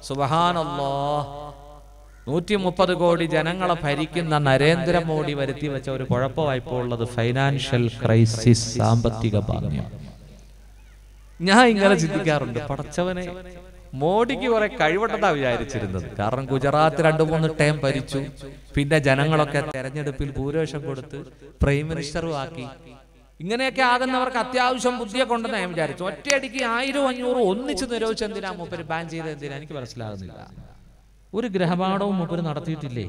സുബഹാനല്ലോ. നൂറ്റി മുപ്പത് കോടി ജനങ്ങളെ ഭരിക്കുന്ന നരേന്ദ്രമോദി വരുത്തി വെച്ച ഒരു കുഴപ്പമായിപ്പോ ഉള്ളത് ഫൈനാൻഷ്യൽ ക്രൈസിസ് സാമ്പത്തിക ബാധ്യം ഞാൻ ഇങ്ങനെ ചിന്തിക്കാറുണ്ട്. പടച്ചവനെ മോഡിക്ക് കുറെ കഴിവട്ടതാ വിചാരിച്ചിരുന്നത്. കാരണം ഗുജറാത്ത് രണ്ടു മൂന്ന് ടൈം ഭരിച്ചു. പിന്നെ ജനങ്ങളൊക്കെ തെരഞ്ഞെടുപ്പിൽ ഭൂരിപക്ഷം കൊടുത്ത് പ്രൈം മിനിസ്റ്ററും ആക്കി. ഇങ്ങനെയൊക്കെ ആകുന്നവർക്ക് അത്യാവശ്യം ബുദ്ധിയൊക്കെ ഉണ്ടെന്ന് ഞാൻ വിചാരിച്ചു ഒറ്റയടിക്ക് ആയിരം അഞ്ഞൂറ് ഒന്നിച്ച് നിരോധിച്ച് എന്തിനാ മൂപ്പര് ബാൻ ചെയ്ത് എന്തിനാ? എനിക്ക് മനസ്സിലാകുന്നില്ല. ഒരു ഗ്രഹപാഠവും മൂപ്പര് നടത്തിയിട്ടില്ലേ?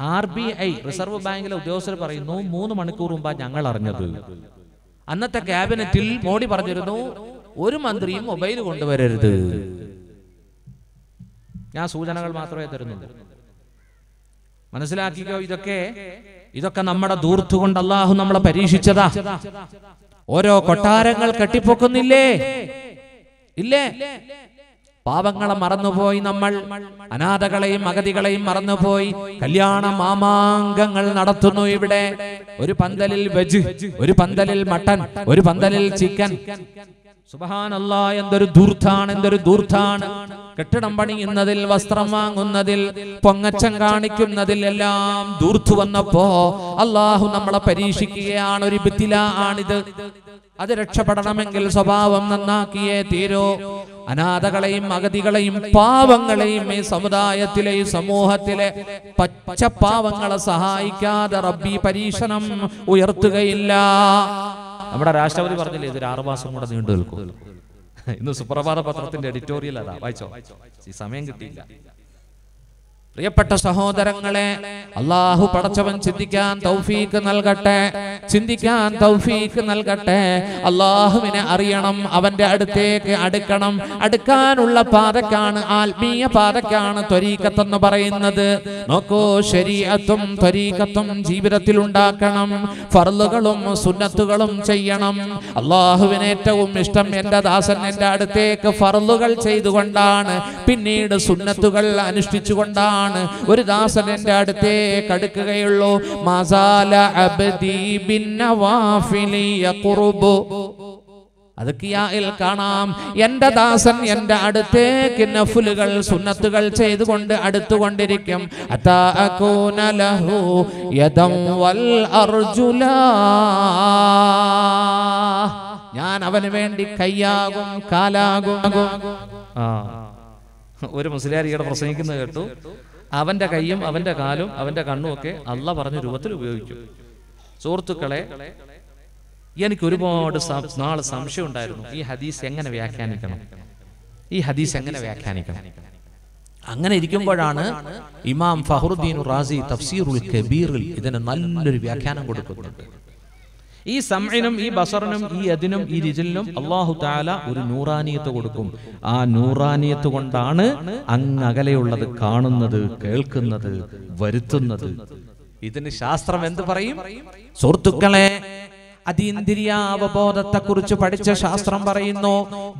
ആർ ബി ഐ റിസർവ് ബാങ്കിലെ ഉദ്യോഗസ്ഥർ പറയുന്നു മൂന്ന് മണിക്കൂർ മുമ്പാ ഞങ്ങൾ അറിഞ്ഞത്. അന്നത്തെ ക്യാബിനറ്റിൽ മോഡി പറഞ്ഞിരുന്നു ഒരു മന്ത്രിയും മൊബൈൽ കൊണ്ടുവരരുത്. ഞാൻ സൂചനകൾ മാത്രമേ തരുന്നുള്ളൂ. മനസ്സിലാക്കിക്കോ ഇതൊക്കെ ഇതൊക്കെ നമ്മുടെ ദൂർത്തു കൊണ്ട് അള്ളാഹു നമ്മളെ പരീക്ഷിച്ചതാ. ഓരോ കൊട്ടാരങ്ങൾ കെട്ടിപ്പൊക്കുന്നില്ലേ? ഇല്ലേ? പാവങ്ങളെ മറന്നുപോയി നമ്മൾ. അനാഥകളെയും അഗതികളെയും മറന്നുപോയി. കല്യാണ മാമാങ്കങ്ങൾ നടത്തുന്നു ഇവിടെ. ഒരു പന്തലിൽ വെജ് ഒരു പന്തലിൽ മട്ടൻ ഒരു പന്തലിൽ ചിക്കൻ. സുബഹാനല്ല എന്തൊരു ദൂർത്താണ് എന്തൊരു ദൂർത്താണ് കെട്ടിടം പണിയുന്നതിൽ വസ്ത്രം വാങ്ങുന്നതിൽ പൊങ്ങച്ചം കാണിക്കുന്നതിൽ എല്ലാം ദൂർത്തു വന്നപ്പോ അള്ളാഹു നമ്മളെ പരീക്ഷിക്കുകയാണ് ഒരു ബിത്തില ആണിത്. അത് രക്ഷപ്പെടണമെങ്കിൽ സ്വഭാവം നന്നാക്കിയേ തീരോ. അനാഥകളെയും അഗതികളെയും പാവങ്ങളെയും ഈ സമുദായത്തിലെ ഈ സമൂഹത്തിലെ പച്ച പാവങ്ങളെ സഹായിക്കാതെ റബ്ബി പരീക്ഷണം ഉയർത്തുകയില്ല. നമ്മുടെ രാഷ്ട്രപതി പറഞ്ഞില്ലേ ഇതൊരു ആറുമാസം കൂടെ നീണ്ടു നിൽക്കും. ഇന്ന് സുപ്രഭാത പത്രത്തിന്റെ എഡിറ്റോറിയൽ അതാ. വായിച്ചോ? ഈ സമയം കിട്ടിയില്ല. പ്രിയപ്പെട്ട സഹോദരങ്ങളെ അള്ളാഹു പടച്ചവൻ ചിന്തിക്കാൻ തൗഫീക്ക് നൽകട്ടെ ചിന്തിക്കാൻ തൗഫീക്ക് നൽകട്ടെ. അള്ളാഹുവിനെ അറിയണം അവന്റെ അടുത്തേക്ക് അടുക്കണം. അടുക്കാനുള്ള പാതക്കാണ് ആത്മീയ പാതക്കാണ് ത്വരീക്കത്തെന്ന് പറയുന്നത്. നോക്കൂ ശരീരത്തും ത്വരീക്കത്തും ജീവിതത്തിൽ ഉണ്ടാക്കണം ഫർളുകളും സുന്നത്തുകളും ചെയ്യണം. അള്ളാഹുവിന് ഏറ്റവും ഇഷ്ടം എന്റെ ദാസൻ എന്റെ അടുത്തേക്ക് ഫർളുകൾ ചെയ്തുകൊണ്ടാണ് പിന്നീട് സുന്നത്തുകൾ അനുഷ്ഠിച്ചുകൊണ്ടാണ് ഒരു ദാസൻ എന്റെ അടുത്തേക്ക് അടുക്കുകയുള്ളൂ മസാല അബ്ദി യഖ്റുബു. അത് കിയായിൽ കാണാം. എന്റെ ദാസൻ എന്റെ അടുത്തേക്ക് നഫുലുകൾ സുന്നത്തുകൾ ചെയ്തുകൊണ്ട് അടുത്തുകൊണ്ടിരിക്കും. ഞാൻ അവന് വേണ്ടി കയ്യാകും കാലാകും. ആ. ഒരു മുസ്ലിയാരിയുടെ പ്രസംഗിക്കുന്നത് കേട്ടു. അവന്റെ കൈയും അവന്റെ കാലും അവന്റെ കണ്ണും ഒക്കെ അല്ല പറഞ്ഞ രൂപത്തിൽ ഉപയോഗിക്കും. സുഹൃത്തുക്കളെ എനിക്ക് ഒരുപാട് നാളെ സംശയം ഉണ്ടായിരുന്നു. ഈ ഹദീസ് എങ്ങനെ വ്യാഖ്യാനിക്കണം? ഈ ഹദീസ് എങ്ങനെ വ്യാഖ്യാനിക്കണം? അങ്ങനെ ഇരിക്കുമ്പോഴാണ് ഇമാം ഫഹറുദ്ദീൻ റാസി തഫ്സീറുൽ കബീറിൽ ഇതിന് നല്ലൊരു വ്യാഖ്യാനം കൊടുക്കുന്നുണ്ട്. ഈ സമയനും ഈ ബസറിനും ഈ അതിനും ഈ രിജിലിനും അള്ളാഹു താല ഒരു നൂറാനിയത്ത് കൊടുക്കും. ആ നൂറാനിയത്ത് കൊണ്ടാണ് അങ്ങകലെയുള്ളത് കാണുന്നത് കേൾക്കുന്നത് വരുത്തുന്നത്. ഇതിന് ശാസ്ത്രം എന്ത് പറയും? സുഹൃത്തുക്കളെ അതീന്ദ്രിയാവബോധത്തെ കുറിച്ച് പഠിച്ച ശാസ്ത്രം പറയുന്നു.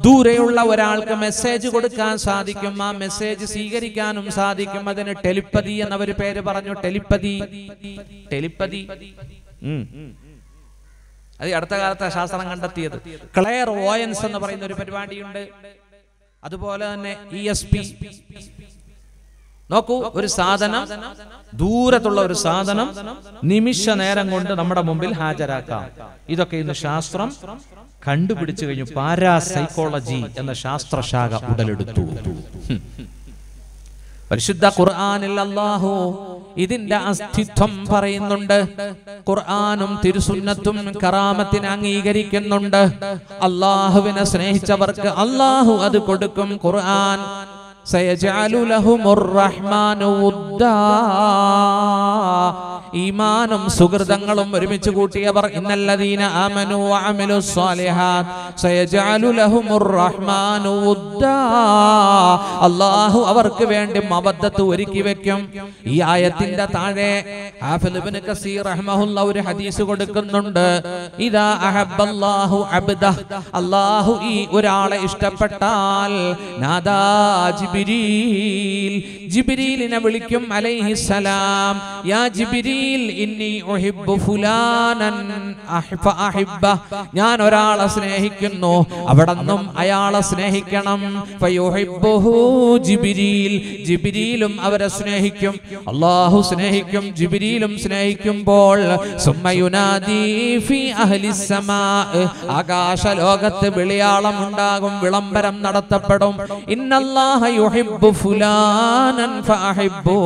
ദൂരെയുള്ള ഒരാൾക്ക് മെസ്സേജ് കൊടുക്കാൻ സാധിക്കും. ആ മെസ്സേജ് സ്വീകരിക്കാനും സാധിക്കും. അതിന് ടെലിപ്പതി എന്നവര് പേര് പറഞ്ഞു. ടെലിപ്പതി. ടെലിപ്പതി. അത് അടുത്ത കാലത്തെ ശാസ്ത്രം കണ്ടെത്തിയത്. ക്ലെയർ വോയൻസ് എന്ന് പറയുന്ന ഒരു പരിപാടിയുണ്ട്. അതുപോലെ തന്നെ ഇ എസ് പി നോക്കൂ ഒരു സാധനം ദൂരത്തുള്ള ഒരു സാധനം നിമിഷ നേരം കൊണ്ട് നമ്മുടെ മുമ്പിൽ ഹാജരാക്കാം. ഇതൊക്കെ ഇന്ന് ശാസ്ത്രം കണ്ടുപിടിച്ചു കഴിഞ്ഞു. പാരാസൈക്കോളജി എന്ന ശാസ്ത്രശാഖ ഉടലെടുത്തു. പരിശുദ്ധ ഖുർആാനിൽ അള്ളാഹു ഇതിന്റെ അസ്തിത്വം പറയുന്നുണ്ട്. ഖുർആാനും തിരുസുന്നത്തും കറാമത്തിന് അംഗീകരിക്കുന്നുണ്ട്. അള്ളാഹുവിനെ സ്നേഹിച്ചവർക്ക് അള്ളാഹു അത് കൊടുക്കും. ഖുർആൻ ഈമാനും സുഹൃതങ്ങളും ഒരുമിച്ച് കൂട്ടിയവർ ഇന്നല്ലദീന ആമനു അമലു. അള്ളാഹു അവർക്ക് വേണ്ടി മബദ്ധത്ത് ഒരുക്കി വെക്കും. ഈ ആയത്തിന്റെ താഴെ ഒരു ഹദീസ് കൊടുക്കുന്നുണ്ട്. ഇതാ അഹബല്ലാഹു അബ്ദ അള്ളാഹു ഈ ഒരാളെ ഇഷ്ടപ്പെട്ടാൽ നാദാ ജിബ്രീൽ ജിബ്രീലിനെ വിളിക്കും സലാം യാ ജിബ്രീൽ ഇന്നി ഉഹിബ്ബു ഫുലാനൻ അഹ്ഫ അഹിബ്ബ. ഞാൻ ഒരാളെ സ്നേഹിക്കുന്നു. അവിടെന്നും അയാളെ സ്നേഹിക്കണം. ഫയുഹിബ്ബുഹു ജിബ്രീൽ ജിബ്രീലും അവരെ സ്നേഹിക്കും. അല്ലാഹു സ്നേഹിക്കും ജിബ്രീലും സ്നേഹിക്കുമ്പോൾ. സുമ്മ യുനാദി ഫി അഹ്ലിസ് സമാ ആകാശ ലോകത്ത് വിളിയാളം ഉണ്ടാകും വിളംബരം നടത്തപ്പെടും. ഇന്നല്ലാഹ യുഹിബ്ബു ഫുലാനൻ ഫഅഹിബ്ബു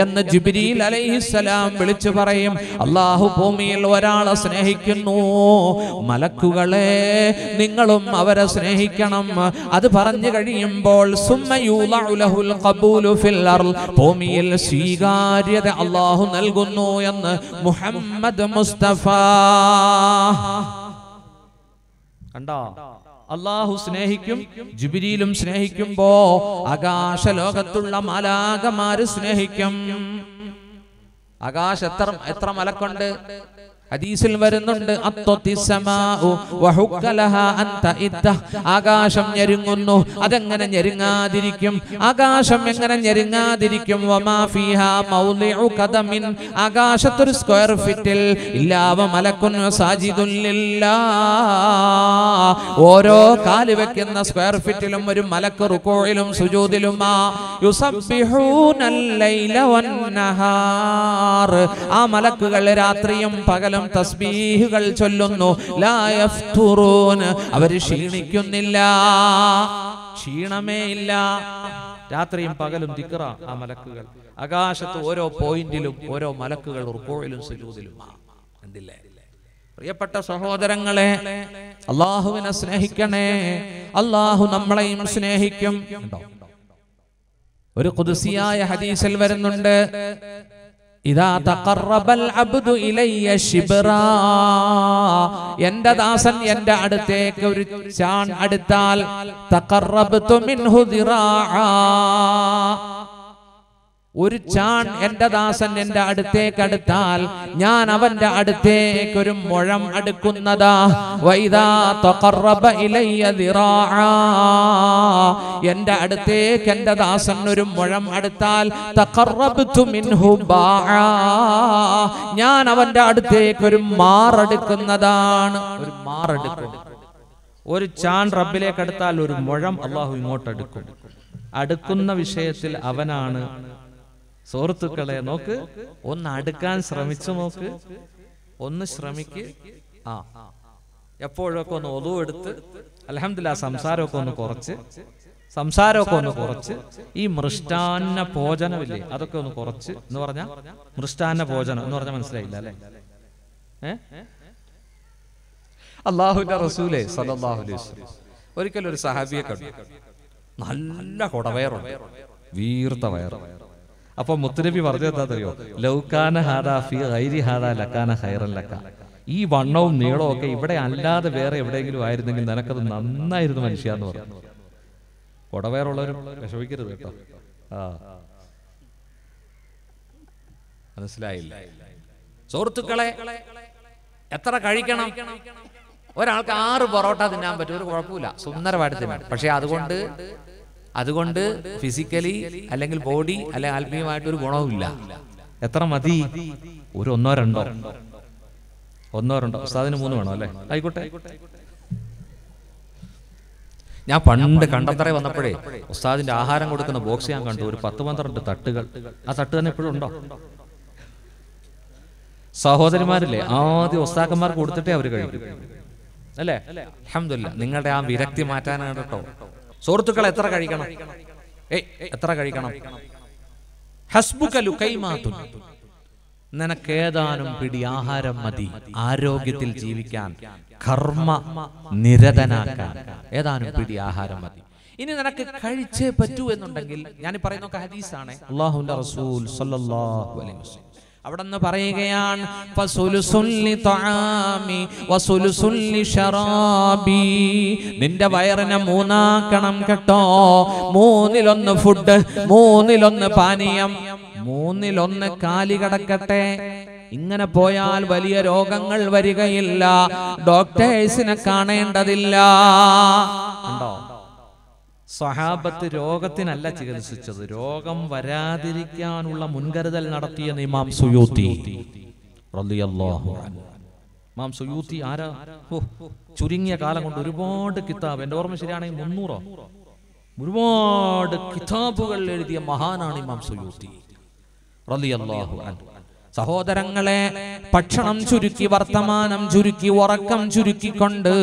എന്ന് ജിബ്രീൽ അലൈഹിസ്സലാം വിളിച്ചു പറയും. അള്ളാഹു ഭൂമിയിൽ ഒരാളെ സ്നേഹിക്കുന്നു. മലക്കുകളെ നിങ്ങളും അവരെ സ്നേഹിക്കണം. അത് പറഞ്ഞു കഴിയുമ്പോൾ ഭൂമിയിൽ സ്വീകാര്യത അള്ളാഹു നൽകുന്നു എന്ന് മുഹമ്മദ് മുസ്തഫ. കണ്ടോ? അള്ളാഹു സ്നേഹിക്കും ജുബിരിയിലും സ്നേഹിക്കുമ്പോ ആകാശ ലോകത്തുള്ള മലാകമാര് സ്നേഹിക്കും. ആകാശ എത്ര എത്ര മലക്കുണ്ട്? ഹദീസിൽ വരുന്നുണ്ട്. ആകാശം ഞെരുങ്ങുന്നു അതെങ്ങനെ ഞെരുങ്ങാതിരിക്കും? ആകാശം എങ്ങനെ ഞെരുങ്ങാതിരിക്കും? ആകാശത്തൊരു സ്ക്വയർ ഫീറ്റിൽ ഇല്ലാവ മലക്കുൻ സാജിദുൻ ലില്ലാ. ഓരോ കാൽ വെക്കുന്ന സ്ക്വയർ ഫീറ്റിലും ഒരു മലക്ക് റുക്കോയിലും വന്നഹാർ ആ മലക്കുകൾ രാത്രിയും പകലും തസ്ബീഹുകൾ ചൊല്ലുന്നു. അവർ ക്ഷീണിക്കുന്നില്ല. ക്ഷീണമേ ഇല്ല. രാത്രിയും പകലും ദിക്റ ആ മലക്കുകൾ. ആകാശത്ത് ഓരോ പോയിന്റിലും ഓരോ മലക്കുകൾ റുക്കോയിലും സുജൂദിലും എന്തില്ലേ? പ്രിയപ്പെട്ട സഹോദരങ്ങളെ അള്ളാഹുവിനെ സ്നേഹിക്കണേ. അള്ളാഹു നമ്മളെയും സ്നേഹിക്കും? ഒരു കുതിസിയായ ഹദീസിൽ വരുന്നുണ്ട്. ഇതാ തഖറബൽ അബ്ദു ഇലയ്യ ശിബ്റാ എന്റെ ദാസൻ എന്റെ അടുത്തേക്ക് ഒരു ചാൺ അടുത്താൽ തക്കറബ് മിൻഹു ദിറാആ ഒരു ചാൺ എന്റെ ദാസൻ എന്റെ അടുത്തേക്ക് അടുത്താൽ ഞാൻ അവന്റെ അടുത്തേക്ക് ഒരു മുഴം അടുക്കുന്നതാ വൈദാ എന്റെ അടുത്തേക്ക് എന്റെ ദാസൻ ഒരു മുഴം അടുത്താൽ ഞാൻ അവന്റെ അടുത്തേക്ക് ഒരു മാറെടുക്കുന്നതാണ്. ഒരു മാറെടുക്കും. ഒരു ചാൺ റബ്ബിലേക്ക് അടുത്താൽ ഒരു മുഴം അള്ളാഹു ഇങ്ങോട്ട് അടുക്കും. അടുക്കുന്ന വിഷയത്തിൽ അവനാണ് സുഹൃത്തുക്കളെ നോക്ക് ഒന്ന് അടുക്കാൻ ശ്രമിച്ചു നോക്ക് ഒന്ന് ശ്രമിക്ക്. ആ എപ്പോഴൊക്കെ ഒന്ന് ഒതു എടുത്ത് അലഹമില്ല സംസാരമൊക്കെ ഒന്ന് കുറച്ച് സംസാരമൊക്കെ ഒന്ന് കുറച്ച് ഈ മൃഷ്ടാന്ന ഭോജനമില്ലേ അതൊക്കെ ഒന്ന് കുറച്ച് എന്ന് പറഞ്ഞ മൃഷ്ടാന്ന ഭോജനം എന്ന് പറഞ്ഞാൽ മനസ്സിലായില്ല അല്ലെ? അള്ളാഹുന്റെ റസൂലേ സല്ലല്ലാഹു അലൈഹി ഒരിക്കലും ഒരു സഹാബിയെ കണ്ടു. നല്ല കൊടവയറുണ്ട്. വീർത്ത വയറ്. അപ്പൊ മുത്തുനബി പറഞ്ഞു എന്താണെന്നറിയോ? ലൗകാന ഹാദാ ഫി ഗൈരി ഹാദാ ലക്കാന ഹൈറൻ ലക്ക ഈ വണ്ണവും നീളവും ഒക്കെ ഇവിടെ അല്ലാതെ വേറെ എവിടെയെങ്കിലും ആയിരുന്നെങ്കിൽ നിനക്കത് നന്നായിരുന്നു മനുഷ്യ എന്ന് പറഞ്ഞു. കുടവേറുള്ളവരും വിഷമിക്കരുത് കേട്ടോ. ആ. മനസ്സിലായില്ല. സുഹൃത്തുക്കളെ എത്ര കഴിക്കണം? ഒരാൾക്ക് ആറ് പൊറോട്ട തിന്നാൻ പറ്റും ഒരു കുഴപ്പമില്ല. സുന്ദരമായിട്ട് തിന്നാൻ. പക്ഷെ അതുകൊണ്ട് അതുകൊണ്ട് ഫിസിക്കലി അല്ലെങ്കിൽ ബോഡി അല്ലെങ്കിൽ ആത്മീയമായിട്ടൊരു ഗുണവുമില്ല. എത്ര മതി? ഒരു ഒന്നോ രണ്ടോ? ഒന്നോ രണ്ടോ? ഉസ്താദിന് മൂന്ന് വേണോ അല്ലേ? ആയിക്കോട്ടെ. ഞാൻ പണ്ട് കണ്ടത്തറ വന്നപ്പോഴേ ഉസ്താദിന്റെ ആഹാരം കൊടുക്കുന്ന ബോക്സ് ഞാൻ കണ്ടു. ഒരു പത്ത് പന്ത്രണ്ട് തട്ടുകൾ. ആ തട്ട് തന്നെ ഇപ്പോഴും ഉണ്ടോ? സഹോദരിമാരില്ലേ? ആദ്യം ഉസ്താക്കന്മാർക്ക് കൊടുത്തിട്ടേ അവർ കഴിക്കും. അല്ലേ? അഹമ്മദില്ല നിങ്ങളുടെ ആ വിരക്തി മാറ്റാനാണ് കേട്ടോ. സുഹൃത്തുക്കൾ എത്ര കഴിക്കണം? ഏയ് എത്ര കഴിക്കണം? ഹസ്ബുക ലുകൈമാതുൻ. നിനക്കേതാനും പിടി ആഹാരം മതി. ആരോഗ്യത്തിൽ ജീവിക്കാൻ കർമ്മ നിരതനാക്കാൻ. ഏതാനും പിടി ആഹാരം മതി. ഇനി നിനക്ക് കഴിച്ചേ പറ്റൂ എന്നുണ്ടെങ്കിൽ ഞാൻ പറയുന്ന ഹദീസാണ്. അള്ളാഹുന്റെ റസൂൽ സല്ലല്ലാഹു അലൈഹി വസല്ലം. അവിടെ നിന്ന് പറയുകയാണ്. നിന്റെ വയറിനെ മൂന്നാക്കണം കേട്ടോ. മൂന്നിലൊന്ന് ഫുഡ് മൂന്നിലൊന്ന് പാനീയം മൂന്നിലൊന്ന് കാലി കടക്കട്ടെ. ഇങ്ങനെ പോയാൽ വലിയ രോഗങ്ങൾ വരികയില്ല. ഡോക്ടേഴ്സിനെ കാണേണ്ടതില്ല. ഉണ്ടോ സഹാബത്ത് രോഗത്തിനല്ല ചികിത്സിച്ചത്. രോഗം വരാതിരിക്കാനുള്ള മുൻകരുതൽ നടത്തിയ ഇമാം സുയൂത്തി. ഇമാം സുയൂത്തി ആരാ? ചുരുങ്ങിയ കാലം കൊണ്ട് ഒരുപാട് കിതാബ്. എന്റെ ഓർമ്മ ശരിയാണെങ്കിൽ മുന്നൂറോ? ഒരുപാട് കിതാബുകൾ എഴുതിയ മഹാനാണ് ഇമാം സുയൂത്തി. റളിയല്ലാഹു അൻഹു. സഹോദരങ്ങളെ ഭക്ഷണം ചുരുക്കി വർത്തമാനം ചുരുക്കി ഉറക്കം ചുരുക്കിക്കൊണ്ട്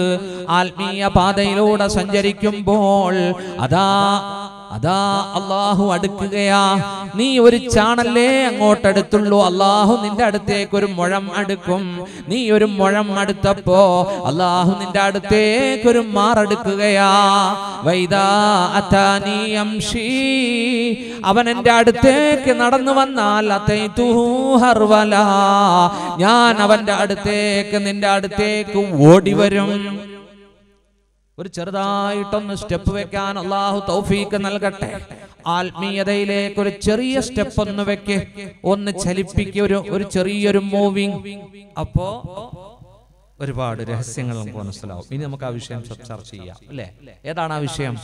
ആത്മീയ പാതയിലൂടെ സഞ്ചരിക്കുമ്പോൾ അതാ അതാ അള്ളാഹു അടുക്കുകയാ. നീ ഒരു ചാണല്ലേ അങ്ങോട്ടടുത്തുള്ളൂ? അള്ളാഹു നിന്റെ അടുത്തേക്ക് ഒരു മുഴം അടുക്കും. നീ ഒരു മുഴം അടുത്തപ്പോ അള്ളാഹു നിന്റെ അടുത്തേക്ക് ഒരു മാറടുക്കുകയാ അവൻ എന്റെ അടുത്തേക്ക് നടന്നു വന്നാൽ ഞാൻ അവന്റെ അടുത്തേക്ക് നിന്റെ അടുത്തേക്ക് ഓടി വരും ഒരു ചെറുതായിട്ടൊന്ന് സ്റ്റെപ്പ് വെക്കാൻ അള്ളാഹു തൗഫീക്ക് നൽകട്ടെ. ആത്മീയതയിലേക്ക് ഒരു ചെറിയ സ്റ്റെപ്പ് ഒന്ന് വെക്ക്. ഒന്ന് ചലിപ്പിക്കൊരു ഒരു ചെറിയൊരു മൂവിങ്. അപ്പോ ഒരുപാട് രഹസ്യങ്ങൾ നമുക്ക് മനസ്സിലാവും ഇനി നമുക്ക് ആ വിഷയം ചർച്ച ചെയ്യാം. അല്ലേ? ഏതാണ് ആ വിഷയം?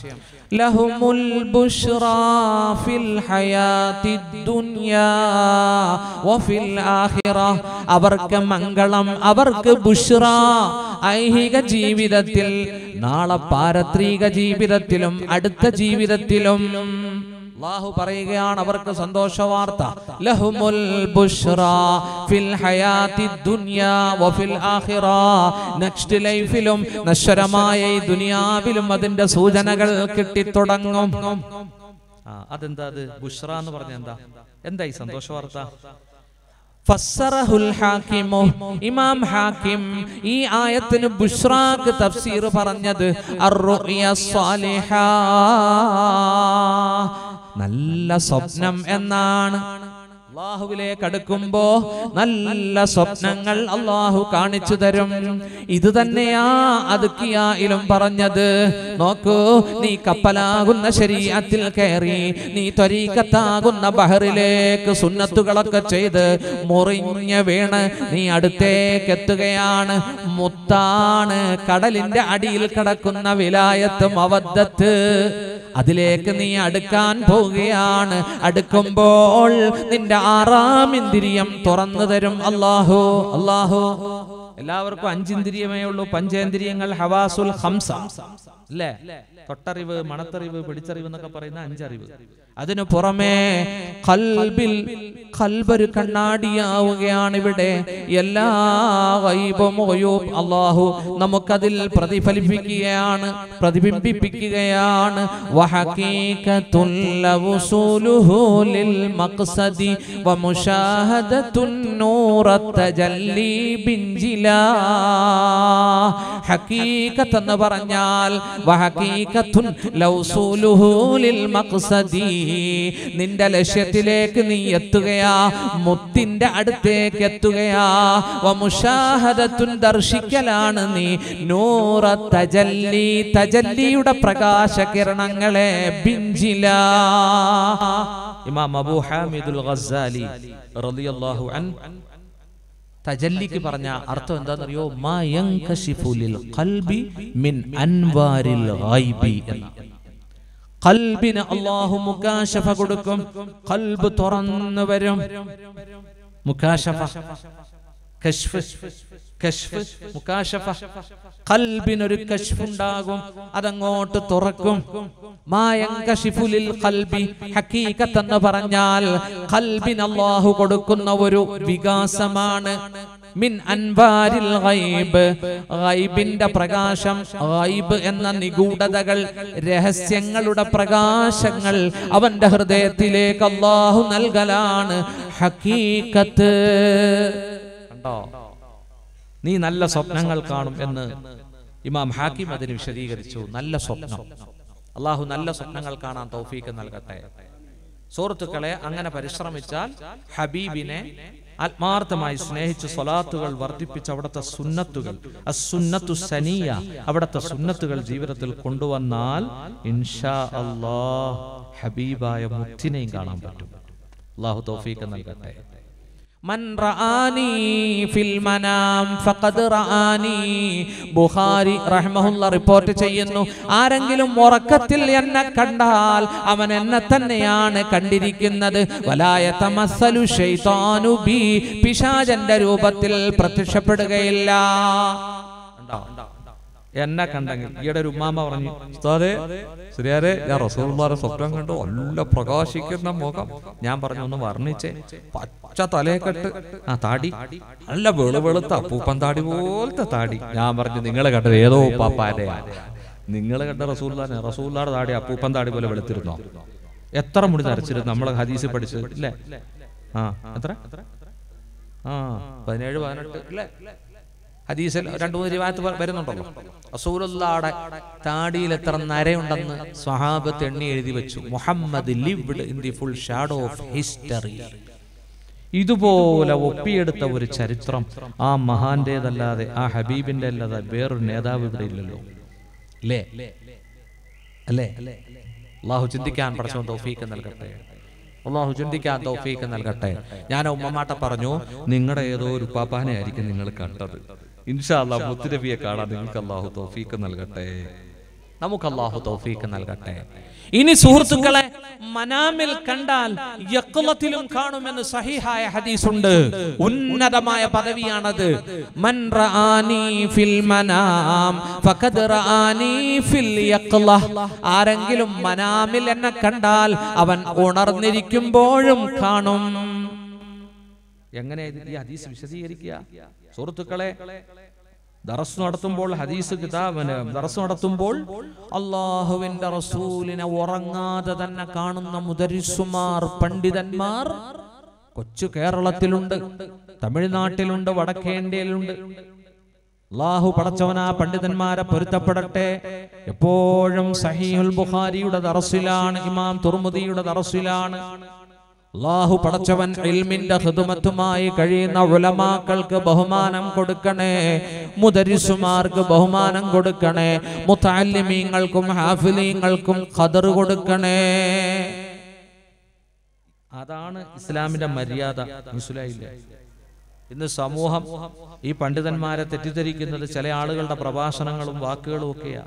ലഹുമുൽ ഫിൽ ഹയാത്തി ദുനിയാ വഫിൽ ആഖിറ. അവർക്ക് മംഗളം അവർക്ക് ബുഷ്റ. ഐഹിക ജീവിതത്തിൽ നാളെ പാരത്രിക ജീവിതത്തിലും അടുത്ത ജീവിതത്തിലും അള്ളാഹു പറയുകയാണ് അവർക്ക് സന്തോഷ വാർത്ത. ലഹുമുൽ ബുഷ്റ ഫിൽ ഹയാത്തി ദുനിയാ വഫിൽ ആഖിറ. നെക്സ്റ്റ് ലൈഫിലും നശ്വരമായ ഈ ദുനിയാവിലും അതിന്റെ സൂചനകൾ കിട്ടിത്തുടങ്ങും. തുടങ്ങും അതെന്താ അത്? ബുഷ്റ എന്ന് പറഞ്ഞ എന്താ? എന്താ ഈ സന്തോഷ വാർത്ത? ഫസ്സറഹുൽ ഹാക്കിമു. ഇമാം ഹാക്കിം ഈ ആയത്തിന് ബുഷ്റാക്ക് തഫ്സീർ പറഞ്ഞത് അർറുയ സ്വാലിഹ. നല്ല സ്വപ്നം എന്നാണ് അള്ളാഹുവിലേക്ക് അടുക്കുമ്പോ നല്ല സ്വപ്നങ്ങൾ അള്ളാഹു കാണിച്ചു തരും. ഇത് തന്നെയാ അതുക്കിയായിലും പറഞ്ഞത്. നോക്കൂ നീ കപ്പലാകുന്ന ശരീരത്തിൽ കയറി നീ ത്വരീക്കത്താകുന്ന ബഹറിലേക്ക് സുന്നത്തുകളൊക്കെ ചെയ്ത് മുറിഞ്ഞ് വീണ് നീ അടുത്തേക്ക് എത്തുകയാണ്. മുത്താണ് കടലിന്റെ അടിയിൽ കിടക്കുന്ന വിലായത്തും മവദ്ദത്ത്. അതിലേക്ക് നീ അടുക്കാൻ പോവുകയാണ്. അടുക്കുമ്പോൾ നിന്റെ ആറാം ഇന്ദ്രിയം തുറന്നു തരും അല്ലാഹു അല്ലാഹു. എല്ലാവർക്കും അഞ്ചിന്ദ്രിയമേ ഉള്ളൂ. പഞ്ചേന്ദ്രിയങ്ങൾ ഹവാസുൽ ഹംസ അല്ലേ? തൊട്ടറിവ് മണത്തറിവ് പിടിച്ചറിവ് എന്നൊക്കെ പറയുന്ന അഞ്ചറിവ്. അതിനു പുറമേ കൽബിൽ കൽബൊരു കണ്ണാടിയാവുകയാണ് ഇവിടെ. എല്ലാ അള്ളാഹു നമുക്കതിൽ പ്രതിഫലിപ്പിക്കുകയാണ് പ്രതിബിംബിപ്പിക്കുകയാണ്. ഹഖീഖത്ത് എന്ന് പറഞ്ഞാൽ നിന്റെ ലക്ഷ്യത്തിലേക്ക് നീ എത്തുകയാ മുത്തിന്റെ അടുത്തേക്ക് എത്തുകയാ. ദർശിക്കലാണ് നീ. നൂറ തജല്ലി തജല്ലിയുടെ പ്രകാശ കിരണങ്ങളെ ബിഞ്ചില. ഇമാം അബൂ ഹാമിദുൽ റളിയല്ലാഹു അൻ തജല്ലിക്ക് പറഞ്ഞ അർത്ഥം എന്താണെന്നറിയോ ഖൽബി മിൻ അൻവാരിൽ കൽബിന് അള്ളാഹു മുക്കാശഫ കൊടുക്കും. കൽബ് തുറന്നു വരും. മുക്കാശഫ കശ്ഫ്. കശ്ഫ് മുക്കാശഫ കൽബിനൊരു കശ്ഫ് ഉണ്ടാകും അതങ്ങോട്ട് തുറക്കും. മായങ്കശിഫുലിൽ കൽബി. ഹക്കീക്കത്ത് എന്ന് പറഞ്ഞാൽ കൽബിന് അള്ളാഹു കൊടുക്കുന്ന ഒരു വികാസമാണ്. മിൻ അൻവാരിൽ ഗൈബ്. ഗൈബിന്റെ പ്രകാശം ഗൈബ് എന്ന നിഗൂഢതകൾ രഹസ്യങ്ങളുടെ പ്രകാശങ്ങൾ അവന്റെ ഹൃദയത്തിലേക്ക് അള്ളാഹു നൽകലാണ്. ഹക്കീക്കത്ത് കണ്ടോ? നീ നല്ല സ്വപ്നങ്ങൾ കാണും എന്ന് ഇമാം ഹാക്കിം അതിന് വിശദീകരിച്ചു. നല്ല സ്വപ്നം. അള്ളാഹു നല്ല സ്വപ്നങ്ങൾ കാണാൻ തൗഫീക്ക് നൽകട്ടെ. സുഹൃത്തുക്കളെ അങ്ങനെ പരിശ്രമിച്ചാൽ ഹബീബിനെ ആത്മാർത്ഥമായി സ്നേഹിച്ച് സ്വലാത്തുകൾ വർദ്ധിപ്പിച്ച് അവിടുത്തെ സുന്നത്തുകൾ അസുന്നത്തു സനിയ അവിടുത്തെ സുന്നത്തുകൾ ജീവിതത്തിൽ കൊണ്ടുവന്നാൽ ഇൻഷാ അള്ളാഹ് ഹബീബായ മുത്തിനെയും കാണാൻ പറ്റും. അള്ളാഹു തൗഫീക്ക് നൽകട്ടെ. റഹ്മഹുല്ല റിപ്പോർട്ട് ചെയ്യുന്നു ആരെങ്കിലും ഉറക്കത്തിൽ എന്നെ കണ്ടാൽ അവൻ എന്നെ തന്നെയാണ് കണ്ടിരിക്കുന്നത്. വലായ തമസലു പിശാചന്റെ രൂപത്തിൽ പ്രത്യക്ഷപ്പെടുകയില്ല? എന്നെ കണ്ടെങ്കിൽ. ഈയിടെ ഒരു ഉമ്മാമ പറഞ്ഞു ഉസ്താദേ ഞാൻ റസൂൽമാരെ സ്വപ്നം കണ്ടു. നല്ല പ്രകാശിക്കുന്ന മുഖം. ഞാൻ പറഞ്ഞു ഒന്ന് വർണിച്ചേ. പച്ച തലയെക്കെട്ട്. ആ താടി. നല്ല വെളുവെളുത്ത അപ്പൂപ്പൻ താടി പോലത്തെ താടി. ഞാൻ പറഞ്ഞു നിങ്ങളെ കണ്ടത് ഏതോ പാപ്പാരെ നിങ്ങൾ കണ്ട റസൂല്ലാനെ റസൂല്ലാടെ താടി അപ്പൂപ്പൻ താടി പോലെ വെളുത്തിരുന്നോ? എത്ര മുടി നരച്ചിരുന്നു നമ്മളെ ഹദീസ് പഠിച്ചു ഇല്ലേ? ആ എത്ര? ആ പതിനേഴ് പതിനെട്ട് ഇല്ലേ? ഹദീസിൽ രണ്ടു മൂന്ന് രൂപത്ത് വരുന്നുണ്ടല്ലോ. റസൂലുള്ളാടെ താടിയിൽ എത്ര നരയുണ്ടെന്ന് സ്വഹാബത്ത് എണ്ണി എഴുതി വെച്ചു. Muhammad lived in the full shadow of history. ഇതുപോലെ ഒപ്പിയെടുത്ത ഒരു ചരിത്രം ആ മഹാന്റേതല്ലാതെ ആ ഹബീബിന്റെ അല്ലാതെ വേറൊരു നേതാവ് ഇവിടെ ഇല്ലല്ലോ. അല്ലേ അല്ലേ? അള്ളാഹു ചിന്തിക്കാൻ പഠിച്ചോ തൗഫീക്ക് നൽകട്ടെ. അള്ളാഹു ചിന്തിക്കാൻ തൗഫീക്ക് നൽകട്ടെ. ഞാൻ ഉമ്മമാട്ട പറഞ്ഞു നിങ്ങളുടെ ഏതോ ഒരു പാപ്പാനെ ആയിരിക്കും നിങ്ങൾ കണ്ടത്. ഇൻഷാ അല്ലാഹ് മുത്തുനബിയെ കാണാൻ നിങ്ങൾക്ക് അള്ളാഹു തോഫീക്ക് നൽകട്ടെ. നമുക്ക് അള്ളാഹു തോഫീക്ക് നൽകട്ടെ. ഇനി സുഹൃത്തുക്കളെ മനാമിൽ കണ്ടാൽ യക്ലത്തിലും കാണുമെന്ന് സഹിഹായ ഹദീസ് ഉണ്ട് ഉന്നതമായ പദവിയാണത്. മൻ റആനി ഫിൽ മനാം ഫഖദ് റആനി ഫിൽ ആരെങ്കിലും മനാമിൽ എന്നെ കണ്ടാൽ അവൻ ഉണർന്നിരിക്കുമ്പോഴും കാണും. എങ്ങനെ ഈ ഹദീസ് വിശദീകരിക്കുക? സുഹൃത്തുക്കളെ ദറസ് നടത്തുമ്പോൾ ഹദീസ് കിതാബിന് ദറസ് നടത്തുമ്പോൾ അള്ളാഹുവിന്റെ റസൂലിനെ ഉറങ്ങാതെ തന്നെ കാണുന്ന മുദരിസുമാർ പണ്ഡിതന്മാർ കൊച്ചു കേരളത്തിലുണ്ട് തമിഴ്നാട്ടിലുണ്ട് വടക്കേ ഇന്ത്യയിലുണ്ട് അള്ളാഹു പടച്ചവനാ പണ്ഡിതന്മാരെ പൊരുത്തപ്പെടട്ടെ. എപ്പോഴും സഹീഹുൽ ബുഖാരിയുടെ ദറസിലാണ് ഇമാം തുർമുദിയുടെ ദറസിലാണ് അള്ളാഹു പടച്ചവൻ ഇൽമിന്റെ ഹൃദുമത്തുമായി കഴിയുന്ന ഉലമാക്കൾക്ക് ബഹുമാനം കൊടുക്കണേ. മുദരിസുമാർക്ക് ബഹുമാനം കൊടുക്കണേ. മുത്താലിമീങ്ങൾക്കും ഹാഫിലീങ്ങൾക്കും ഖദർ കൊടുക്കണേ. അതാണ് ഇസ്ലാമിന്റെ മര്യാദ. മനസ്സിലായില്ലേ? ഇന്ന് സമൂഹം ഈ പണ്ഡിതന്മാരെ തെറ്റിദ്ധരിക്കുന്നത് ചില ആളുകളുടെ പ്രഭാഷണങ്ങളും വാക്കുകളും ഒക്കെയാ.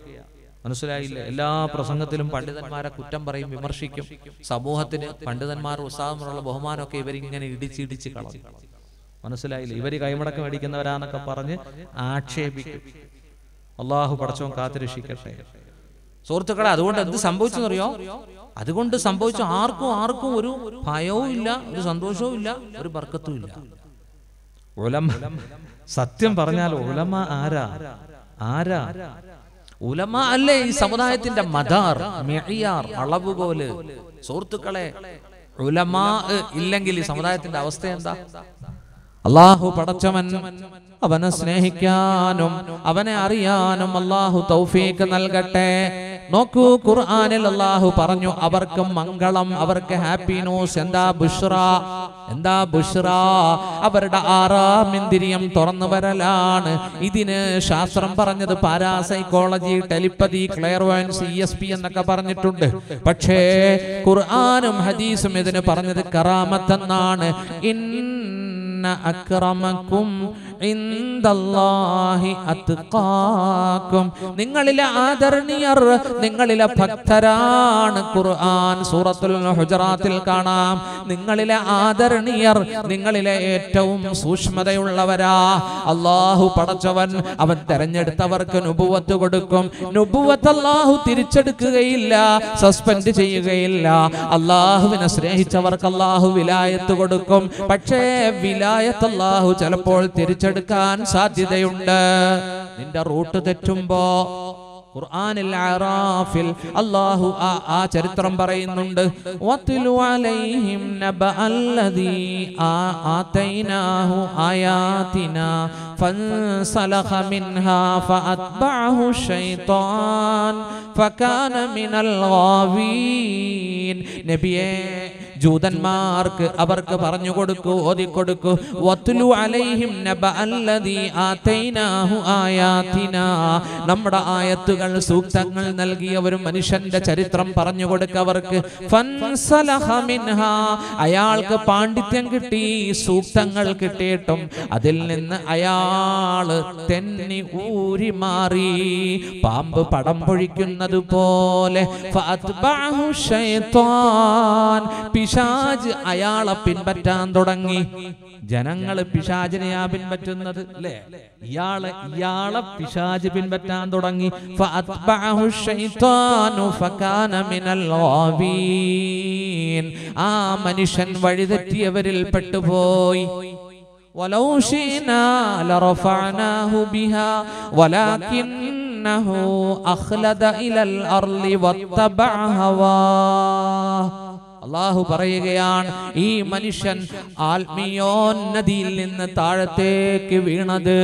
മനസ്സിലായില്ലേ? എല്ലാ പ്രസംഗത്തിലും പണ്ഡിതന്മാരെ കുറ്റം പറയും വിമർശിക്കും. സമൂഹത്തിന് പണ്ഡിതന്മാർ ഉത്സാഹമുള്ള ബഹുമാനമൊക്കെ ഇവരിങ്ങനെ ഇടിച്ചിടിച്ച് കളഞ്ഞു. മനസ്സിലായില്ല? ഇവർ കൈമടക്കം അടിക്കുന്നവരാന്നൊക്കെ പറഞ്ഞ് ആക്ഷേപിക്കും. അള്ളാഹു പടച്ചവും കാത്തുരക്ഷിക്കട്ടെ. സുഹൃത്തുക്കളെ അതുകൊണ്ട് എന്ത് സംഭവിച്ചെന്നറിയോ? അതുകൊണ്ട് സംഭവിച്ച ആർക്കും ആർക്കും ഒരു ഭയവും ഇല്ല ഒരു സന്തോഷവും ഇല്ല ഒരു ബർക്കത്തും ഇല്ല. ഉലമ സത്യം പറഞ്ഞാൽ ഉലമ ആരാ? ആരാ? ഉലമ അല്ലേ ഈ സമുദായത്തിന്റെ മദാർ മെഴിയാർ അളവുകോൽ. സുഹൃത്തുക്കളെ ഉലമാ ഇല്ലെങ്കിൽ ഈ സമുദായത്തിന്റെ അവസ്ഥ എന്താ? അള്ളാഹു പടച്ചവൻ അവനെ സ്നേഹിക്കാനും അവനെ അറിയാനും അള്ളാഹു തൗഫീക്ക് നൽകട്ടെ. നോക്കൂ ഖുർആനിൽ അള്ളാഹു പറഞ്ഞു അവർക്ക് മംഗളം അവർക്ക് ഹാപ്പി ന്യൂസ്. എന്താ ബുഷ്റ? എന്താ ബുഷ്റ? അവരുടെ ആറാം ഇന്ദ്രിയം തുറന്നു വരലാണ്. ഇതിന് ശാസ്ത്രം പറഞ്ഞത് parapsychology telepathy clairvoyance E S P എന്നൊക്കെ പറഞ്ഞിട്ടുണ്ട്. പക്ഷേ ഖുർആാനും ഹദീസും ഇതിന് പറഞ്ഞത് കറാമത്തെന്നാണ്. ഇന്ന അക്രമക്കും നിങ്ങളിലെ ആദരണീയർ നിങ്ങളിലെ ഭക്തരാണ്. ഖുർആൻ സൂറത്തുൽ ഹുജറാത്തിൽ കാണാം. നിങ്ങളിലെ ആദരണീയർ നിങ്ങളിലെ ഏറ്റവും സൂക്ഷ്മതയുള്ളവരാ. അള്ളാഹു പടച്ചവൻ അവൻ തെരഞ്ഞെടുത്തവർക്ക് നുപുവത്ത് കൊടുക്കും. നുബുവത്ത് അള്ളാഹു തിരിച്ചെടുക്കുകയില്ല സസ്പെൻഡ് ചെയ്യുകയില്ല. അള്ളാഹുവിനെ സ്നേഹിച്ചവർക്ക് അള്ളാഹു വിലായത്ത് കൊടുക്കും. പക്ഷേ വിലായത്ത് അള്ളാഹു ചിലപ്പോൾ തിരിച്ചെടുക്കാൻ സാധ്യതയുണ്ട്. നിന്റെ റൂട്ട് തെറ്റുമ്പോ ഖുർആനിൽ അറാഫിൽ അല്ലാഹു ആ ആ ചരിത്രം പറയുന്നുണ്ട്. വത്ലു അലൈഹിം നബഅല്ലദീ ആ ആതൈനാഹു ആയാതിനാ ഫൻസലഖ മിൻഹാ ഫഅത്ബഅഹു ശൈത്താൻ ഫകാന മിനൽ ഗാവീൻ നബിയേ ജൂതന്മാർക്ക് അവർക്ക് പറഞ്ഞു കൊടുക്കൂ ഓതി കൊടുക്കൂ. വത്ലു അലൈഹിം നബഅല്ലദീ ആതൈനാഹു നമ്മുടെ ആയത്തുകൾ സൂക്തങ്ങൾ നൽകിയ ഒരു മനുഷ്യന്റെ ചരിത്രം പറഞ്ഞു കൊടുക്ക അവർക്ക്. അയാൾക്ക് പാണ്ഡിത്യം കിട്ടി സൂക്തങ്ങൾ കിട്ടിയിട്ടും അതിൽ നിന്ന് അയാൾ തെന്നി ഊരി മാറി. പാമ്പ് പടം പൊഴിക്കുന്നത് പോലെ ശൈത്വാൻ പിശാജ് അയാളെ പിൻപറ്റാൻ തുടങ്ങി ജനങ്ങള് പിശാചിനെയാ പിൻപറ്റുന്നത് അല്ലേ ഇയാളെ ഇയാളെ പിശാജ് പിൻപറ്റാൻ തുടങ്ങി ഫഅത്ബഅഹു ശൈത്വാനു ഫകാന മിനൽ ഗാവീൻ ആ മനുഷ്യൻ വഴിതെറ്റിയവരിൽ പെട്ടുപോയി ولو شئنا لرفعناه بها ولكنه أخلد إلى الأرض واتبع هواه അള്ളാഹു പറയുകയാണ് ഈ മനുഷ്യൻ ആത്മീയോന്നതിയിൽ നിന്ന് താഴത്തേക്ക് വീണത്.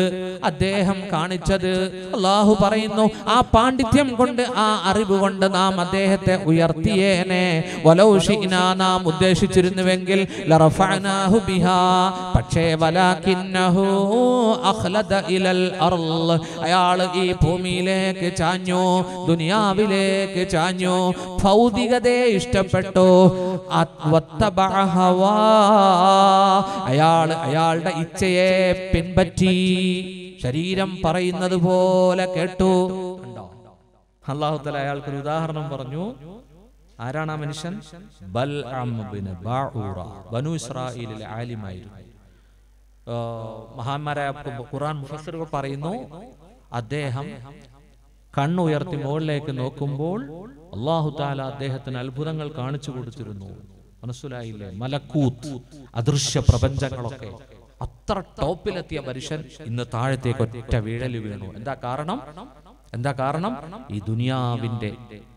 അദ്ദേഹം കാണിച്ചത് അള്ളാഹു പറയുന്നു ആ പാണ്ഡിത്യം കൊണ്ട് ആ അറിവ് കൊണ്ട് നാം അദ്ദേഹത്തെ ഉയർത്തിയേനെ. വലൗഷിന നാം ഉദ്ദേശിച്ചിരുന്നുവെങ്കിൽ പക്ഷേ അയാൾ ഈ ഭൂമിയിലേക്ക് ചാഞ്ഞു ദുനിയാവിലേക്ക് ചാഞ്ഞു ഭൗതികതയെ ഇഷ്ടപ്പെട്ടു. അയാൾ അയാളുടെ ഇച്ഛയെ പിൻപറ്റി ശരീരം പറയുന്നത് പോലെ കേട്ടു. അള്ളാഹു തല അയാൾക്കൊരു ഉദാഹരണം പറഞ്ഞു. ആരാണ് ആ മനുഷ്യൻ? ബൽ മഹാന്മാരായ ഖുറാൻ ഖുർആൻ മുഫസ്സിറുകൾ പറയുന്നു അദ്ദേഹം കണ്ണുയർത്തി മുകളിലേക്ക് നോക്കുമ്പോൾ അള്ളാഹു താല അദ്ദേഹത്തിന് അത്ഭുതങ്ങൾ കാണിച്ചു കൊടുത്തിരുന്നു. മനസ്സിലായില്ലേ? മലക്കൂത്ത് അദൃശ്യ പ്രപഞ്ചങ്ങളൊക്കെ. അത്ര ടോപ്പിലെത്തിയ മനുഷ്യൻ ഇന്ന് താഴത്തേക്ക് ഒറ്റ വീഴൽ വീണു. എന്താ കാരണം? എന്താ കാരണം? ഈ ദുനിയാവിന്റെ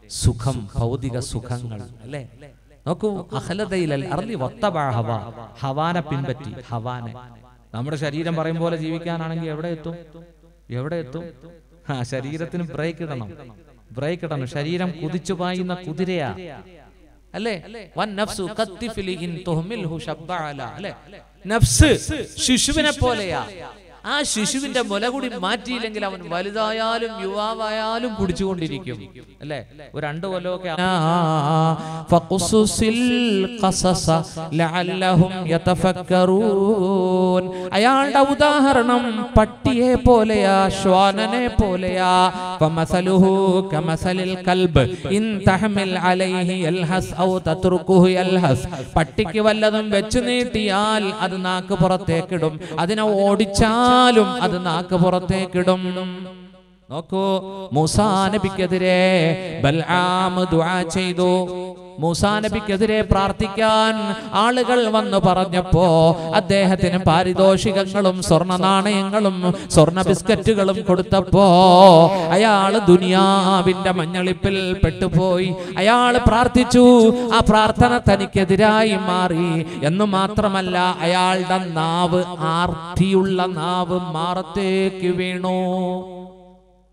സുഖം ഭൗതിക സുഖങ്ങൾ അല്ലെ? നോക്കൂ അഹലതയിലൽ അറിഞ്ഞി വത്തബഅ ഹവ. ഹവാനെ പിൻപറ്റി ഹവാനെ. നമ്മുടെ ശരീരം പറയും പോലെ ജീവിക്കാനാണെങ്കിൽ എവിടെ എത്തും? എവിടെ എത്തും? ആ ശരീരത്തിന് ബ്രേക്ക് ഇടണം. ബ്രേക്ക് ഇടണം ശരീരം കുതിച്ചു പായുന്ന കുതിരയാ. അല്ലേ? വൻ നഫ്സു കത്തിഫിലിഹിൻ തുഹ്മിൽഹു ശബ്ബഅല അല്ലേ? നഫ്സ് ശിശുവിനെ പോലെയാ. ആ ശിശുവിന്റെ മുല കൂടി മാറ്റിയില്ലെങ്കിൽ അവൻ വലുതായാലും യുവാവായാലും കുടിച്ചുകൊണ്ടിരിക്കും. അല്ലെ? ഒരു രണ്ട് കൊല്ലമൊക്കെ അയാളുടെ ഉദാഹരണം പട്ടിയെ പോലെയാ ശ്വാനനെ പോലെയാ. പട്ടിക്ക് വല്ലതും വെച്ചു നീട്ടിയാൽ അത് നാക്ക് പുറത്തേക്കിടും അതിനെ ഓടിച്ചാൽ ഓടിച്ചാലും അത് നാക്ക് പുറത്തേക്കിടും. നോക്കൂ മൂസാ നബിക്കെതിരെ ബൽആം ദുആ ചെയ്തു. മൂസാ നബിക്കെതിരെ പ്രാർത്ഥിക്കാൻ ആളുകൾ വന്നു പറഞ്ഞപ്പോ അദ്ദേഹത്തിന് പാരിതോഷികങ്ങളും സ്വർണ നാണയങ്ങളും സ്വർണ ബിസ്ക്കറ്റുകളും കൊടുത്തപ്പോ അയാൾ ദുനിയാവിന്റെ മഞ്ഞളിപ്പിൽ പെട്ടുപോയി. അയാൾ പ്രാർത്ഥിച്ചു ആ പ്രാർത്ഥന തനിക്കെതിരായി മാറി. എന്ന് മാത്രമല്ല അയാളുടെ നാവ് ആർത്തിയുള്ള നാവ് മാറത്തേക്ക് വീണു.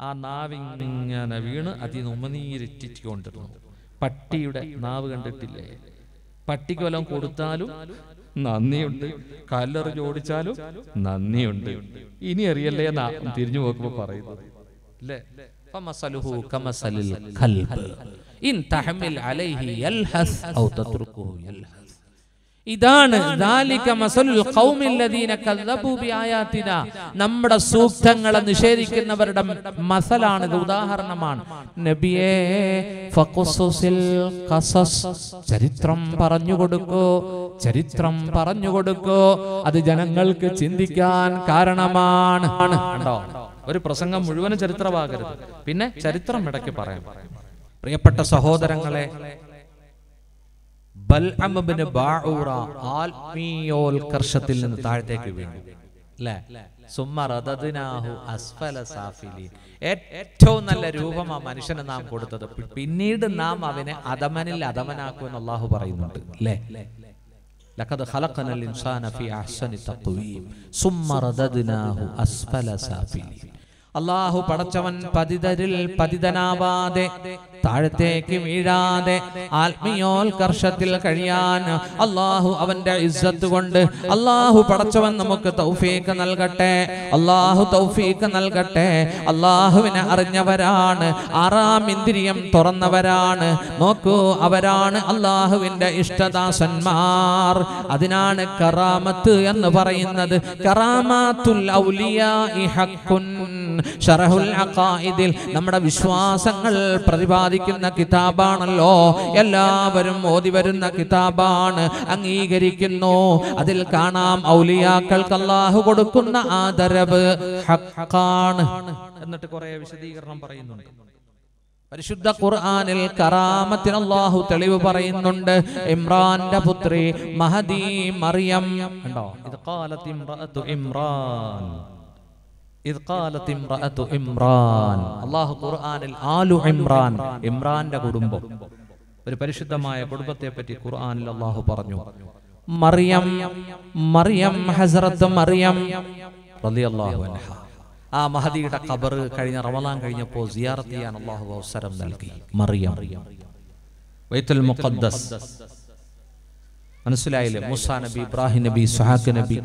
ആ നാവിങ്ങനെ വീണ് അതിനുമനീരിറ്റിക്കൊണ്ടിരുന്നു പട്ടിയുടെ നാവ് കണ്ടിട്ടില്ലേ? പട്ടിക്ക് വല്ലതും കൊടുത്താലും നന്ദിയുണ്ട്. കല്ലറി ജോടിച്ചാലും നന്ദിയുണ്ട്. ഇനി അറിയല്ലേ എന്നാ? തിരിഞ്ഞു നോക്കുമ്പോ പറയുന്നത് അല്ലേ ഇൻ തഹമിൽ അലൈഹി യൽഹസ് ഔ തത്രുക്കുഹു യൽഹസ്. ഇതാണ് നമ്മുടെ സൂക്തങ്ങളെ നിഷേധിക്കുന്നവരുടെ മസലാണ് ഇത്. ഉദാഹരണമാണ്. നബിയെ ചരിത്രം പറഞ്ഞു കൊടുക്കോ. ചരിത്രം പറഞ്ഞു കൊടുക്കോ. അത് ജനങ്ങൾക്ക് ചിന്തിക്കാൻ കാരണമാണ്. ഒരു പ്രസംഗം മുഴുവനും ചരിത്രമാകരുത്. പിന്നെ ചരിത്രം ഇടയ്ക്ക് പറയാം. പ്രിയപ്പെട്ട സഹോദരങ്ങളെ ആത്മീയോത്കർഷത്തിൽ നിന്ന് താഴത്തേക്ക് വീണു. ഏറ്റവും നല്ല രൂപം ആ മനുഷ്യന് നാം കൊടുത്തത്. പിന്നീട് നാം അവനെ അധമനിൽ അധമനാക്കുമെന്ന് അള്ളാഹു പറയുന്നുണ്ട്. അള്ളാഹു പടച്ചവൻ പതിതരിൽ പതിതനാവാതെ താഴത്തേക്ക് വീഴാതെ ആത്മീയോത്കർഷത്തിൽ കഴിയാൻ അള്ളാഹു അവന്റെ ഇസ്സത്ത് കൊണ്ട് അള്ളാഹു പടച്ചവൻ നമുക്ക് തൗഫീക്ക് നൽകട്ടെ അള്ളാഹു തൗഫീക്ക് നൽകട്ടെ. അള്ളാഹുവിനെ അറിഞ്ഞവരാണ് ആറാം ഇന്ദ്രിയം തുറന്നവരാണ്. നോക്കൂ അവരാണ് അള്ളാഹുവിന്റെ ഇഷ്ടദാസന്മാർ. അതിനാണ് കറാമത്ത് എന്ന് പറയുന്നത്. നമ്മുടെ വിശ്വാസങ്ങൾ പ്രതിപാദിക്കുന്ന കിതാബാണല്ലോ. എല്ലാവരും ഓതി വരുന്ന കിതാബാണ് അംഗീകരിക്കുന്നു. അതിൽ കാണാം ഔലിയാക്കൾക്ക് അള്ളാഹു കൊടുക്കുന്ന ആദരവ് ഹക്കാണ്. എന്നിട്ട് കുറെ വിശദീകരണം പറയുന്നുണ്ട്. പരിശുദ്ധ ഖുർആനിൽ കറാമത്തിന് അള്ളാഹു തെളിവ് പറയുന്നുണ്ട്. ഇമ്രാന്റെ പുത്രി മഹദി മറിയം. ഇമ്രഅത്തു ഇമ്രാൻ. ഇമ്രാൻ അല്ലാഹു ഖുർആനിൽ ആലു ഇമ്രാൻ. ഇമ്രാന്റെ കുടുംബം. ഒരു പരിശുദ്ധമായ കുടുംബത്തെ പറ്റി ഖുർആാനിൽ അള്ളാഹു പറഞ്ഞു. മറിയം മറിയം ഹസറത്ത് മറിയം ആ മഹദിയുടെ ഖബർ കഴിഞ്ഞ റമലാൻ കഴിഞ്ഞപ്പോൾ സിയാറത്ത് ചെയ്യാൻ അള്ളാഹു അവസരം നൽകി. മറിയം. ബൈത്തുൽ മുഖദ്ദസ്. മനസ്സിലായില്ലേ? മുസാ നബി ഇബ്രാഹിം നബി സുഹാഖ് നബി.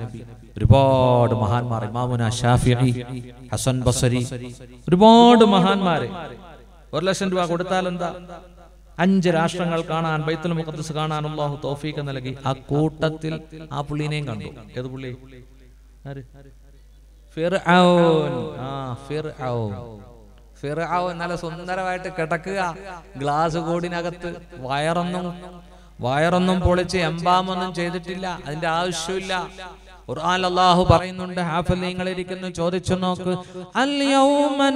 ഒരുപാട് മഹാന്മാർ ഇമാമുന ഷാഫി ഹസൻ ബസരി ഒരുപാട് മഹാന്മാര്. ഒരു ലക്ഷം രൂപ കൊടുത്താൽ എന്താ അഞ്ച് രാഷ്ട്രങ്ങൾ കാണാൻ ബൈത്തുൽ മുഖദ്ദസ് കാണാൻ അള്ളാഹു തൗഫീഖ് നൽകി. ആ കൂട്ടത്തിൽ ആ പുള്ളിനെയും കണ്ടു. ഏത് പുള്ളി? നല്ല സുന്ദരമായിട്ട് കിടക്കുക. ഗ്ലാസ് കോടിനകത്ത് വയറൊന്നും വയറൊന്നും പൊളിച്ച് എംബാമൊന്നും ചെയ്തിട്ടില്ല. അതിന്റെ ആവശ്യമില്ല. ഖുർആൻ അല്ലാഹു പറയുന്നുണ്ട് നിങ്ങൾ ഇരിക്കുന്നു ചോദിച്ചു നോക്ക്. അൽ യൗമ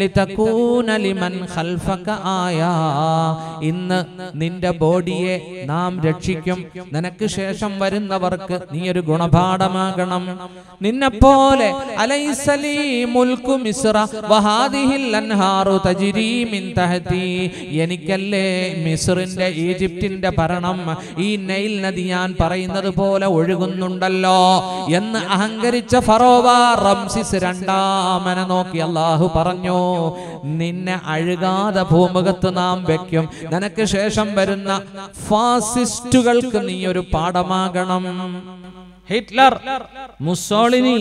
ലിതകൂന ലിമൻ ഖൽഫക ഇന്ന് നിന്റെ ബോഡിയെ നാം രക്ഷിക്കും. നിനക്ക് ശേഷം വരുന്നവർക്ക് നീ ഒരു ഗുണപാഠമാകണം. നിന്നെ പോലെ വഹാദിഹിൽ അൻഹാറു തജ്രീ മിൻ തഹതി. എനിക്കല്ലേ മിസ്റിന്റെ ഈജിപ്തിന്റെ ഭരണം? ഈ നൈൽ നദി ഞാൻ പറയുന്നത് പോലെ ഒഴുകുന്നുണ്ടല്ലോ എന്ന് അഹങ്കരിച്ച ഫറോവ റംസിസ് രണ്ടാമനെ നോക്കി അള്ളാഹു പറഞ്ഞു നിന്നെ അഴുകാതെ ഭൂമുഖത്ത് നാം വെക്കും. നിനക്ക് ശേഷം വരുന്ന ഫാസിസ്റ്റുകൾക്ക് നീ ഒരു പാഠമാകണം. ഹിറ്റ്ലർ മുസോളിനി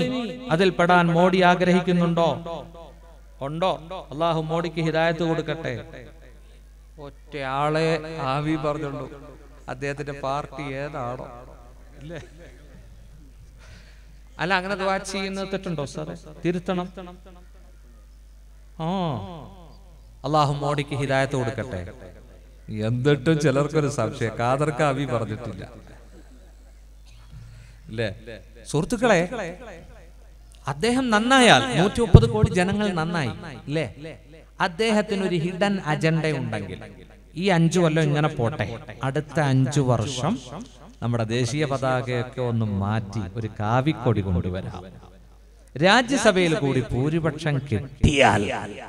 അതിൽപ്പെടാൻ പെടാൻ മോഡി ആഗ്രഹിക്കുന്നുണ്ടോ? ഉണ്ടോ? അള്ളാഹു മോഡിക്ക് ഹിദായത്ത് കൊടുക്കട്ടെ. ഒറ്റയാളെ ആവി പറഞ്ഞുള്ളൂ. അദ്ദേഹത്തിന്റെ പാർട്ടി ഏതാണോ. അല്ല അങ്ങനെ വാച്ച് ചെയ്യുന്നത് തെറ്റുണ്ടോ സാറേ? തിരുത്തണം. ആ. അള്ളാഹു മോഡിക്ക് ഹിദായത്ത് കൊടുക്കട്ടെ. എന്നിട്ടും ചിലർക്കൊരു സംശയം. കാതർക്ക് അവി പറഞ്ഞിട്ടില്ല. അല്ലേ സുഹൃത്തുക്കളെ അദ്ദേഹം നന്നായാൽ നൂറ്റി മുപ്പത് കോടി ജനങ്ങൾ നന്നായി. അല്ലേ അദ്ദേഹത്തിന് ഒരു ഹിഡൻ അജണ്ട ഉണ്ടെങ്കിൽ. ഈ അഞ്ചു കൊല്ലം ഇങ്ങനെ പോട്ടെ. അടുത്ത അഞ്ചു വർഷം നമ്മുടെ ദേശീയ പതാകയൊക്കെ ഒന്ന് മാറ്റി ഒരു കാവിക്കൊടി കൊണ്ടുവരാം. രാജ്യസഭയിൽ കൂടി ഭൂരിപക്ഷം കിട്ടിയാൽ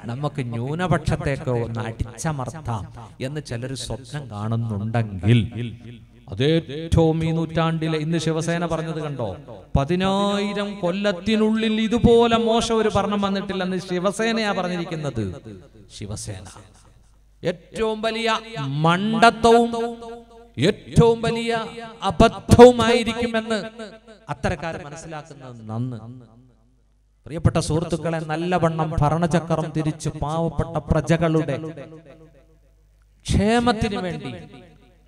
നമുക്ക് ന്യൂനപക്ഷത്തേക്ക് ഒന്ന് അടിച്ചമർത്താം എന്ന് ചിലർ സ്വപ്നം കാണുന്നുണ്ടെങ്കിൽ അതേറ്റവും ഈ നൂറ്റാണ്ടിലെ ഇന്ന് ശിവസേന പറഞ്ഞത് കണ്ടോ? പതിനായിരം കൊല്ലത്തിനുള്ളിൽ ഇതുപോലെ മോശം ഒരു ഭരണം വന്നിട്ടില്ലെന്ന് ശിവസേനയാ പറഞ്ഞിരിക്കുന്നത്. ശിവസേന. ഏറ്റവും വലിയ മണ്ടത്വവും ഏറ്റവും വലിയ അബദ്ധവുമായിരിക്കുമെന്ന് അത്തരക്കാർ മനസ്സിലാക്കുന്നത് നന്ന്. പ്രിയപ്പെട്ട സുഹൃത്തുക്കളെ നല്ലവണ്ണം ഭരണചക്രം തിരിച്ചു പാവപ്പെട്ട പ്രജകളുടെ ക്ഷേമത്തിന് വേണ്ടി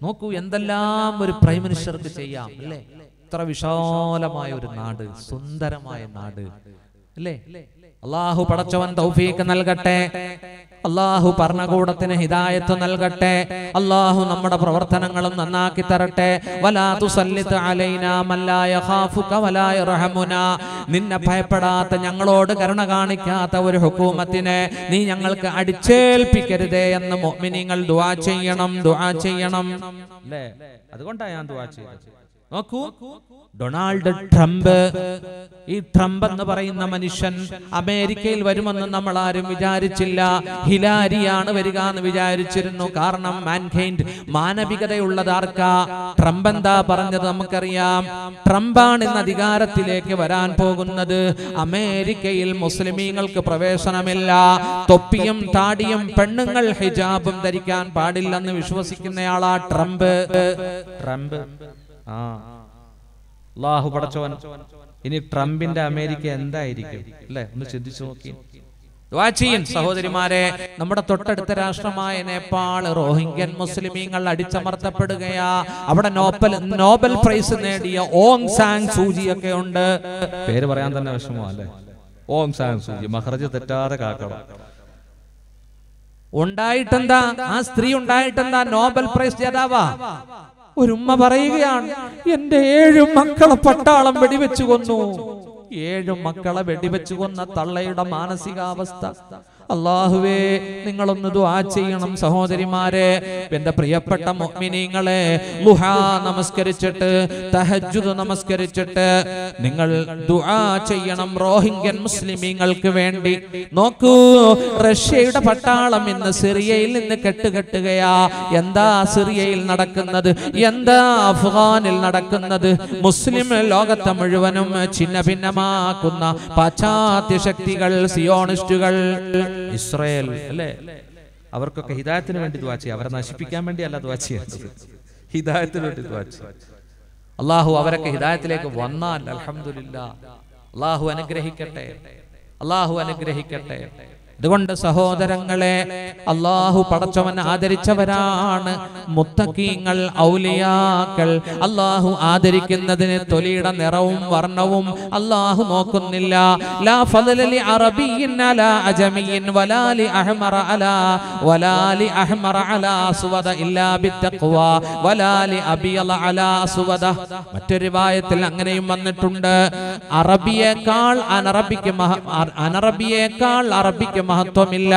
നോക്കൂ എന്തെല്ലാം ഒരു പ്രൈം മിനിസ്റ്റർക്ക് ചെയ്യാം അല്ലേ? ഇത്ര വിശാലമായ ഒരു നാട് സുന്ദരമായ നാട് അല്ലേ? അള്ളാഹു പടച്ചവൻ തൗഫീക്ക് നൽകട്ടെ. അള്ളാഹു ഭരണകൂടത്തിന് ഹിദായത്ത് നൽകട്ടെ. അള്ളാഹു നമ്മുടെ പ്രവർത്തനങ്ങളും നന്നാക്കി തരട്ടെ. നിന്നെ ഭയപ്പെടാത്ത ഞങ്ങളോട് കരുണ കാണിക്കാത്ത ഒരു ഹുക്കൂമത്തിനെ നീ ഞങ്ങൾക്ക് അടിച്ചേൽപ്പിക്കരുതേ എന്ന് മുഅ്മിനീങ്ങൾ ദുആ ചെയ്യണം ദുആ ചെയ്യണം. അതുകൊണ്ടാ അതുകൊണ്ടാണ് ഞാൻ ദുആ ചെയ്തത്. നോക്കൂ. Donald Trump. ഈ ട്രംപ് എന്ന് പറയുന്ന മനുഷ്യൻ അമേരിക്കയിൽ വരുമെന്ന് നമ്മൾ ആരും വിചാരിച്ചില്ല. ഹിലാരിയാണ് വരിക എന്ന് വിചാരിച്ചിരുന്നു. കാരണം മാൻഖൈൻഡ് മാനവികതയുള്ളതാർക്ക ട്രംപ് എന്താ പറഞ്ഞത് നമുക്കറിയാം. ട്രംപാണ് ഇന്ന് അധികാരത്തിലേക്ക് വരാൻ പോകുന്നത്. അമേരിക്കയിൽ മുസ്ലിമീങ്ങൾക്ക് പ്രവേശനമില്ല. തൊപ്പിയും താടിയും പെണ്ണുങ്ങൾ ഹിജാബും ധരിക്കാൻ പാടില്ലെന്ന് വിശ്വസിക്കുന്നയാളാ ട്രംപ്. ട്രംപ്. ആ. അള്ളാഹു പടച്ചവൻ ഇനി ട്രംപിന്റെ അമേരിക്ക എന്തായിരിക്കും? അല്ലെ? ഒന്ന് ചിന്തിച്ചു നോക്കി. സഹോദരിമാരെ നമ്മുടെ തൊട്ടടുത്ത രാഷ്ട്രമായ നേപ്പാൾ റോഹിംഗ്യൻ മുസ്ലിമീങ്ങൾ അടിച്ചമർത്തപ്പെടുകയാ. അവിടെ നോബൽ നോബൽ പ്രൈസ് നേടിയ ഓങ് സാങ് സൂചിയൊക്കെ ഉണ്ട്. പേര് പറയാൻ തന്നെ വിഷമോ ഓം സാങ് സൂചി മഹ്റജ് തെറ്റാതെ കാക്കണം ഉണ്ടായിട്ടെന്താ? ആ സ്ത്രീ ഉണ്ടായിട്ടെന്താ? Nobel prize ജേതാവാ. ഒരു ഉമ്മ പറയുകയാണ് എന്റെ ഏഴു മക്കളെ പട്ടാളം വെടിവെച്ചു കൊന്നു. ഏഴു മക്കളെ വെടിവെച്ചു കൊന്ന തള്ളയുടെ മാനസികാവസ്ഥ. അള്ളാഹുവേ നിങ്ങളൊന്ന് ദുആ ചെയ്യണം സഹോദരിമാരെ. എന്റെ പ്രിയപ്പെട്ട മുഅ്മിനീങ്ങളെ ലുഹാ നമസ്കരിച്ചിട്ട് തഹജുദ് നമസ്കരിച്ചിട്ട് നിങ്ങൾ ദുആ ചെയ്യണം റോഹിംഗ്യൻ മുസ്ലിമീങ്ങൾക്ക് വേണ്ടി. നോക്കൂ റഷ്യയുടെ പട്ടാളം ഇന്ന് സിറിയയിൽ നിന്ന് കെട്ടുകെട്ടുകയാ. എന്താ സിറിയയിൽ നടക്കുന്നത്? എന്താ അഫ്ഗാനിൽ നടക്കുന്നത്? മുസ്ലിം ലോകത്തെ മുഴുവനും ഛിന്ന ഭിന്നമാക്കുന്ന പാശ്ചാത്യ ശക്തികൾ സിയോണിസ്റ്റുകൾ ഇസ്രായേൽ അല്ലേ? അവർക്കൊക്കെ ഹിദായത്തിന് വേണ്ടി ദ്വാ ചെയ്യുക. അവരെ നശിപ്പിക്കാൻ വേണ്ടി അല്ല ദ്വാ ചെയ്യേണ്ടത് ഹിദായത്തിന് വേണ്ടി ദ്വാ ചെയ്യുക. അള്ളാഹു അവരൊക്കെ ഹിദായത്തിലേക്ക് വന്നാൽ അലഹമില്ല അള്ളാഹു അനുഗ്രഹിക്കട്ടെ. അള്ളാഹു അനുഗ്രഹിക്കട്ടെ. അതുകൊണ്ട് സഹോദരങ്ങളെ അള്ളാഹു പടച്ചവൻ ആദരിച്ചവരാണ് മുത്തക്കീങ്ങൾ ഔലിയാക്കൾ. അള്ളാഹു ആദരിക്കുന്നതിന് തൊലിയുടെ നിറവും വർണവും അള്ളാഹു നോക്കുന്നില്ല. ലാ അഹ്മറ അഹ്മറ സുവദ ഇല്ലാ അബിയല സുവദ. മറ്റൊരു റിവായത്തിൽ അങ്ങനെയും വന്നിട്ടുണ്ട്. അറബിയേക്കാൾ അനറബിക്ക് അനറബിയേക്കാൾ അറബിക്ക് മഹത്വമില്ല.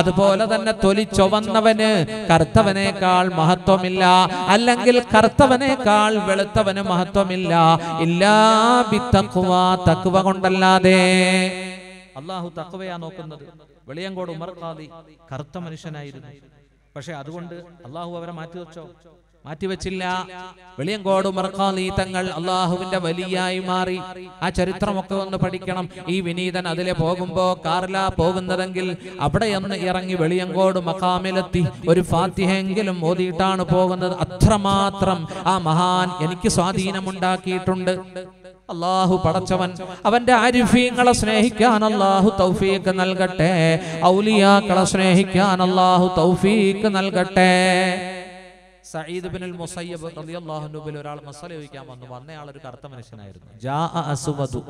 അതുപോലെ തന്നെ തൊലി ചുവന്നവന് കർത്തവനേക്കാൾ മഹത്വമില്ല. അല്ലെങ്കിൽ കർത്തവനേക്കാൾ വെളുത്തവന് മഹത്വമില്ല. ഇല്ലാ ബിത്തഖ്വ തഖ്വ കൊണ്ടല്ലാതെ. അള്ളാഹു തക്കവയാ നോക്കുന്നത്. വെളിയങ്കോട് ഉമർ ഖാദി കറുത്ത മനുഷ്യനായിരുന്നു. പക്ഷെ അതുകൊണ്ട് അള്ളാഹു അവരെ മാറ്റി വെച്ചോ മാറ്റിവെച്ചില്ല. വെളിയങ്കോട് മർഖാലി തങ്ങൾ അള്ളാഹുവിന്റെ വലിയായി മാറി. ആ ചരിത്രമൊക്കെ ഒന്ന് പഠിക്കണം. ഈ വിനീതൻ അതിലെ പോകുമ്പോ കാറിലാ പോകുന്നതെങ്കിൽ അവിടെ ഒന്ന് ഇറങ്ങി വെളിയങ്കോട് മഖാമിലെത്തി ഒരു ഫാത്തിഹെങ്കിലും ഓതിയിട്ടാണ് പോകുന്നത്. അത്രമാത്രം ആ മഹാൻ എനിക്ക് സ്വാധീനമുണ്ടാക്കിയിട്ടുണ്ട്. അള്ളാഹു പടച്ചവൻ അവന്റെ ആരിഫീങ്ങളെ സ്നേഹിക്കാൻ അള്ളാഹു തൗഫീക്ക് നൽകട്ടെ. ഔലിയാക്കളെ സ്നേഹിക്കാൻ അള്ളാഹു തൗഫീക്ക് നൽകട്ടെ. സഈദ് ബിൻ മുസയ്യബ് റളിയല്ലാഹു അൻഹുവിൽ ഒരാൾ മസല ചോദിക്കാൻ വന്നു. വന്നയാൾ ഒരു കറുത്ത മനുഷ്യനായിരുന്നു. ജാ അസ്വദു.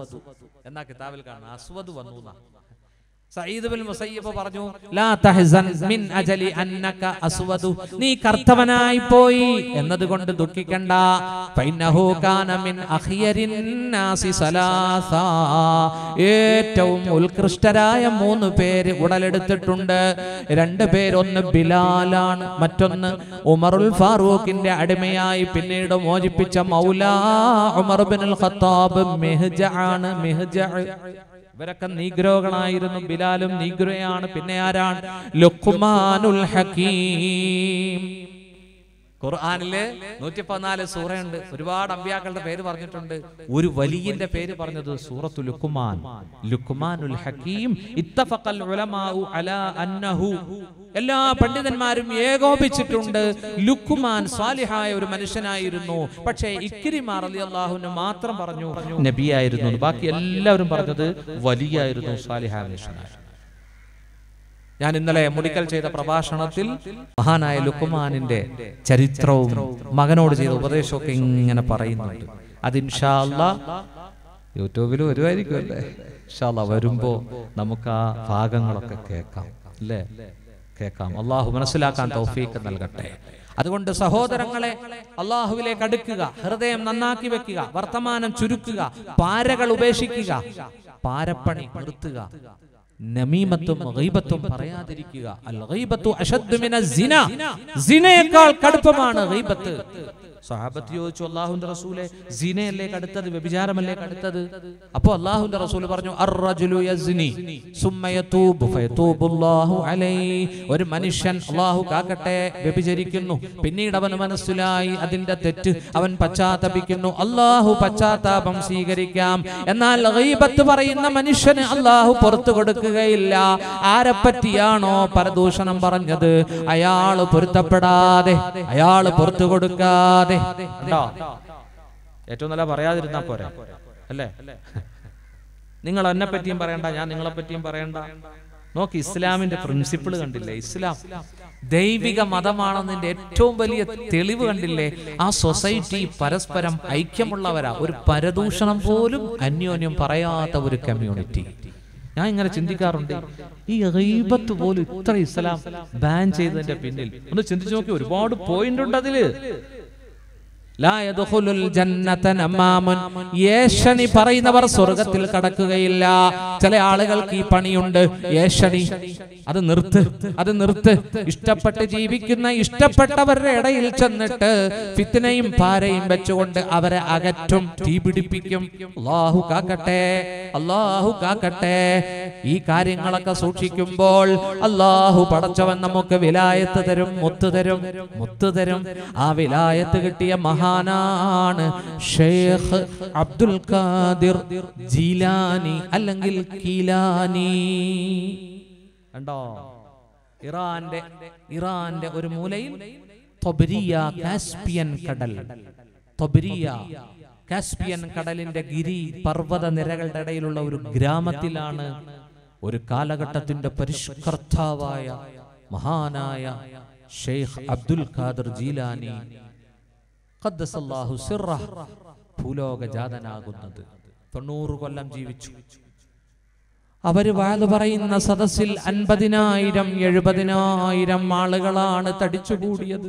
എന്നാ കിതാബിൽ കാണുന്ന അസ്വദ് വന്നു എന്നാ. സഈദ് ബിൻ മുസയ്യബ് പറഞ്ഞു ലാ തഹ്സൻ മിൻ അജലി അന്നക അസ്വദു. നീ കർത്തവനായി പോയി എന്നതുകൊണ്ട് ദുഃഖിക്കണ്ട. ഫൈനഹു കാന മിൻ അഖിയരിൻ നാസി സലാസ. ഏറ്റവും ഉത്കൃഷ്ടരായ മൂന്ന് പേര് ഉടലെടുത്തിട്ടുണ്ട്. രണ്ട് പേരൊന്ന് ബിലാലാണ് മറ്റൊന്ന് ഉമറുൽ ഫാറൂഖിന്റെ അടിമയായി പിന്നീട് മോചിപ്പിച്ച മൗലാ ഉമർ ബിൻ ഖത്താബ് മെഹ്ജ ആണ് മെഹ്ജ. ഇവരൊക്കെ നീഗ്രോകളായിരുന്നു ബിലാലും നീഗ്രോയാണ്. പിന്നെ ആരാണ്? ലുഖ്മാനുൽ ഹക്കീം. ഖുർആനിൽ നൂറ്റി പതിനാല് സൂറയുണ്ട്. ഒരുപാട് അമ്പ്യാക്കളുടെ പേര് പറഞ്ഞിട്ടുണ്ട്. ഒരു വലിയന്റെ പേര് പറഞ്ഞത് സൂറത്തു ലുക്കുമാൻ ലുക്കുമാനുൽ ഹക്കീം. ഇത്തഫഖൽ ഉലമാഉ അലാ അന്നഹു. എല്ലാ പണ്ഡിതന്മാരും ഏകോപിച്ചിട്ടുണ്ട്. ലുക്കുമാൻ സ്വാലിഹായ ഒരു മനുഷ്യനായിരുന്നു. പക്ഷേ ഇക്രിമാ റളിയല്ലാഹുവിന് മാത്രം പറഞ്ഞു നബിയായിരുന്നു. ബാക്കി എല്ലാവരും പറഞ്ഞത് വലിയായിരുന്നു സാലിഹായ മനുഷ്യനായ ഞാൻ ഇന്നലെ മുടിക്കൽ ചെയ്ത പ്രഭാഷണത്തിൽ മഹാനായ ലുക്കുമാനിന്റെ ചരിത്രവും മകനോട് ചെയ്ത ഉപദേശമൊക്കെ ഇങ്ങനെ പറയുന്നുണ്ട്. അത് ഇൻഷാ അല്ലാ യൂട്യൂബിൽ വരുമായിരിക്കും അല്ലേ? ഇൻഷാല്ല വരുമ്പോ നമുക്ക് ആ ഭാഗങ്ങളൊക്കെ കേൾക്കാം അല്ലേ? കേൾക്കാം. അള്ളാഹു മനസ്സിലാക്കാൻ തൗഫീക്ക് നൽകട്ടെ. അതുകൊണ്ട് സഹോദരങ്ങളെ അള്ളാഹുവിലേക്ക് അടുക്കുക ഹൃദയം നന്നാക്കി വെക്കുക വർത്തമാനം ചുരുക്കുക പാരകൾ ഉപേക്ഷിക്കുക പാരപ്പണി നിർത്തുക. നമീമത്തും ഗൈബത്തും പറയാതിരിക്കുക. അൽ ഗൈബത്തു അശദ്ദു മിനസ് സിന. സിനയേക്കാൾ കടുപ്പമാണ് ഗൈബത്ത്. സഹാബത്ത് ചോദിച്ചു അള്ളാഹുന്റെ റസൂലെ സിനയല്ലേ കടുത്തത്? വ്യഭിചാരമല്ലേ കടുത്തത്? അപ്പോ അള്ളാഹുന്റെ റസൂൽ പറഞ്ഞു ഒരു മനുഷ്യൻ അള്ളാഹു കാക്കട്ടെ വ്യഭിചരിക്കുന്നു. പിന്നീട് അവന് മനസ്സിലായി അതിന്റെ തെറ്റ്. അവൻ പശ്ചാത്തപിക്കുന്നു അള്ളാഹു പശ്ചാത്താപം സ്വീകരിക്കാം. എന്നാൽ പറയുന്ന മനുഷ്യന് അള്ളാഹു പുറത്തു കൊടുക്കുകയില്ല. ആരെപ്പറ്റിയാണോ പരദൂഷണം പറഞ്ഞത്? അയാൾ പൊരുത്തപ്പെടാതെ അയാൾ പുറത്തു കൊടുക്കാതെ. ഉണ്ടോ? ഏറ്റവും നല്ല പറയാതിരുന്നാ പോരെ. അല്ലേ? നിങ്ങൾ എന്നെ പറ്റിയും പറയണ്ട ഞാൻ നിങ്ങളെ പറ്റിയും പറയണ്ട. നോക്ക് ഇസ്ലാമിന്റെ പ്രിൻസിപ്പിൾ കണ്ടില്ലേ? ഇസ്ലാം ദൈവിക മതമാണെന്നതിന്റെ ഏറ്റവും വലിയ തെളിവ് കണ്ടില്ലേ? ആ സൊസൈറ്റി പരസ്പരം ഐക്യമുള്ളവരാ. ഒരു പരദൂഷണം പോലും അന്യോന്യം പറയാത്ത ഒരു കമ്മ്യൂണിറ്റി ഞാൻ ഇങ്ങനെ ചിന്തിക്കാറുണ്ട് ഈ ഗൈബത്ത് പോലും ഇത്ര ഇസ്ലാം ബാൻ ചെയ്തതിന്റെ പിന്നിൽ. ഒന്ന് ചിന്തിച്ചു നോക്കി ഒരുപാട് പോയിന്റ് ഉണ്ട് അതിൽ. ഏഷണി പറയുന്നവർ സ്വർഗത്തിൽ കടക്കുകയില്ല. ചില ആളുകൾക്ക് ഈ പണിയുണ്ട്. ഏഷണി അത് നിർത്ത് അത് നിർത്ത്. ഇഷ്ടപ്പെട്ട് ജീവിക്കുന്ന ഇഷ്ടപ്പെട്ടവരുടെ ഇടയിൽ ചെന്നിട്ട് ഫിത്തിനയും പാരയും വെച്ചുകൊണ്ട് അവരെ അകറ്റും തീ പിടിപ്പിക്കും. അള്ളാഹു കാക്കട്ടെ അള്ളാഹു കാക്കട്ടെ. ഈ കാര്യങ്ങളൊക്കെ സൂക്ഷിക്കുമ്പോൾ അള്ളാഹു പടച്ചവൻ നമുക്ക് വിലായത്ത് തരും മുത്ത് തരും മുത്ത് തരും. ആ വിലായത്ത് കിട്ടിയ മഹാനാണ് ഷേഖ് അബ്ദുൽ ഖാദിർ ജീലാനി അല്ലെങ്കിൽ കീലാനി. കണ്ടോ? ഇറാന്റെ ഇറാന്റെ ഒരു മൂലയിൽ തൊബരിയ കാസ്പിയൻ കടൽ. തൊബരിയ കാസ്പിയൻ കടലിന്റെ ഗിരി പർവത നിരകളുടെ ഇടയിലുള്ള ഒരു ഗ്രാമത്തിലാണ് ഒരു കാലഘട്ടത്തിന്റെ പരിഷ്കർത്താവായ മഹാനായ ഷെയ്ഖ് അബ്ദുൽ ഖാദർ ജീലാനി ഖദ്ദസല്ലാഹു സിർറഹ് ഭൂലോകജാതനാകുന്നത്. തൊണ്ണൂറ് കൊല്ലം ജീവിച്ചു. അവർ വാത് പറയുന്ന സദസ്സിൽ അൻപതിനായിരം എഴുപതിനായിരം ആളുകളാണ് തടിച്ചുകൂടിയത്.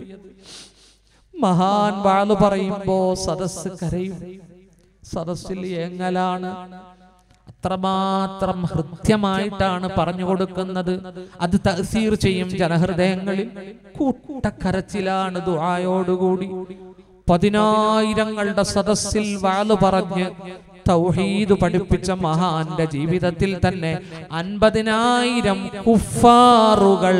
മഹാൻ വാത് പറയുമ്പോ സദസ് കരയും. സദസ്സിൽ ഏങ്ങലാണ്? അത്രമാത്രം ഹൃദ്യമായിട്ടാണ് പറഞ്ഞു കൊടുക്കുന്നത്. അത് തഹസീർ ചെയ്യും ജനഹൃദയങ്ങളിൽ. കൂട്ടക്കരച്ചിലാണ് ദുആയോടുകൂടി. പതിനായിരങ്ങളുടെ സദസ്സിൽ വാൾ പറഞ്ഞ് തൗഹീദ് പഠിപ്പിച്ച മഹാന്റെ ജീവിതത്തിൽ തന്നെ അൻപതിനായിരം കുഫാറുകൾ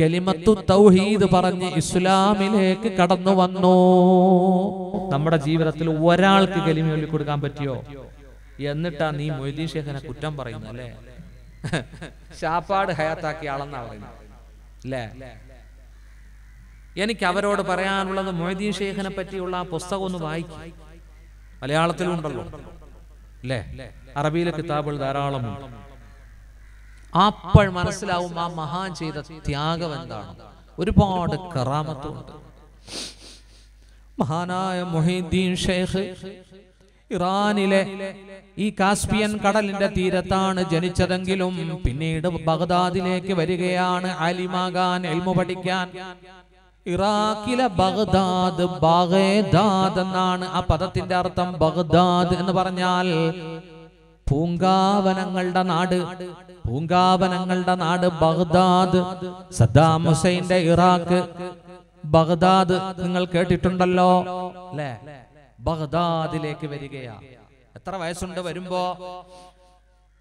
കെലിമത്തു തൗഹീദ് പറഞ്ഞ് ഇസ്ലാമിലേക്ക് കടന്നു വന്നു. നമ്മുടെ ജീവിതത്തിൽ ഒരാൾക്ക് കെലിമ കൊടുക്കാൻ പറ്റിയോ? എന്നിട്ടാ നീ മൊയ്തീൻ ഷേഖിനെ കുറ്റം പറയുന്നു അല്ലേ ശാപ്പാട് ഹയാത്താക്കിയ ആളെന്നാ പറയുന്നത് അല്ലേ എനിക്ക് അവരോട് പറയാനുള്ളത് മൊയ്തീൻ ഷെയ്ഖിനെ പറ്റിയുള്ള ആ പുസ്തകം ഒന്ന് വായിക്കും. മലയാളത്തിലുണ്ടല്ലോ. അല്ലേ? അറബിയിലെ കിതാബുകൾ ധാരാളമുണ്ട് അപ്പോൾ മനസ്സിലാവും ആ മഹാൻ ചെയ്ത ത്യാഗം എന്താണ്. ഒരുപാട് കറാമത്തുണ്ട് മഹാനായ മൊഹീദ്ദീൻ ഷെയ്ഖ് ഇറാനിലെ ഈ കാസ്പിയൻ കടലിന്റെ തീരത്താണ് ജനിച്ചതെങ്കിലും പിന്നീട് ബഗ്ദാദിലേക്ക് വരികയാണ്. അലിമാകാൻ എൽമു പഠിക്കാൻ. ഇറാഖിലെ ബഗ്ദാദ് ബാഗേദാദ് എന്നാണ് ആ പദത്തിന്റെ അർത്ഥം. ബഗ്ദാദ് എന്ന് പറഞ്ഞാൽ പൂങ്കാവനങ്ങളുടെ നാട്. പൂങ്കാവനങ്ങളുടെ നാട് ബഗ്ദാദ്. സദ്ദാം ഹുസൈന്റെ ഇറാഖ്. ബഗ്ദാദ് നിങ്ങൾ കേട്ടിട്ടുണ്ടല്ലോ. അല്ലേ? ബഗ്ദാദിലേക്ക് വരികയാ. എത്ര വയസ്സുണ്ട് വരുമ്പോ?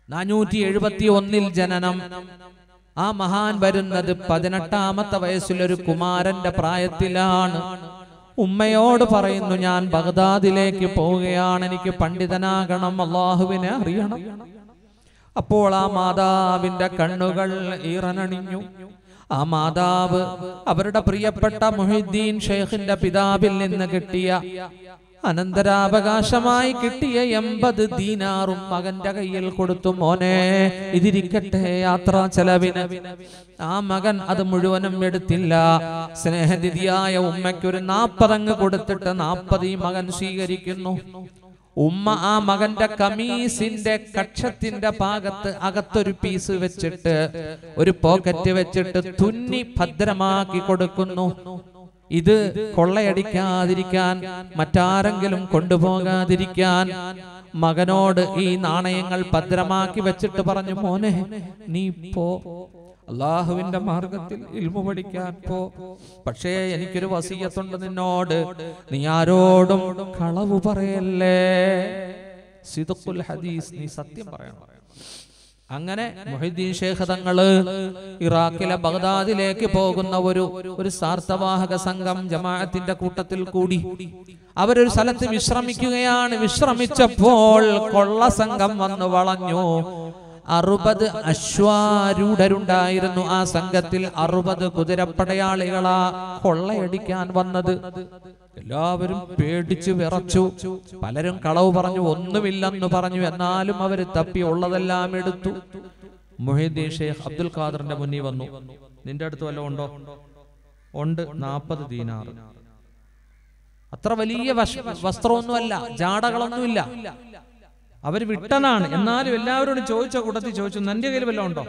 നാനൂറ്റി എഴുപത്തി ഒന്നിൽ ജനനം. ആ മഹാൻ വരുന്നത് പതിനെട്ടാമത്തെ വയസ്സിലൊരു കുമാരന്റെ പ്രായത്തിലാണ്. ഉമ്മയോട് പറയുന്നു ഞാൻ ബഗ്ദാദിലേക്ക് പോവുകയാണ്. എനിക്ക് പണ്ഡിതനാകണം. അള്ളാഹുവിനെ അറിയണം. അപ്പോൾ ആ മാതാവിന്റെ കണ്ണുകൾ ഈറനണിഞ്ഞു. ആ മാതാവ് അവരുടെ പ്രിയപ്പെട്ട മൊഹിദ്ദീൻ ഷെയ്ഖിന്റെ പിതാവിൽ നിന്ന് കിട്ടിയ അനന്തരാവകാശമായി കിട്ടിയ എൺപത് ദീനാറും മകന്റെ കയ്യിൽ കൊടുത്തു മോനെ. ഇതിരിക്കട്ടെ യാത്രാ ചെലവിന്. ആ മകൻ അത് മുഴുവനും എടുത്തില്ല. സ്നേഹനിധിയായ ഉമ്മയ്ക്കൊരു നാപ്പതങ്ങ് കൊടുത്തിട്ട് നാപ്പത് ഈ മകൻ സ്വീകരിക്കുന്നു. ഉമ്മ ആ മകന്റെ കമീസിന്റെ കക്ഷത്തിന്റെ ഭാഗത്ത് അകത്തൊരു പീസ് വെച്ചിട്ട് ഒരു പോക്കറ്റ് വെച്ചിട്ട് തുന്നി ഭദ്രമാക്കി കൊടുക്കുന്നു. ഇത് കൊള്ളയടിക്കാതിരിക്കാൻ മറ്റാരെങ്കിലും കൊണ്ടുപോകാതിരിക്കാൻ. മകനോട് ഈ നാണയങ്ങൾ ഭദ്രമാക്കി വെച്ചിട്ട് പറഞ്ഞു മോനെ നീ പോ. അള്ളാഹുവിന്റെ മാർഗത്തിൽ ഇൽമു പഠിക്കാൻ പോ. പക്ഷേ എനിക്കൊരു വസീയത്തുണ്ട് നിന്നോട്. നീ ആരോടും കളവ് പറയല്ലേ? സിദുൽ ഹദീസ് നീ സത്യം പറയണം. അങ്ങനെ മൊഹിദ്ദീൻ ഷേഖ് തങ്ങൾ ഇറാഖിലെ ബഗ്ദാദിലേക്ക് പോകുന്ന ഒരു ഒരു സാർത്ഥവാഹക സംഘം ജമാഅത്തിന്റെ കൂട്ടത്തിൽ കൂടി. അവരൊരു സ്ഥലത്ത് വിശ്രമിക്കുകയാണ്. വിശ്രമിച്ചപ്പോൾ കൊള്ള സംഘം വന്നു വളഞ്ഞു. അറുപത് അശ്വാരൂഢരുണ്ടായിരുന്നു ആ സംഘത്തിൽ അറുപത് കുതിരപ്പടയാളികളാ കൊള്ളയടിക്കാൻ വന്നത്. എല്ലാവരും പേടിച്ചു വിറച്ചു. പലരും കളവ് പറഞ്ഞു ഒന്നുമില്ലെന്ന് പറഞ്ഞു. എന്നാലും അവർ തപ്പി ഉള്ളതെല്ലാം എടുത്തു. മൊഹീദ്ദീൻ ഷെയ്ഖ് അബ്ദുൽ ഖാദറിന്റെ മുന്നിൽ വന്നു. നിന്റെ അടുത്ത് വല്ലതും ഉണ്ടോ? ഉണ്ട്. നാപ്പത് ദീനാർ അത്ര വലിയ വസ്ത്രമൊന്നുമല്ല ജാടകളൊന്നുമില്ല. അവർ വിട്ടനാണ് എന്നാലും എല്ലാവരോടും ചോദിച്ച കൂട്ടത്തിൽ ചോദിച്ചു നിന്റെ കയ്യിൽ വല്ലതും ഉണ്ടോ?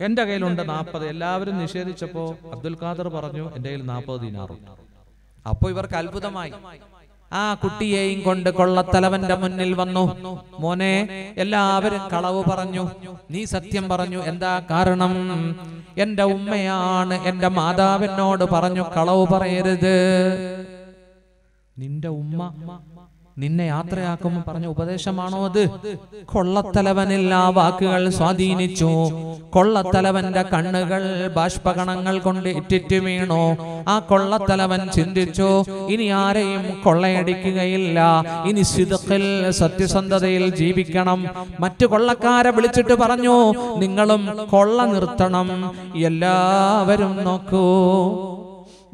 എന്റെ കയ്യിലുണ്ട് നാൽപ്പത് എല്ലാവരും നിഷേധിച്ചപ്പോ അബ്ദുൽ ഖാദർ പറഞ്ഞു എന്റെ കയ്യിൽ നാൽപ്പത് ദീനാറുണ്ട് അപ്പൊ ഇവർക്ക് അത്ഭുതമായി. ആ കുട്ടിയെയും കൊണ്ട് കൊള്ളത്തലവന്റെ മുന്നിൽ വന്നു. മോനെ എല്ലാവരും കളവ് പറഞ്ഞു. നീ സത്യം പറഞ്ഞു. എന്താ കാരണം? എന്റെ ഉമ്മയാണ് എന്റെ മാതാവിനോട് പറഞ്ഞു കളവ് പറയരുത്. നിന്റെ ഉമ്മ നിന്നെ യാത്രയാക്കുമ്പോൾ പറഞ്ഞ ഉപദേശമാണോ അത്? കൊള്ളത്തലവനിൽ ആ വാക്കുകൾ സ്വാധീനിച്ചു. കൊള്ളത്തലവന്റെ കണ്ണുകൾ ബാഷ്പകണങ്ങൾ കൊണ്ട് ഇറ്റിറ്റ് വീണു. ആ കൊള്ളത്തലവൻ ചിന്തിച്ചു ഇനി ആരെയും കൊള്ളയടിക്കുകയില്ല. ഇനി സിതുക്കിൽ സത്യസന്ധതയിൽ ജീവിക്കണം. മറ്റു കൊള്ളക്കാരെ വിളിച്ചിട്ട് പറഞ്ഞു നിങ്ങളും കൊള്ള നിർത്തണം. എല്ലാവരും നോക്കൂ.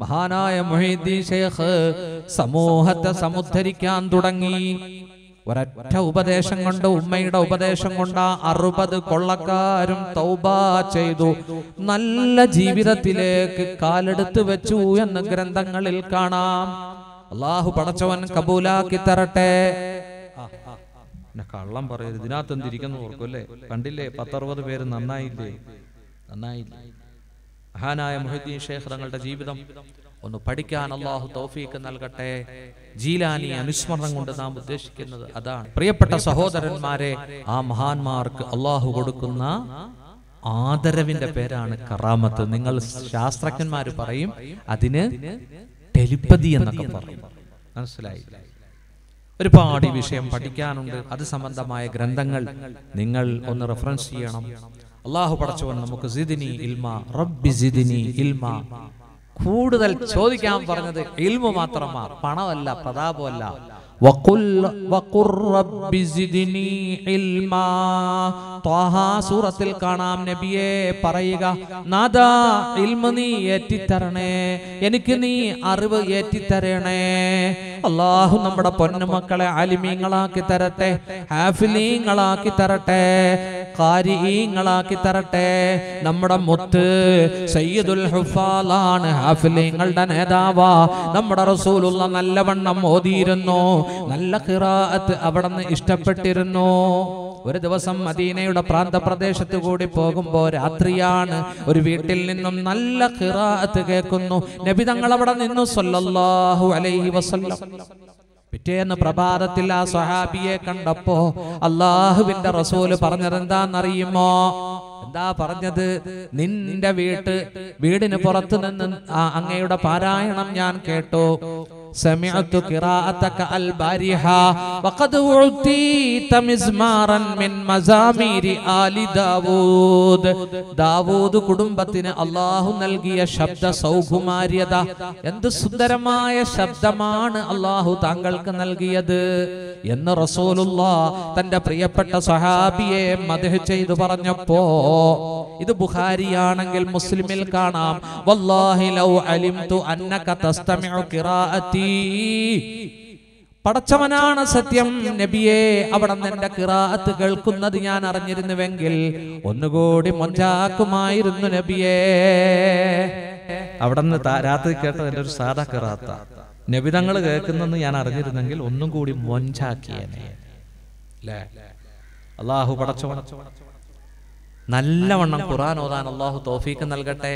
മഹാനായ മൊഹീദ്ദീൻ ഷേഖ് സമൂഹത്തെ സമുദ്ധരിക്കാൻ തുടങ്ങി. ഒരൊറ്റ ഉപദേശം കൊണ്ട് ഉമ്മയുടെ ഉപദേശം കൊണ്ട് അറുപത് കൊള്ളക്കാരും തൗബ ചെയ്തു. നല്ല ജീവിതത്തിലേക്ക് കാലെടുത്ത് വെച്ചു എന്ന് ഗ്രന്ഥങ്ങളിൽ കാണാം. അള്ളാഹു പടച്ചവൻ കബൂലാക്കി തരട്ടെ. കള്ളം പറയരുത്. ഇതിനകത്ത് എന്തിരിക്കുന്നു ഓർക്കുമല്ലേ കണ്ടില്ലേ? പത്തറുപത് പേര് നന്നായില്ലേ? നന്നായില്ലേ? മഹാനായ മുഹദ്ദീൻ ഷേഖ് തങ്ങളുടെ ജീവിതം ഒന്ന് പഠിക്കാൻ അള്ളാഹു തൗഫീക്ക് നൽകട്ടെ. ജീലാനി അനുസ്മരണം കൊണ്ട് നാം ഉദ്ദേശിക്കുന്നത് അതാണ്. പ്രിയപ്പെട്ട സഹോദരന്മാരെ ആ മഹാന്മാർക്ക് അള്ളാഹു കൊടുക്കുന്ന ആദരവിന്റെ പേരാണ് കറാമത്ത്. നിങ്ങൾ ശാസ്ത്രജ്ഞന്മാർ പറയും അതിന് ടെലിപ്പതി എന്നൊക്കെ പറയും. മനസ്സിലായി ഒരുപാട് വിഷയം പഠിക്കാനുണ്ട്. അത് സംബന്ധമായ ഗ്രന്ഥങ്ങൾ നിങ്ങൾ ഒന്ന് റെഫറൻസ് ചെയ്യണം. അള്ളാഹു പടച്ചവൻ നമുക്ക് സിദിനി ഇൽമ റബ്ബി സിദിനി ഇൽമ. കൂടുതൽ ചോദിക്കാൻ പറഞ്ഞത് ഇൽമു മാത്രമാ പണമല്ല പ്രതാപമല്ല. സൂറത്തിൽ കാണാം നബിയെ പറയുക നാദാ ഇൽമ നീ ഏറ്റിത്തരണേ എനിക്ക് നീ അറിവ് ഏറ്റിത്തരണേ. അള്ളാഹു നമ്മുടെ പൊന്നുമക്കളെ അലിമീങ്ങളാക്കി തരട്ടെ ഹാഫിലീങ്ങളാക്കി തരട്ടെ കാരിങ്ങളാക്കി തരട്ടെ. നമ്മുടെ മുത്ത് സയ്യിദുൽ ഹുഫാലാണ് ഹാഫിലീങ്ങളുടെ നേതാവാ. നമ്മുടെ റസൂലുള്ള നല്ലവണ്ണം ഓതിയിരുന്നു നല്ല ഖിറാഅത്ത് അവിടെ നിന്ന് ഇഷ്ടപ്പെട്ടിരുന്നു. ഒരു ദിവസം മദീനയുടെ പ്രാന്തപ്രദേശത്ത് കൂടി പോകുമ്പോ രാത്രിയാണ് ഒരു വീട്ടിൽ നിന്നും നല്ല ഖിറാഅത്ത് കേൾക്കുന്നു. നബി തങ്ങൾ അവിടെ നിന്നു സല്ലല്ലാഹു അലൈഹി വസല്ലം. പിറ്റേന്ന് പ്രഭാതത്തിൽ ആ സ്വഹാബിയെ കണ്ടപ്പോ അള്ളാഹുവിന്റെ റസൂൽ പറഞ്ഞത് എന്താണെന്നറിയുമോ എന്താ പറഞ്ഞത്? നിന്റെ വീട്ട് വീടിന് പുറത്തു നിന്ന് അങ്ങയുടെ പാരായണം ഞാൻ കേട്ടു. سمعت قراءتك البارحة وقد أعطيت مزمارا من مزامير آل داوود ദാവൂദ് കുടുംബത്തിന് അള്ളാഹു നൽകിയ ശബ്ദ സൗകുമാര്യത എന്ത് സുന്ദരമായ ശബ്ദമാണ് അള്ളാഹു താങ്കൾക്ക് നൽകിയത് എന്ന് റസൂലുള്ള തന്റെ പ്രിയപ്പെട്ട സഹാബിയെ മദഹ് ചെയ്തു പറഞ്ഞപ്പോ ഇത് ബുഖാരിയാണെങ്കിൽ മുസ്ലിമിൽ കാണാം വല്ലാഹി ലൗ അലിംതു അന്നക തസ്തമിഉ ഖിറാഅത്തി പടച്ചവനാണ് സത്യം. നബിയെ അവിടെ എന്റെ കിറാത്ത് കേൾക്കുന്നത് ഞാൻ അറിഞ്ഞിരുന്നുവെങ്കിൽ ഒന്നുകൂടി മൊഞ്ചാക്കുമായിരുന്നു നബിയെ. അവിടെ നിന്ന് രാത്രി കേട്ടത് എന്റെ ഒരു സാധാ കിറാത്ത. നബിതങ്ങൾ കേൾക്കുന്നെന്ന് ഞാൻ അറിഞ്ഞിരുന്നെങ്കിൽ ഒന്നും കൂടി മൊഞ്ചാക്കിയേനെ. അല്ലേ അള്ളാഹു പടച്ചവൻ നല്ലവണ്ണം ഖുർആൻ ഓതാൻ അള്ളാഹു തോഫീക്ക് നൽകട്ടെ.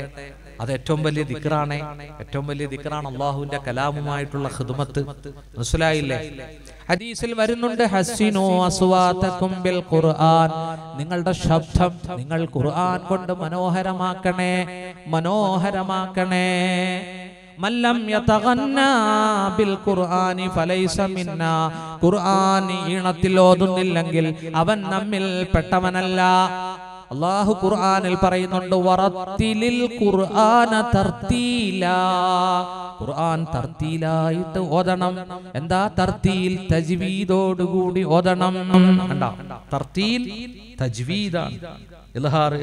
അത് ഏറ്റവും വലിയ ദിക്റാണ്. ഏറ്റവും വലിയ ദിക്റാണ് അള്ളാഹുവിന്റെ കലാമുമായിട്ടുള്ള ഹിദ്മത്ത് മനസ്സിലായില്ലേ? ഹദീസിൽ വരുന്നുണ്ട് ഹസിനോ അസ്വാതക്കും ബിൽ ഖുർആൻ. നിങ്ങളുടെ ശബ്ദം നിങ്ങൾ ഖുർആൻ കൊണ്ട് മനോഹരമാക്കണേ മനോഹരമാക്കണേ. മല്ലം ബിൽ ഖുർആനി ഫലൈസ ഈണത്തിൽ ഓതുന്നില്ലെങ്കിൽ അവൻ നമ്മിൽ പെട്ടവനല്ല. അള്ളാഹു ഖുർആാനിൽ പറയുന്നുണ്ട് വറത്തിലിൽ ഖുർആന തർത്തീല. ഖുർആൻ തർത്തീലായിട്ട് ഓതണം. എന്താ? തർത്തീൽ തജ്വീദോടുകൂടി ഓതണം. കണ്ടോ? തർത്തീൽ തജ്വീദാണ്. ഇൽഹാർ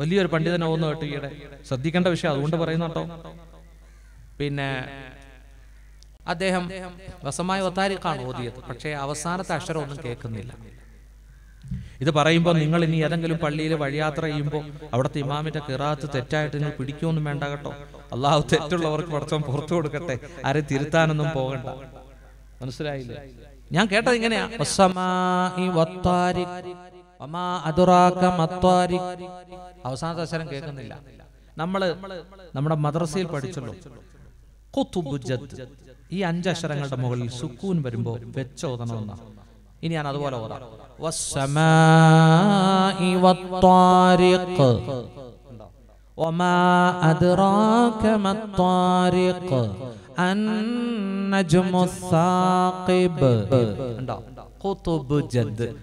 വലിയൊരു പണ്ഡിതനെ ഒന്ന് കേട്ടു ഈയിടെ. ശ്രദ്ധിക്കേണ്ട വിഷയം അതുകൊണ്ട് പറയുന്ന കേട്ടോ. പിന്നെ അദ്ദേഹം വസമായ ഒത്താരിക്കാണ് ഓതിയത്. പക്ഷേ അവസാനത്തെ അക്ഷരം ഒന്നും കേൾക്കുന്നില്ല. ഇത് പറയുമ്പോൾ നിങ്ങൾ ഇനി ഏതെങ്കിലും പള്ളിയിൽ വഴിയാത്ര ചെയ്യുമ്പോൾ അവിടുത്തെ ഇമാമിന്റെ കിറാത്ത് തെറ്റായിട്ട് നിങ്ങൾ പിടിക്കുമൊന്നും വേണ്ട കേട്ടോ. അള്ളാഹു തെറ്റുള്ളവർക്ക് പടച്ചവൻ പുറത്തു കൊടുക്കട്ടെ. ആരെ തിരുത്താനൊന്നും പോകണ്ട. മനസ്സിലായില്ലേ? ഞാൻ കേട്ടത് ഇങ്ങനെയാ. അവസാന ദശരം കേൾക്കുന്നില്ല. നമ്മൾ നമ്മുടെ മദ്രസയിൽ ജദ്. ഈ അഞ്ചക്ഷരങ്ങളുടെ മുകളിൽ സുക്കൂൻ വരുമ്പോൾ വെച്ചോതണമെന്നാണ് ഇനി ഞാൻ അതുപോലെ ഓതാം.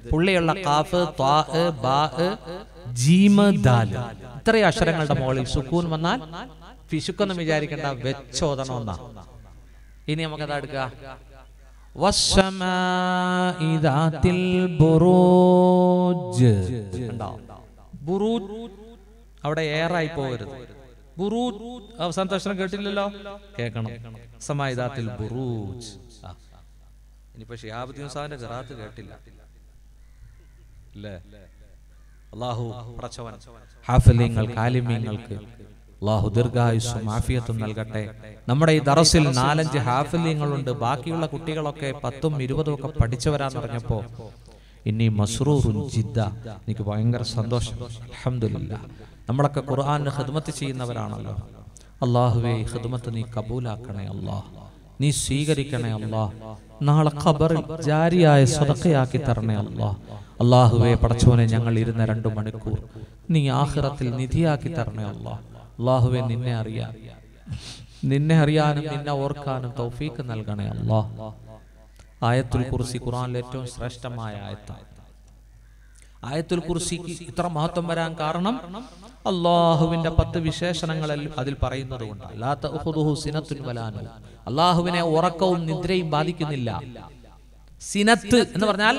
പുള്ളിയുള്ള കാഫ് ഇത്രയും അക്ഷരങ്ങളുടെ മോളിൽ സുക്കൂൻ വന്നാൽ പിശുക്കൊന്നും വിചാരിക്കേണ്ട വെച്ചോതണമെന്നാ ഇനി നമുക്കത് എടുക്കാം അവിടെ ഏറായി പോകരുത്. ബുറൂജ് അവസാനത്തെ അക്ഷരം കേട്ടില്ലല്ലോ? കേൾക്കണം. സമായിദാത്തിൽ ബുറൂജ്. ഇനിയിപ്പോ ഷിഹാബുദ്ദീൻ സാഹിന്റെ ഖറാത്ത് കേട്ടില്ല. അല്ലേ അള്ളാഹു പ്രച്ചവൻ. ഹാഫിലിങ്ങൾ കാലിമ്യങ്ങൾക്ക് അള്ളാഹു ദീർഘായുസ്സും ആഫിയത്തും നൽകട്ടെ. നമ്മുടെ ഈ ദറസിൽ നാലഞ്ച് ഹാഫല്യങ്ങളുണ്ട് ബാക്കിയുള്ള കുട്ടികളൊക്കെ പത്തും ഇരുപതും ഒക്കെ പഠിച്ചവരാന്ന് പറഞ്ഞപ്പോ ഇനി മസ്റൂറുൻ ജിദ്ദ. എനിക്ക് ഭയങ്കര സന്തോഷം. അലഹമില്ല നമ്മളൊക്കെ ഖുർആാന് ഹിദ്മത്ത് ചെയ്യുന്നവരാണല്ലോ. അള്ളാഹുവേ ഈ ഖിദ്മത്ത് നീ കബൂലാക്കണേ അള്ളാഹ് നീ സ്വീകരിക്കണേ അള്ളാഹ് നാളെ ഖബറിൽ ജാരിയായ സ്വതക്കയാക്കി തരണേ അള്ളാഹ് അള്ളാഹുവെ പടച്ചോനെ ഞങ്ങൾ ഇരുന്ന രണ്ടു മണിക്കൂർ നീ ആഖിറത്തിൽ നിധിയാക്കി തരണേ അള്ളാഹ് അള്ളാഹുവെ നിന്നെ അറിയാം. നിന്നെ അറിയാനും നിന്നെ ഓർക്കാനും തൗഫീക്ക് നൽകണേ അള്ളാഹ്. ആയത്തുൽ കുർസി ഖുറാനിലെ ഏറ്റവും ശ്രേഷ്ഠമായ ആയത്താണ് ആയത്തുൽ കുർസിക്ക് ഇത്ര മഹത്വം വരാൻ കാരണം അള്ളാഹുവിന്റെ പത്ത് വിശേഷണങ്ങൾ അതിൽ പറയുന്നത് കൊണ്ട് അല്ലാത്ത അള്ളാഹുവിനെ ഉറക്കവും നിദ്രയും ബാധിക്കുന്നില്ല. സിനത്ത് എന്ന് പറഞ്ഞാൽ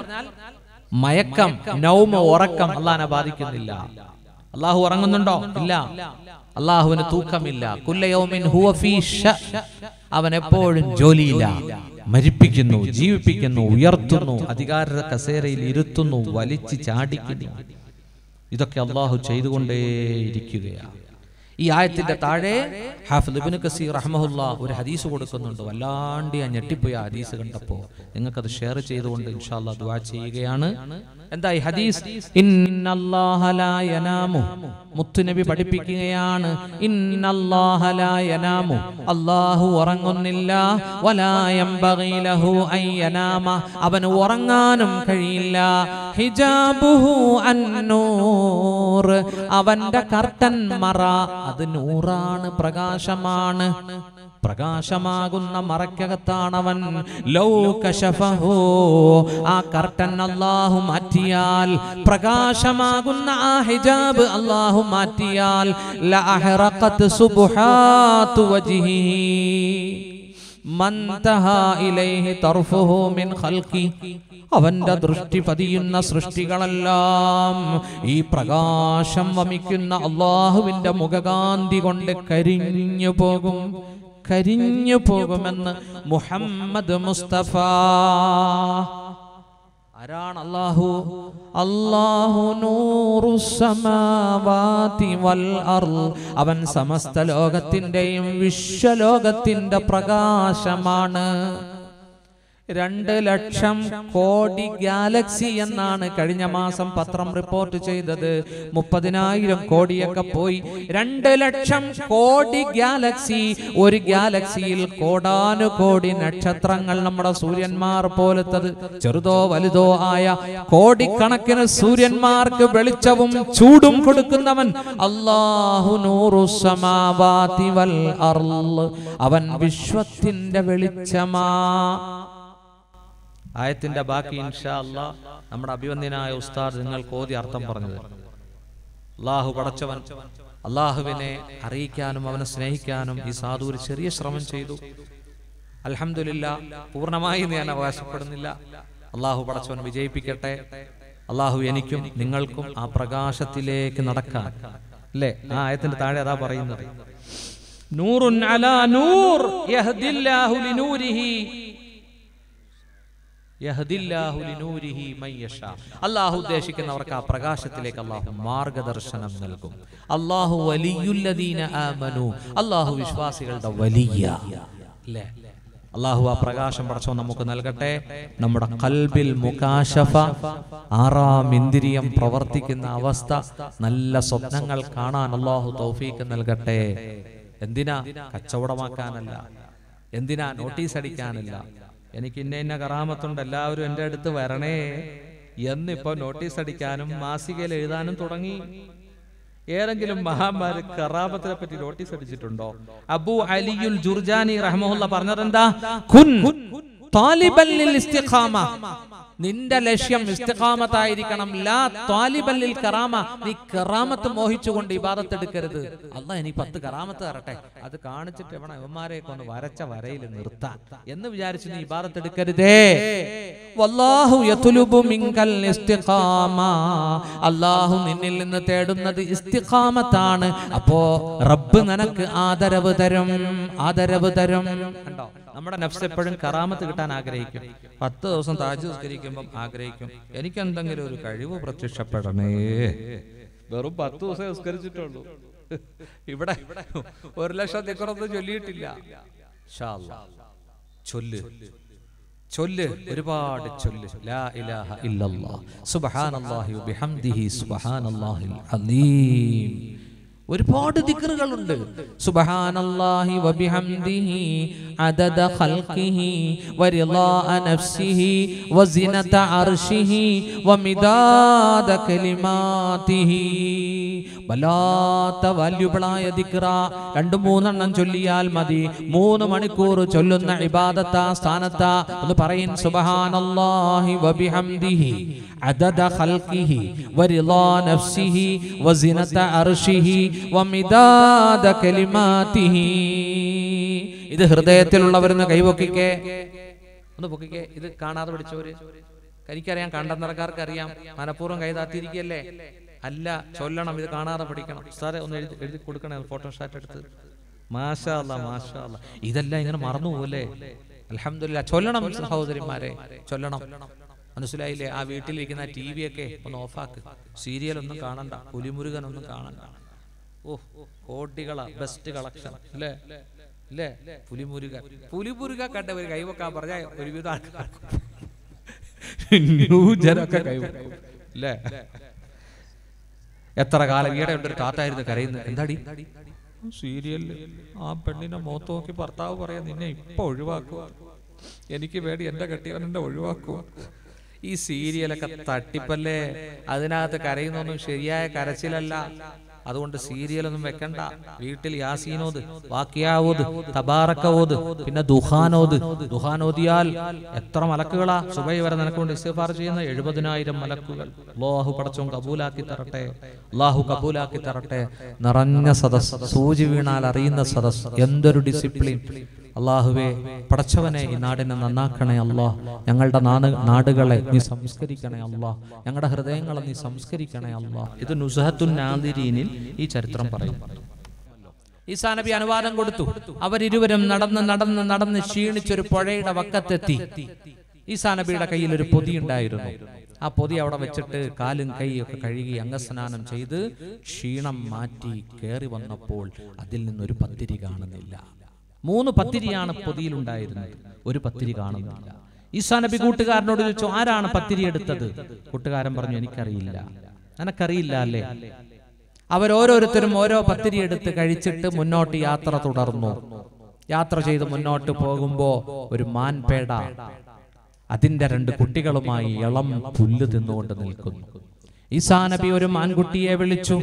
മയക്കം നൗമ ഉറക്കം അള്ളാഹനെ ബാധിക്കുന്നില്ല. അള്ളാഹു ഉറങ്ങുന്നുണ്ടോ? ഇല്ല. അള്ളാഹുവിന് തൂക്കമില്ല. കുല്ലയോമിൻ. അവൻ എപ്പോഴും ജോലിയില്ല. മരിപ്പിക്കുന്നു ജീവിപ്പിക്കുന്നു ഉയർത്തുന്നു അധികാര കസേരയിൽ ഇരുത്തുന്നു വലിച്ചു ചാടിക്കുന്നു. ഇതൊക്കെ അള്ളാഹു ചെയ്തുകൊണ്ടേയിരിക്കുകയാണ്. ഈ ആയത്തിന്റെ താഴെ ഹാഫിബിന് കസീർ അഹമ്മുള്ള ഒരു ഹദീസ് കൊടുക്കുന്നുണ്ട്. വല്ലാണ്ട് ഞാൻ ഞെട്ടിപ്പോയി ആ ഹദീസ് കണ്ടപ്പോ. നിങ്ങൾക്കത് ഷെയർ ചെയ്തുകൊണ്ട് ഇൻഷാല്ല ദുആ ചെയ്യുകയാണ്. എന്താ ഈ ഹദീസ്? മുത്തുനബി പഠിപ്പിക്കുകയാണ്. അള്ളാഹു ഉറങ്ങുന്നില്ല. അവന് ഉറങ്ങാനും കഴിയില്ല. ഹിജാബുഹു അന്നൂർ അവന്റെ കർട്ടൻ മറ അത് നൂറാണ് പ്രകാശമാണ്. പ്രകാശമാകുന്ന മറക്കകത്താണവൻ. ലൗ കശഫഹു. ആ കർട്ടൻ അല്ലാഹു മാറ്റിയാൽ പ്രകാശമാകുന്ന ആ ഹിജാബ് അള്ളാഹു മാറ്റിയാൽ ലഅഹറഖത് സുബുഹാത്തു വജ്ഹിഹി അവന്റെ ദൃഷ്ടി പതിയുന്ന സൃഷ്ടികളെല്ലാം ഈ പ്രകാശം വമിക്കുന്ന അള്ളാഹുവിന്റെ മുഖകാന്തി കൊണ്ട് കരിഞ്ഞു പോകും. കരിഞ്ഞു പോകുമെന്ന് മുഹമ്മദ് മുസ്തഫ. ആരാണ് വൽ അർ അവൻ സമസ്ത ലോകത്തിന്റെയും വിശ്വലോകത്തിന്റെ പ്രകാശമാണ്. രണ്ട് ലക്ഷം കോടി ഗാലക്സി എന്നാണ് കഴിഞ്ഞ മാസം പത്രം റിപ്പോർട്ട് ചെയ്തത്. മുപ്പതിനായിരം കോടിയൊക്കെ പോയി. രണ്ട് ലക്ഷം കോടി ഗാലക്സി. ഒരു ഗാലക്സിയിൽ കോടാനുകോടി നക്ഷത്രങ്ങൾ നമ്മുടെ സൂര്യന്മാർ പോലത്തത്. ചെറുതോ വലുതോ ആയ കോടിക്കണക്കിന് സൂര്യന്മാർക്ക് വെളിച്ചവും ചൂടും കൊടുക്കുന്നവൻ അല്ലാഹു നൂറു സമാവാതി വൽ അവൻ വിശ്വത്തിന്റെ വെളിച്ചമാ. ആയത്തിന്റെ ബാക്കി ഇൻഷാ അല്ലാ നമ്മുടെ അഭിവന്ദ്യനായ ഉസ്താദ് നിങ്ങൾക്ക് ഓതി അർത്ഥം പറഞ്ഞത്. അള്ളാഹു പടച്ചവൻ അള്ളാഹുവിനെ അറിയിക്കാനും അവനെ സ്നേഹിക്കാനും ഈ സാധു ഒരു ചെറിയ ശ്രമം ചെയ്തു. അലഹമില്ല പൂർണമായി ഞാൻ അവകാശപ്പെടുന്നില്ല. അള്ളാഹു പടച്ചവൻ വിജയിപ്പിക്കട്ടെ. അള്ളാഹു എനിക്കും നിങ്ങൾക്കും ആ പ്രകാശത്തിലേക്ക് നടക്കാൻ. അല്ലേ? ആ ആയത്തിന്റെ താഴെ അതാ പറയുന്നത്. നൂറുൻ അലാ നൂർ യഹ്ദില്ലാഹു ലിനൂരിഹി. അല്ലാഹു ഉദ്ദേശിക്കുന്നവർക്ക് ആ പ്രകാശത്തിലേക്ക് അള്ളാഹു മാർഗദർശനം നൽകും. അള്ളാഹു വലിയുല്ലദീന അള്ളാഹു വിശ്വാസികളുടെ വലിയ. അള്ളാഹു ആ പ്രകാശം പടച്ചോ നമുക്ക് നൽകട്ടെ. നമ്മുടെ കൽബിൽ മുകാശഫ ആറാം ഇന്ദ്രിയം പ്രവർത്തിക്കുന്ന അവസ്ഥ നല്ല സ്വപ്നങ്ങൾ കാണാൻ അള്ളാഹു തൗഫീക്ക് നൽകട്ടെ. എന്തിനാ? കച്ചവടമാക്കാനല്ല. എന്തിനാ? നോട്ടീസ് അടിക്കാനല്ല. എനിക്ക് ഇന്ന ഇന്ന കറാമത്തുണ്ട് എല്ലാവരും എന്റെ അടുത്ത് വരണേ. എന്നിപ്പോ നോട്ടീസ് അടിക്കാനും മാസികയിൽ എഴുതാനും തുടങ്ങി. ഏതെങ്കിലും മഹാമാര് കറാമത്തിനെ പറ്റി നോട്ടീസ് അടിച്ചിട്ടുണ്ടോ? അബു അലിയുൽ ജുർജാനി റഹ്മുല്ല പറഞ്ഞതെന്താ? നിന്റെ ലക്ഷ്യം ഇസ്തഖാമത്തായിരിക്കണം. ലാ താലിബല്ലിൽ കറാമ. നീ കറാമത്ത് മോഹിച്ചുകൊണ്ട് ഇബാദത്ത് എടുക്കരുത്. അല്ല ഇനി പത്ത് കറാമത്ത് തരട്ടെ. അത് കാണിച്ചിട്ട് എവിടെ ഇവന്മാരെയൊക്കെ ഒന്ന് വരച്ച വരയിൽ നിർത്താൻ. എന്ന് വിചാരിച്ച് നീ ഇബാദത്ത് എടുക്കരുതേ. വല്ലാഹു യത്ലുബു മിങ്കൽ ഇസ്തിഖാമ. അല്ലാഹു നിന്നിൽ നിന്ന് തേടുന്നത് ഇസ്തിഖാമത്താണ്. അപ്പോ റബ്ബ് നിനക്ക് ആദരവ് തരും. ആദരവ് തരും. കണ്ടോ? നമ്മുടെ നഫ്സ് എപ്പോഴും കറാമത്ത് കിട്ടാൻ ആഗ്രഹിക്കും. പത്ത് ദിവസം താജ് നിസ്കരിക്കുമ്പം ആഗ്രഹിക്കും. എനിക്ക് എന്തെങ്കിലും ഒരു കഴിവ് പ്രത്യക്ഷപ്പെടണേ. വെറും പത്ത് ദിവസം നിസ്കരിച്ചിട്ടുള്ളൂ. ഇവിടെ ഒരു ലക്ഷം തിക്കറൊന്നും ചൊല്ലിയിട്ടില്ല. ചൊല്ല്. ചൊല്ല്. ഒരുപാട് ചൊല്ല്. ലാ ഇലാഹ ഇല്ലല്ലാഹ് സുബ്ഹാനല്ലാഹി വബിഹംദിഹി സുബ്ഹാനല്ലാഹിൽ അലീം ഒരുപാട് ദിക്റുകളുണ്ട്. സുബ്ഹാനല്ലാഹി വബിഹംദിഹി അദദ ഖൽഖിഹി വറിളാഅ നഫ്സിഹി വസിനത അർശിഹി വമിദാദ കലിമാതിഹി വല്ലാത്ത വാല്യുബിളായ ദിക്റ. രണ്ടു മൂന്നെണ്ണം ചൊല്ലിയാൽ മതി. മൂന്ന് മണിക്കൂർ ചൊല്ലുന്ന ഇബാദത്ത സ്ഥാനത്ത ഒന്ന് പറയും സുബ്ഹാനല്ലാഹി വബിഹംദിഹി അദദ ഖൽഖിഹി വരിളാ നഫ്സിഹി വസിനത അർശിഹി വമിദാദ കലിമാതിഹി ഇത് ഹൃദയത്തിലുള്ളവരെന്ന് കൈപൊക്കിക്കേ. ഒന്ന് പൊക്കിക്കേ. ഇത് കാണാതെ പഠിച്ചവര് എനിക്കറിയാം കണ്ടെന്നറക്കാർക്ക് അറിയാം. മനഃപൂർവം കൈതാത്തിരിക്കല്ലേ അല്ല ചൊല്ലണം. ഇത് കാണാതെ പഠിക്കണം സാറെ ഒന്ന് എഴുതി എഴുതി കൊടുക്കണേ ഷാറ്റ് എടുത്ത്. മാഷാ മാഷാ ഇതെല്ലാം ഇങ്ങനെ മറന്നു പോലെ അലഹമില്ല ചൊല്ലണം സഹോദരിമാരെ. ചൊല്ലണം. മനസ്സിലായില്ലേ? ആ വീട്ടിലിരിക്കുന്ന ടി വി ഒക്കെ ഒന്ന് ഓഫാക്ക്. സീരിയൽ ഒന്നും കാണണ്ട. പുലിമുരുകൻ ഒന്നും കാണണ്ട. ഓ കോടികളാ ബെസ്റ്റ് കളക്ഷൻ അല്ലേ? അല്ലേ? പുലിമുരുക പുലിമുരുക കണ്ട ഒരു കൈവക്കാൻ പറഞ്ഞ ഒരുവിധ ന്യൂജനൊക്കെ കൈവക്കും. അല്ലേ? എത്ര കാലം ഈടെ ഉണ്ട് ഒരു താത്തായിരുന്നു കരയുന്നത്. എന്താടി? സീരിയലിൽ ആ പെണ്ണിനെ മുഖത്ത് നോക്കി ഭർത്താവ് പറയാ നിന്നെ ഇപ്പൊ ഒഴിവാക്കുക. എനിക്ക് വേണ്ടി എന്റെ കെട്ടിയവൻ എന്നെ ഒഴിവാക്കുക. ഈ സീരിയലൊക്കെ തട്ടിപ്പല്ലേ? അതിനകത്ത് കരയുന്നൊന്നും ശരിയായ കരച്ചിലല്ല. അതുകൊണ്ട് സീരിയലൊന്നും വെക്കണ്ട. വീട്ടിൽ യാസീനോദ് വാക്കിയാവോത് തബാറക്കവോത് പിന്നെ ദുഹാനോത്. ദുഹാനോദിയാൽ എത്ര മലക്കുകളാ? സുബൈ വരെ നിനക്കൊണ്ട് ഇസ്തിഫാർ ചെയ്യുന്ന എഴുപതിനായിരം മലക്കുകൾ. അള്ളാഹു പടച്ചോൻ കബൂലാക്കി തരട്ടെ. അള്ളാഹു കബൂലാക്കി തരട്ടെ. നിറഞ്ഞ സദസ് സൂചി വീണാൽ അറിയുന്ന സദസ് എന്തൊരു ഡിസിപ്ലിൻ അള്ളാഹുവെ പടച്ചവനെ ഈ നാടിനെ നന്നാക്കണേ അള്ളാഹ്. ഞങ്ങളുടെ നാട് നാടുകളെ നീ സംസ്കരിക്കണേ അള്ളാഹ്. ഞങ്ങളുടെ ഹൃദയങ്ങളെ നീ സംസ്കരിക്കണേ അള്ളാഹ്. ഇത് നുസഹത്തുൻ നാദിരീനിൽ ഈ ചരിത്രം പറയും ഈസാ നബി അനുവാദം കൊടുത്തു. അവരിരുവരും നടന്ന് നടന്ന് നടന്ന് ക്ഷീണിച്ചൊരു പുഴയുടെ വക്കത്തെത്തി. ഈസാ നബിയുടെ കയ്യിൽ ഒരു പൊതി ഉണ്ടായിരുന്നു. ആ പൊതി അവിടെ വെച്ചിട്ട് കാലും കൈയൊക്കെ കഴുകി അംഗസ്നാനം ചെയ്ത് ക്ഷീണം മാറ്റി കയറി വന്നപ്പോൾ അതിൽ നിന്നൊരു പത്തിരി കാണുന്നില്ല. മൂന്ന് പത്തിരിയാണ് പൊതിയിലുണ്ടായിരുന്നത് ഒരു പത്തിരി കാണുന്നില്ല. ഈസാ നബി കൂട്ടുകാരനോട് ചോദിച്ചു ആരാണ് പത്തിരി എടുത്തത്? കൂട്ടുകാരൻ പറഞ്ഞു എനിക്കറിയില്ല. നിനക്കറിയില്ല അല്ലേ? അവരോരോരുത്തരും ഓരോ പത്തിരി എടുത്ത് കഴിച്ചിട്ട് മുന്നോട്ട് യാത്ര തുടർന്നു. യാത്ര ചെയ്ത് മുന്നോട്ട് പോകുമ്പോ ഒരു മാൻപേട. അതിന്റെ രണ്ട് കുട്ടികളുമായി ഇളം പുല്ല് തിന്നുകൊണ്ട് നിൽക്കുന്നു. ഈസാ നബി ഒരു മാൻകുട്ടിയെ വിളിച്ചു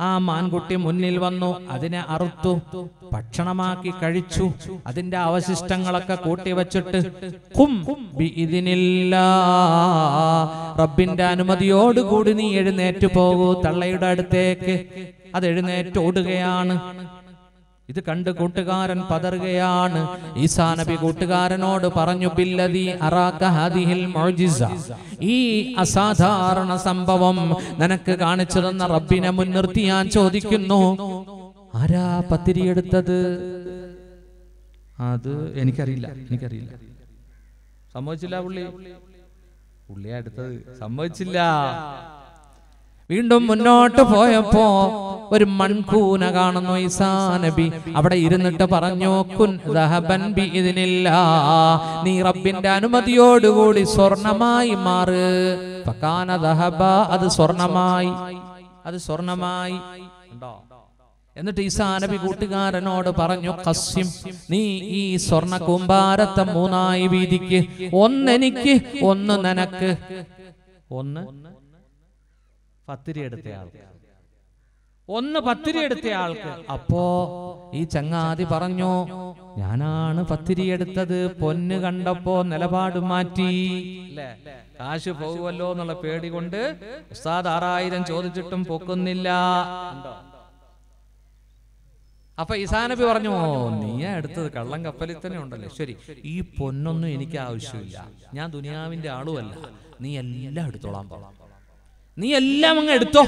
ആ മാൻകുട്ടി മുന്നിൽ വന്നു അതിനെ അറുത്തു ഭക്ഷണമാക്കി കഴിച്ചു അതിന്റെ അവശിഷ്ടങ്ങളൊക്കെ കൂട്ടി വച്ചിട്ട് കും. റബ്ബിന്റെ അനുമതിയോടുകൂടി നീ എഴുന്നേറ്റ് പോകൂ തള്ളയുടെ അടുത്തേക്ക് അത് എഴുന്നേറ്റ് ഓടുകയാണ് ഇത് കണ്ട് കൂട്ടുകാരൻ പതറുകയാണ്. ഈസാ നബി കൂട്ടുകാരനോട് പറഞ്ഞു ബില്ലദി അറാക ഹാദിഹിൽ മുഅ്ജിസ. ഈ അസാധാരണ സംഭവം നിനക്ക് കാണിച്ചു തന്ന റബ്ബിനെ മുൻനിർത്തി ഞാൻ ചോദിക്കുന്നു. ആരാ പത്തിരി എടുത്തത്? അത് എനിക്കറിയില്ല എനിക്കറിയില്ല. സമ്മതിച്ചില്ല പുള്ളി. പുള്ളിയാ എടുത്തത്. സമ്മതിച്ചില്ല. വീണ്ടും മുന്നോട്ട് പോയപ്പോ ഒരു മൺകൂന കാണുന്നു ഈസാ നബി. അവിടെ ഇരുന്നിട്ട് പറഞ്ഞു കുൻ ബി ഇതിനില്ല നീ റബ്ബിന്റെ അനുമതിയോടുകൂടി സ്വർണമായി മാറ്. ദഹബ അത് സ്വർണമായി. അത് സ്വർണമായി. എന്നിട്ട് ഈസാ നബി കൂട്ടുകാരനോട് പറഞ്ഞു കസ്യം നീ ഈ സ്വർണ കൂമ്പാരത്തെ മൂന്നായി വീതിക്ക്. ഒന്നെനിക്ക് ഒന്ന് നനക്ക്. ഒന്ന്? പത്തിരി എടുത്ത ആൾക്ക്. ഒന്ന് പത്തിരി എടുത്ത ആൾക്ക്. അപ്പോ ഈ ചങ്ങാതി പറഞ്ഞു ഞാനാണ് പത്തിരി എടുത്തത്. പൊന്ന് കണ്ടപ്പോ നിലപാട് മാറ്റി? കാശ് പോകുമല്ലോ എന്നുള്ള പേടി കൊണ്ട് ഉസ്താദ് ആറായിരം ചോദിച്ചിട്ടും പൊക്കുന്നില്ല? അപ്പൊ ഈസാനബി പറഞ്ഞു നീ നീയാ എടുത്തത് കള്ളം കപ്പലിൽ തന്നെ ഉണ്ടല്ലോ. ശരി ഈ പൊന്നൊന്നും എനിക്ക് ആവശ്യമില്ല. ഞാൻ ദുനിയാവിന്റെ ആളുമല്ല. നീ എല്ലാം എടുത്തോളാം പോളാം. നീ എല്ലാം അങ്ങ് എടുത്തോ.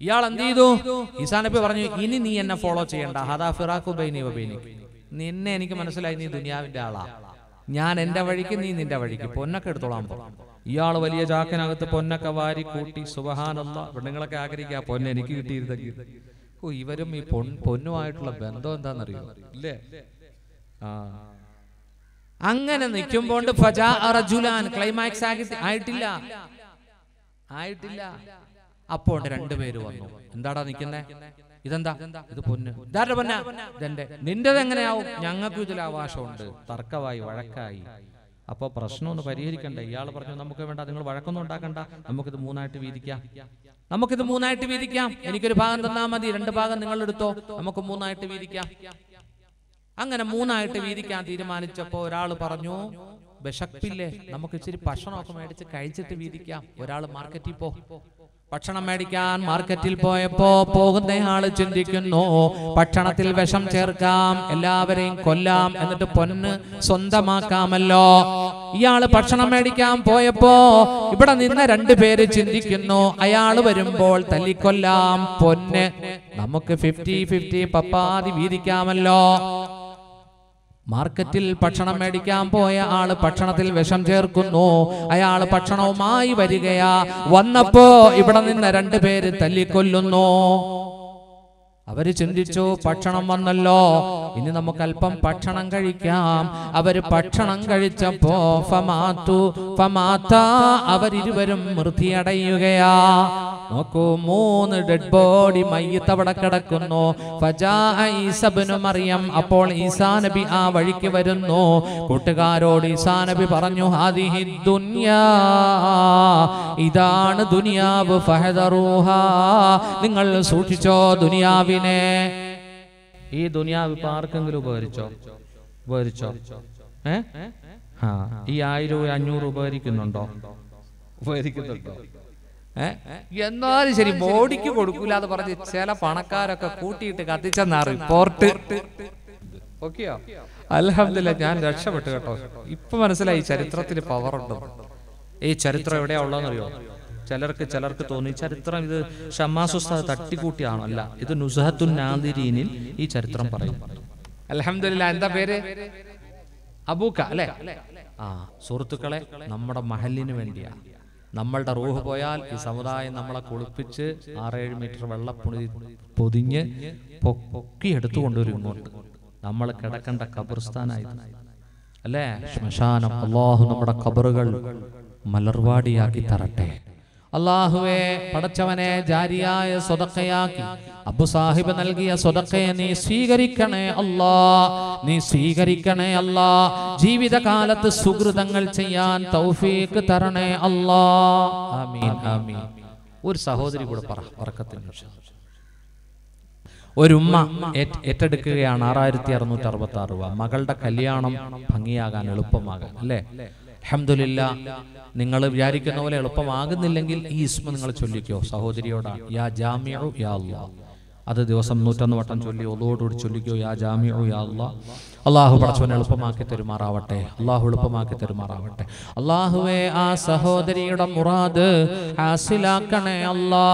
ഇയാൾ എന്ത് ചെയ്തു? ഇസാനപ്പി പറഞ്ഞു ഇനി നീ എന്നെ ഫോളോ ചെയ്യണ്ട. ഹദാ ഫിറാഖു ബൈനി വബൈനി നിന്നെ എനിക്ക് മനസ്സിലായി നീ ദുനിയാവിന്റെ ആളാ. ഞാൻ എന്റെ വഴിക്ക് നീ നിന്റെ വഴിക്ക്. പൊന്നൊക്കെ എടുത്തോളാം പോ. ഇയാൾ വലിയ ചാക്കിനകത്ത് പൊന്നൊക്കെ വാരി കൂട്ടി. സുബഹാനല്ല. പെണ്ണുങ്ങളൊക്കെ ആഗ്രഹിക്കുക പൊന്ന് എനിക്ക് കിട്ടിയിരുന്നെങ്കിൽ. ഓ ഇവരും ഈ പൊൻ പൊന്നുമായിട്ടുള്ള ബന്ധം എന്താണെന്നറിയോ ഇല്ലേ? ആ. അങ്ങനെ നിൽക്കുമ്പോണ്ട് ഫജാ റജുലാൻ ക്ലൈമാക്സ് ആയിട്ടില്ല. ആയിട്ടില്ല. അപ്പോൾ രണ്ടുപേര് വന്നു. എന്താടാ നിക്കുന്നേ? ഇതെന്താ? ഇത് പൊന്ന്. ഇതാരുടെ പൊന്ന? ഇതെന്റെ. നിന്റേത് എങ്ങനെയാവും? ഞങ്ങൾക്കും ഇതിൽ അവകാശമുണ്ട് തർക്കമായി വഴക്കായി. അപ്പൊ പ്രശ്നം ഒന്ന് പരിഹരിക്കണ്ടേ? ഇയാൾ പറഞ്ഞു നമുക്ക് വേണ്ട നിങ്ങൾ വഴക്കൊന്നും ഉണ്ടാക്കണ്ട. നമുക്കിത് മൂന്നായിട്ട് വീതിക്കാം. നമുക്കിത് മൂന്നായിട്ട് വീതിക്കാം. എനിക്കൊരു ഭാഗം തന്നാ മതി. രണ്ട് ഭാഗം നിങ്ങൾ എടുത്തോ നമുക്ക് മൂന്നായിട്ട് വീതിക്കാം. അങ്ങനെ മൂന്നായിട്ട് വീതിക്കാൻ തീരുമാനിച്ചപ്പോ ഒരാൾ പറഞ്ഞു വിശപ്പില്ലേ? നമുക്ക് ഇച്ചിരി ഭക്ഷണമൊക്കെ മേടിച്ച് കഴിച്ചിട്ട് വീതിക്കാം. ഒരാൾ മാർക്കറ്റിൽ പോ. ഭക്ഷണം മേടിക്കാൻ മാർക്കറ്റിൽ പോയപ്പോ പോകുന്നയാൾ ചിന്തിക്കുന്നു ഭക്ഷണത്തിൽ വിഷം ചേർക്കാം എല്ലാവരെയും കൊല്ലാം എന്നിട്ട് പൊന്ന് സ്വന്തമാക്കാമല്ലോ. ഇയാൾ ഭക്ഷണം മേടിക്കാൻ പോയപ്പോ ഇവിടെ നിന്ന് രണ്ടുപേര് ചിന്തിക്കുന്നു. അയാൾ വരുമ്പോൾ തല്ലിക്കൊല്ലാം പൊന്ന്. നമുക്ക് ഫിഫ്റ്റി ഫിഫ്റ്റി പപ്പാതി വീതിക്കാമല്ലോ. മാർക്കറ്റിൽ ഭക്ഷണം മേടിക്കാൻ പോയ ആൾ ഭക്ഷണത്തിൽ വിഷം ചേർക്കുന്നു അയാൾ ഭക്ഷണവുമായി വരികയാ വന്നപ്പോ ഇവിടെ നിന്ന് രണ്ടുപേര് തല്ലിക്കൊല്ലുന്നു അവർ ചിന്തിച്ചു ഭക്ഷണം വന്നല്ലോ. ഇനി നമുക്ക് അല്പം ഭക്ഷണം കഴിക്കാം. അവർ ഭക്ഷണം കഴിച്ചപ്പോ ഫമാത്തു ഫമാത്ത അവരിരുവരും മൃതിയടയുകയാ നോക്കൂ മൂന്ന് ഡെഡ് ബോഡി മയ്യത്ത് അവിടെ കിടക്കുന്നു. മറിയം അപ്പോൾ ഈസാ നബി ആ വഴിക്ക് വരുന്നു. കൂട്ടുകാരോട് ഈസാ നബി പറഞ്ഞു ഹാദിഹി ദുനിയാ. ഇതാണ് ദുനിയാവ് ഫഹദറൂഹ നിങ്ങൾ സൂക്ഷിച്ചോ ദുനിയാവിനെ ഈ ദുനിയാവ് ഇപ്പൊ ആർക്കെങ്കിലും ഉപകരിച്ചോ? ഉപകരിച്ചോ? ഏ? ആ ഈ ആയിരം അഞ്ഞൂറ് ഉപകരിക്കുന്നുണ്ടോ? ഉപകരിക്കുന്നുണ്ടോ? എന്നാലും ശരി ബോഡിക്ക് കൊടുക്കൂല എന്ന് പറഞ്ഞ് ചില പണക്കാരൊക്കെ കൂട്ടിയിട്ട് കത്തിച്ചെന്നാ റിപ്പോർട്ട്. ഓക്കെയോ? അലഹമില്ല ഞാൻ രക്ഷപ്പെട്ടു കേട്ടോ. ഇപ്പൊ മനസ്സിലായി ചരിത്രത്തിൽ പവർ ഉണ്ടോ ഈ ചരിത്രം എവിടെയാ ഉള്ളതെന്നറിയോ? ചിലർക്ക് ചിലർക്ക് തോന്നി ചരിത്രം ഇത് ഷമ്മാസ് ഉസ്താദ് തട്ടിക്കൂട്ടിയാണോ അല്ല ഇത് നുസഹത്തുൻ നാദിരീനിൽ ഈ ചരിത്രം പറയും. അലഹമില്ല എന്താ പേര്? അബൂക്ക അല്ലെ? ആ സുഹൃത്തുക്കളെ നമ്മുടെ മഹലിന് വേണ്ടിയാ. നമ്മളുടെ റൂഹ് പോയാൽ ഈ സമുദായം നമ്മളെ കുളിപ്പിച്ച് ആറേഴ് മീറ്റർ വെള്ളപ്പുണി പൊതിഞ്ഞ് പൊക്കി എടുത്തു കൊണ്ടുവരും ഇങ്ങോട്ട് നമ്മൾ കിടക്കേണ്ട ഖബർസ്ഥാനായി. അല്ലേ? ശ്മശാനം അള്ളാഹു നമ്മുടെ ഖബറുകൾ മലർവാടിയാക്കി തരട്ടെ. അള്ളാഹുവെ പടച്ചവനെ ജാരിയായ സ്വതക്കയാക്കി. അബു സാഹിബ് നൽകിയ സ്വതക്കയെ നീ സ്വീകരിക്കണേ അല്ലാ. നീ സ്വീകരിക്കണേ അല്ലാ. ജീവിതകാലത്ത് സുഹൃതങ്ങൾ ചെയ്യാൻ തൗഫീക്ക് തരണേ അല്ലാ. ആമീൻ ആമീൻ. ഒരു സഹോദരി കൂടെ പറ പറക്കത്തിന് ഒരു ഉമ്മ ഏറ്റ് ഏറ്റെടുക്കുകയാണ് ആറായിരത്തി അറുന്നൂറ്റി അറുപത്തി ആറ് രൂപ. മകളുടെ കല്യാണം ഭംഗിയാകാൻ എളുപ്പമാകാൻ അല്ലേ? അഹമ്മദില്ല നിങ്ങൾ വിചാരിക്കുന്ന പോലെ എളുപ്പമാകുന്നില്ലെങ്കിൽ ഈ ഇസ്മ നിങ്ങൾ ചൊല്ലിക്കോ. സഹോദരിയോടാണ് യാ ജാമ്യു യാ അത് ദിവസം നൂറ്റൊന്ന് വട്ടം ചൊല്ലി ഒതോടുകൂടി ചൊല്ലിക്കോ യാ ജാമ്യു യാ അള്ളാഹു പടച്ചവനെ എളുപ്പമാക്കി തരുമാറാവട്ടെ. അള്ളാഹു എളുപ്പമാക്കി തരുമാറാവട്ടെ. അള്ളാഹുവെ ആ സഹോദരിയുടെ മുറാദ് ഹാസിലാക്കണേ അല്ലാ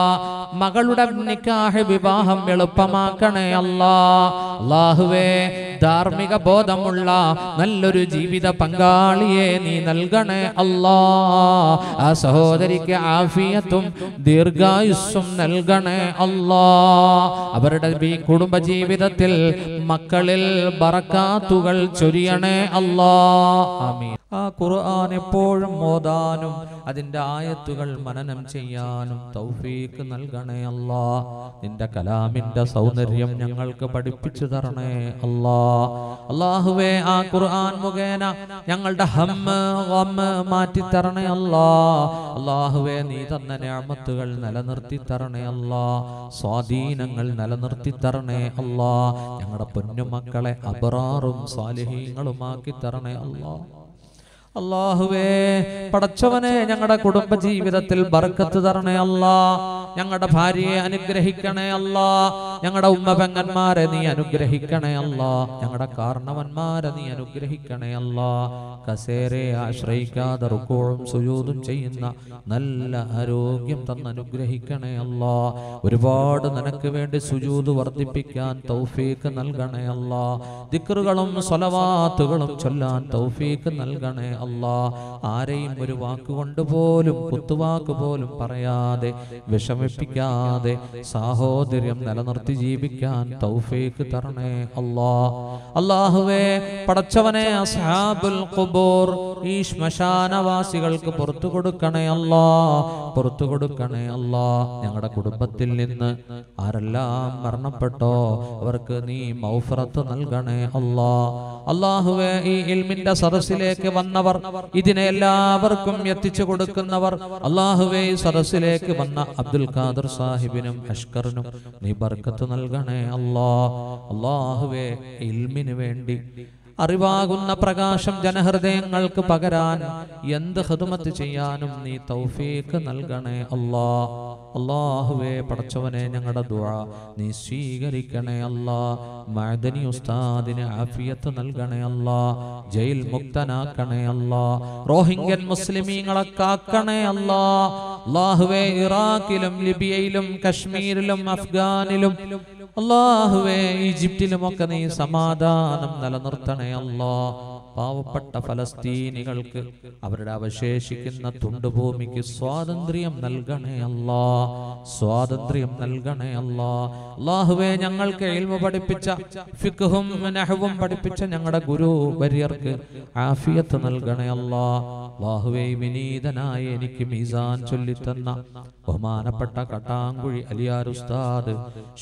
മകളുടെ നിക്കാഹ് വിവാഹം എളുപ്പമാക്കണേ അല്ലാ അള്ളാഹുവേ ധാർമ്മിക ബോധമുള്ള നല്ലൊരു ജീവിത പങ്കാളിയെ നീ നൽകണേ അല്ലാ ആ സഹോദരിക്ക് ആഫിയത്തും ദീർഘായുസ്സും നൽകണേ അല്ലാ അവരുടെ കുടുംബജീവിതത്തിൽ കുടുംബ ജീവിതത്തിൽ മക്കളിൽ ബറക്കാത്തുകൾ ചൊരിയണേ അല്ലാ. ആമീൻ. ആ ഖുർആൻ എപ്പോഴും ഓതാനും അതിന്റെ ആയത്തുകൾ മനനം ചെയ്യാനും തൗഫീക്ക് നൽകണേ അല്ലാ. നിന്റെ കലാമിന്റെ സൗന്ദര്യം ഞങ്ങൾക്ക് പഠിപ്പിച്ചു തരണേ അല്ലാ. അള്ളാഹുവേ ആ ഖുർആൻ മുഖേന ഞങ്ങളുടെ ഹമ്മ് ഗമ്മ് മാറ്റി തരണേ അല്ലാ. അള്ളാഹുവേ നീ തന്ന ഞാമത്തുകൾ നിലനിർത്തി തരണേ അല്ലാ. സ്വാധീനങ്ങൾ നിലനിർത്തി തരണേ അല്ലാ. ഞങ്ങളുടെ പൊന്നുമക്കളെ അബറാറും സ്വാലിഹീങ്ങളുമാക്കി തരണേ അല്ലാ. അള്ളാഹുവേ പടച്ചവനെ ഞങ്ങളുടെ കുടുംബ ജീവിതത്തിൽ ബർക്കത്ത് തരണേ അല്ല. ഞങ്ങളുടെ ഭാര്യയെ അനുഗ്രഹിക്കണേ അല്ല. ഞങ്ങളുടെ ഉമ്മ പെങ്ങന്മാരെ നീ അനുഗ്രഹിക്കണേ അല്ല. ഞങ്ങളുടെ കാരണവന്മാരെ നീ അനുഗ്രഹിക്കണേ അല്ല. കസേരെ ആശ്രയിക്കാതെ റുക്കോഴും സുജൂതും ചെയ്യുന്ന നല്ല ആരോഗ്യം തന്ന് അനുഗ്രഹിക്കണേ അല്ല. ഒരുപാട് നിനക്ക് വേണ്ടി സുജൂത് വർദ്ധിപ്പിക്കാൻ തൗഫീക്ക് നൽകണേ അല്ല. ദിക്റുകളും സ്വലവാത്തുകളും ചൊല്ലാൻ തൗഫീക്ക് നൽകണേ അല്ലാ ആരെയും ഒരു വാക്കുകൊണ്ട് പോലും കുത്തുവാക്ക് പോലും പറയാതെ വിഷമിപ്പിക്കാതെ സാഹോദര്യം നിലനിർത്തി ജീവിക്കാൻ തൗഫീക്ക് തരണേ അല്ലാ അള്ളാഹുവേ പടച്ചവനെ അസ്ഹാബുൽ ഖുബൂർ ഈ ശ്മശാനവാസികൾക്ക് പുറത്തു കൊടുക്കണേ അല്ലാ പുറത്തു കൊടുക്കണേ അല്ലാ ഞങ്ങളുടെ കുടുംബത്തിൽ നിന്ന് ആരെല്ലാം മരണപ്പെട്ടോ അവർക്ക് നീ മൗഫറത്ത് നൽകണേ അല്ലാ അള്ളാഹുവേ ഈ ഇൽമിന്റെ സദസ്സിലേക്ക് വന്നവർ ഇതിനെ എല്ലാവർക്കും എത്തിച്ചു കൊടുക്കുന്നവർ അള്ളാഹുവേ സദസ്സിലേക്ക് വന്ന അബ്ദുൽ ഖാദർ സാഹിബിനും അഷ്കറിനും നീ ബർക്കത്ത് നൽകണേ അള്ളാ അള്ളാഹുവേ ഇൽമിന് വേണ്ടി അറിവാകുന്ന പ്രകാശം ജനഹൃദയങ്ങൾക്ക് പകരാൻ എന്ത് ഹിദ്മത്ത് ചെയ്യാനും നീ തൗഫീക്ക് നൽകണേ അല്ലാ. അള്ളാഹുവേ പടച്ചവനെ ഞങ്ങളുടെ ദുആ നീ സ്വീകരിക്കണേ അല്ലാ. മഅദനി ഉസ്താദിന് ആഫിയത്ത് നൽകണേ അല്ലാ. ജയിൽ മുക്തനാക്കണേ അല്ലാ. റോഹിംഗ്യൻ മുസ്ലിമീങ്ങളെ കാക്കണേ അല്ലാ. അള്ളാഹുവേ ഇറാഖിലും ലിബിയയിലും കശ്മീരിലും അഫ്ഗാനിലും അള്ളാഹുവേ ഈജിപ്തിലുമൊക്കെ നീ സമാധാനം നിലനിർത്തണേ അല്ലാ പാവപ്പെട്ട ഫലസ്തീനികൾക്ക് അവരുടെ അവശേഷിക്കുന്ന തുണ്ടുഭൂമിക്ക് സ്വാതന്ത്ര്യം നൽകണേ അല്ലാ സ്വാതന്ത്ര്യം നൽകണേ അല്ലാ അള്ളാഹുവേ ഞങ്ങൾക്ക് എൽമ പഠിപ്പിച്ച ഫിഖും പഠിപ്പിച്ച ഞങ്ങളുടെ ഗുരു വര്യർക്ക് ആഫിയത്ത് നൽകണേ അല്ലാ അള്ളാഹുവേ വിനീതനായ എനിക്ക് മീസാൻ ചൊല്ലിത്തന്ന ബഹുമാനപ്പെട്ട കട്ടാങ്കുഴി അലിയാർ ഉസ്താദ്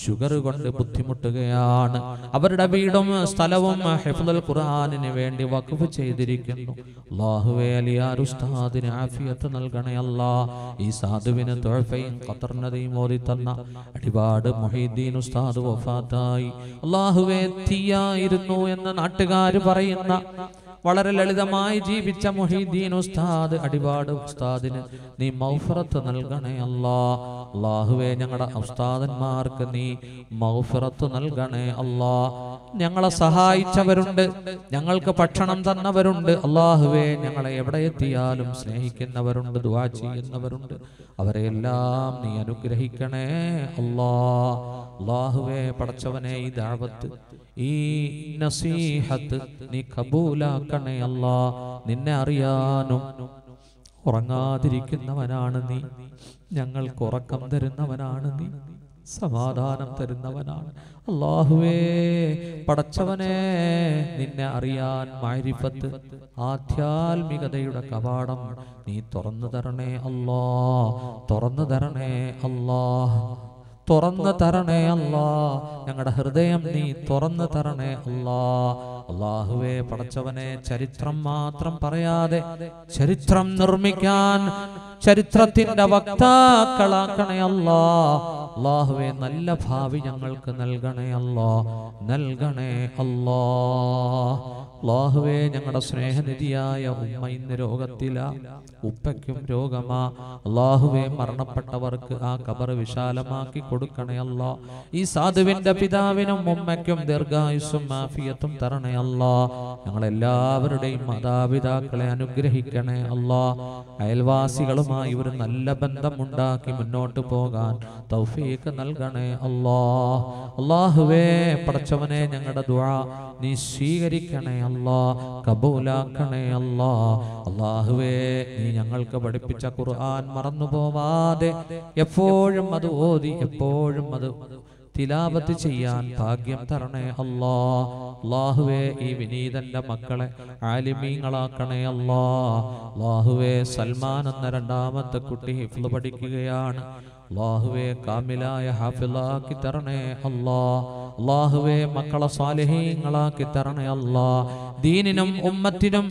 ഷുഗർ കൊണ്ട് ബുദ്ധിമുട്ടുകയാണ്. അവരുടെ വീടും സ്ഥലവും ഹെഫുദൽ ഖുർആനിന് വേണ്ടി വഖഫ് ചെയ്തിരിക്കുന്നു. അല്ലാഹുവേ അലിയാർ ഉസ്താദിന് ആഫിയത്ത് നൽകണേ അല്ലാ. ഈ സാധുവിന് തൊഴഫയും നദീ ഓതി തന്ന അടിപാട് മൊഹീദ്ദീൻ ഉസ്താദ് വഫാത്തായി. അല്ലാഹുവേ തീയായിരുന്നു എന്ന് നാട്ടുകാർ പറയുന്ന വളരെ ലളിതമായി ജീവിച്ച മുഹീദ്ദീൻ ഉസ്താദ് അടിപാട് ഉസ്താദിന് നീ മൗഫറത്ത് നൽകണേ അല്ലാ. അള്ളാഹുവേ ഞങ്ങളുടെ ഉസ്താദന്മാർക്ക് നീ മൗഫറത്ത് നൽകണേ അല്ലാ. ഞങ്ങളെ സഹായിച്ചവരുണ്ട് ഞങ്ങൾക്ക് ഭക്ഷണം തന്നവരുണ്ട്. അള്ളാഹുവേ ഞങ്ങളെ എവിടെ എത്തിയാലും സ്നേഹിക്കുന്നവരുണ്ട് ദുവാ ചെയ്യുന്നവരുണ്ട്. അവരെല്ലാം നീ അനുഗ്രഹിക്കണേ അല്ലാ. അള്ളാഹുവേ പടച്ചവനെ ഈ ദാവത്ത് ഈ നസീഹത്ത് നീ കബൂലാക്കണേ അല്ലാ. നിന്നെ അറിയാനും ഉറങ്ങാതിരിക്കുന്നവനാണ് നീ. ഞങ്ങൾക്ക് ഉറക്കം തരുന്നവനാണ് നീ. സമാധാനം തരുന്നവനാണ്. അള്ളാഹുവേ പടച്ചവനെ നിന്നെ അറിയാൻ മാരിഫത്ത് ആധ്യാത്മികതയുടെ കവാടം നീ തുറന്നു തരണേ അല്ലാ തുറന്നു തരണേ അല്ലാ തുറന്നു തരണേ അല്ലാ ഞങ്ങളുടെ ഹൃദയം നീ തുറന്നു തരണേ അല്ലാ. അള്ളാഹുവേ പടച്ചവനെ ചരിത്രം മാത്രം പറയാതെ ചരിത്രം നിർമ്മിക്കാൻ ചരിത്രത്തിന്റെ വക്താക്കളാക്കണേ അല്ലാ അള്ളാഹുവേ നല്ല ഭാവി ഞങ്ങൾക്ക് നൽകണേ നൽകണേ അല്ലാ. അള്ളാഹുവേ ഞങ്ങളുടെ സ്നേഹനിധിയായ ഉമ്മ ഇന്ന് രോഗത്തില. ഉപ്പയ്ക്കും രോഗമാ. അള്ളാഹുവെ മരണപ്പെട്ടവർക്ക് ആ കബർ വിശാലമാക്കി കൊടുക്കണേ അല്ലാ ഈ സാധുവിന്റെ പിതാവിനും ഉമ്മയ്ക്കും ദീർഘായുസും മാഫിയത്തും തരണേ അല്ലാ ഞങ്ങളെല്ലാവരുടെയും മാതാപിതാക്കളെ അനുഗ്രഹിക്കണേ അല്ലാ. അയൽവാസികളുമായി ഒരു നല്ല ബന്ധമുണ്ടാക്കി മുന്നോട്ട് പോകാൻ തൗഫീഖ് നൽകണേ അല്ലാ. അള്ളാഹുവേ പടച്ചവനെ ഞങ്ങളുടെ ദുആ നീ സ്വീകരിക്കണേ അല്ലാ കബൂലാക്കണേ അല്ലാ. അള്ളാഹുവേ നീ ഞങ്ങൾക്ക് പഠിപ്പിച്ച ഖുർആൻ മറന്നു പോവാതെ എപ്പോഴും അത് ഓതി എപ്പോഴും അത് തിലാവത്ത് ചെയ്യാൻ ഭാഗ്യം തരണേ അല്ലാ. അള്ളാഹുവേ ഈ വിനീതന്റെ മക്കളെ ആലിമീങ്ങളാക്കണേ അല്ലാ. അള്ളാഹുവേ സൽമാൻ എന്ന രണ്ടാമത്തെ കുട്ടി ഹിഫ്ല് പഠിക്കുകയാണ്. അള്ളാഹുവേ കാമിലായ ഹാഫിലാക്കി തരണേ അല്ലാ. അള്ളാഹുവേ മക്കളെ സാലിഹീങ്ങളാക്കി തരണേ അല്ലാ. ദീനിനും ഉമ്മത്തിനും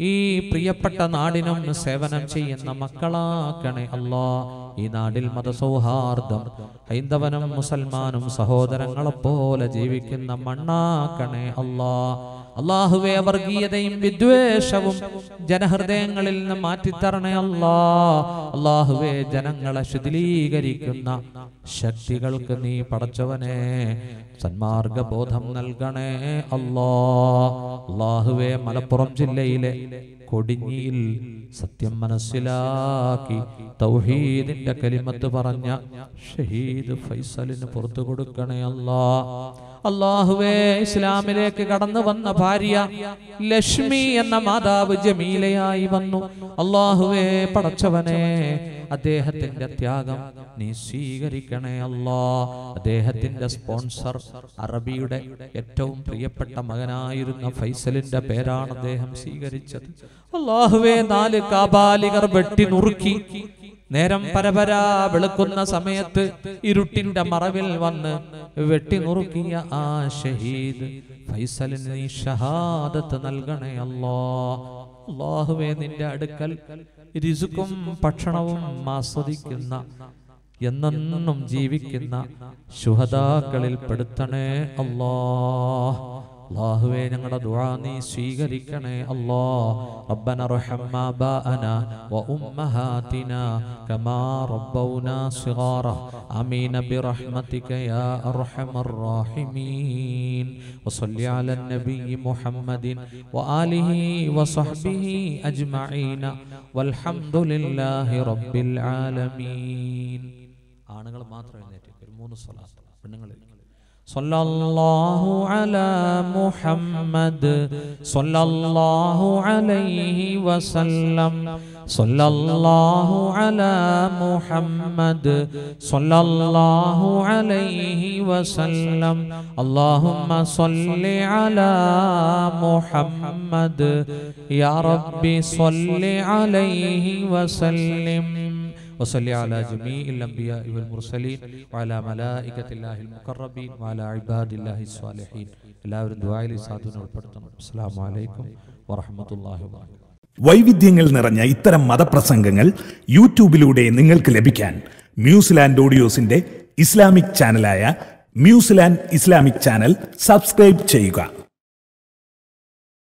ഈ പ്രിയപ്പെട്ട നാടിനും സേവനം ചെയ്യുന്ന മക്കളാക്കണേ അല്ലാ. ഈ നാടിൽ മതസൗഹാർദ്ദം ഹൈന്ദവനും മുസൽമാനും സഹോദരങ്ങളെ പോലെ ജീവിക്കുന്ന മണ്ണാക്കണേ അല്ലാ. അള്ളാഹുവേ വർഗീയതയും വിദ്വേഷവും ജനഹൃദയങ്ങളിൽ നിന്ന് മാറ്റിത്തരണേ അല്ലാ. അള്ളാഹുവെ ജനങ്ങളെ ശിഥിലീകരിക്കുന്ന ശക്തികൾക്ക് നീ പടച്ചവനെ സന്മാർഗബോധം നൽകണേ അല്ലാ. അള്ളാഹുവെ മലപ്പുറം ജില്ലയിലെ കൊടിഞ്ഞിയിൽ സത്യം മനസ്സിലാക്കി തൗഹീദിന്റെ കലിമത്ത് പറഞ്ഞ ഷഹീദ് ഫൈസലിന് പുറത്തു കൊടുക്കണേ അല്ലാ. അള്ളാഹുവേ ഇസ്ലാമിലേക്ക് കടന്നു വന്ന ഭാര്യ ലക്ഷ്മി എന്ന മാതാവ് ജമീലയായി വന്നു. അള്ളാഹുവേ പടച്ചവനെ അദ്ദേഹത്തിന്റെ ത്യാഗം നീ സ്വീകരിക്കണേ അല്ലാ. അദ്ദേഹത്തിന്റെ സ്പോൺസർ അറബിയുടെ ഏറ്റവും പ്രിയപ്പെട്ട മകനായിരുന്ന ഫൈസലിന്റെ പേരാണ് അദ്ദേഹം സ്വീകരിച്ചത്. അള്ളാഹുവേ നാല് കാബാലികർ വെട്ടി നുറുക്കി നേരം പരപരാ വെളുക്കുന്ന സമയത്ത് ഇരുട്ടിന്റെ മറവിൽ വന്ന് വെട്ടി നുറുക്കിയ ആ ഷഹീദ് ഫൈസലിന് നീ ഷഹാദത്ത് നൽകണേ അല്ലാ. അള്ളാഹുവേ നിന്റെ അടുക്കൽ രിസുക്കും ഭക്ഷണവും ആസ്വദിക്കുന്ന എന്നെന്നും ജീവിക്കുന്ന ശുഹദാക്കളിൽ പെടുത്തണേ അല്ലാ. അള്ളാഹുവേ ഞങ്ങളുടെ ദുആ നീ സ്വീകരിക്കണേ അല്ലാ റബ്ബന റഹം ആബാഅന വഉമ്മഹാതിന കമാ റബ്ബൗനാ സിഗാറ ആമീൻ برحمتك يا أرحم الراحمين وصل على النبي محمد وآله وصحبه أجمعين والحمد لله رب العالمين ആണുങ്ങൾ മാത്രം എഴുന്നേറ്റ് ഒരു മൂന്ന് സ്വലാത്ത് പെണ്ണുങ്ങൾ صلى الله على محمد. صلى الله عليه وسلم. صلى الله على محمد. صلى الله عليه وسلم. اللهم صل على محمد. يا ربي صل عليه وسلم. وصل على جميع الأنبياء والمرسلين وعلى ملائكة الله المقربين وعلى عباد الله الصالحين എല്ലാവരും ദുആയിൽ സാധുവിനെ ഉൾപ്പെടുത്തണം അസ്സലാമു അലൈക്കും വറഹ്മത്തുള്ളാഹി വബറകാതുഹു വൈവിധ്യങ്ങൾ നിറഞ്ഞ ഇത്തരം മതപ്രസംഗങ്ങൾ യൂട്യൂബിലൂടെ നിങ്ങൾക്ക് ലഭിക്കാൻ Musiland ഓഡിയോസിന്റെ Islamic ചാനലായ Musiland Islamic channel subscribe ചെയ്യുക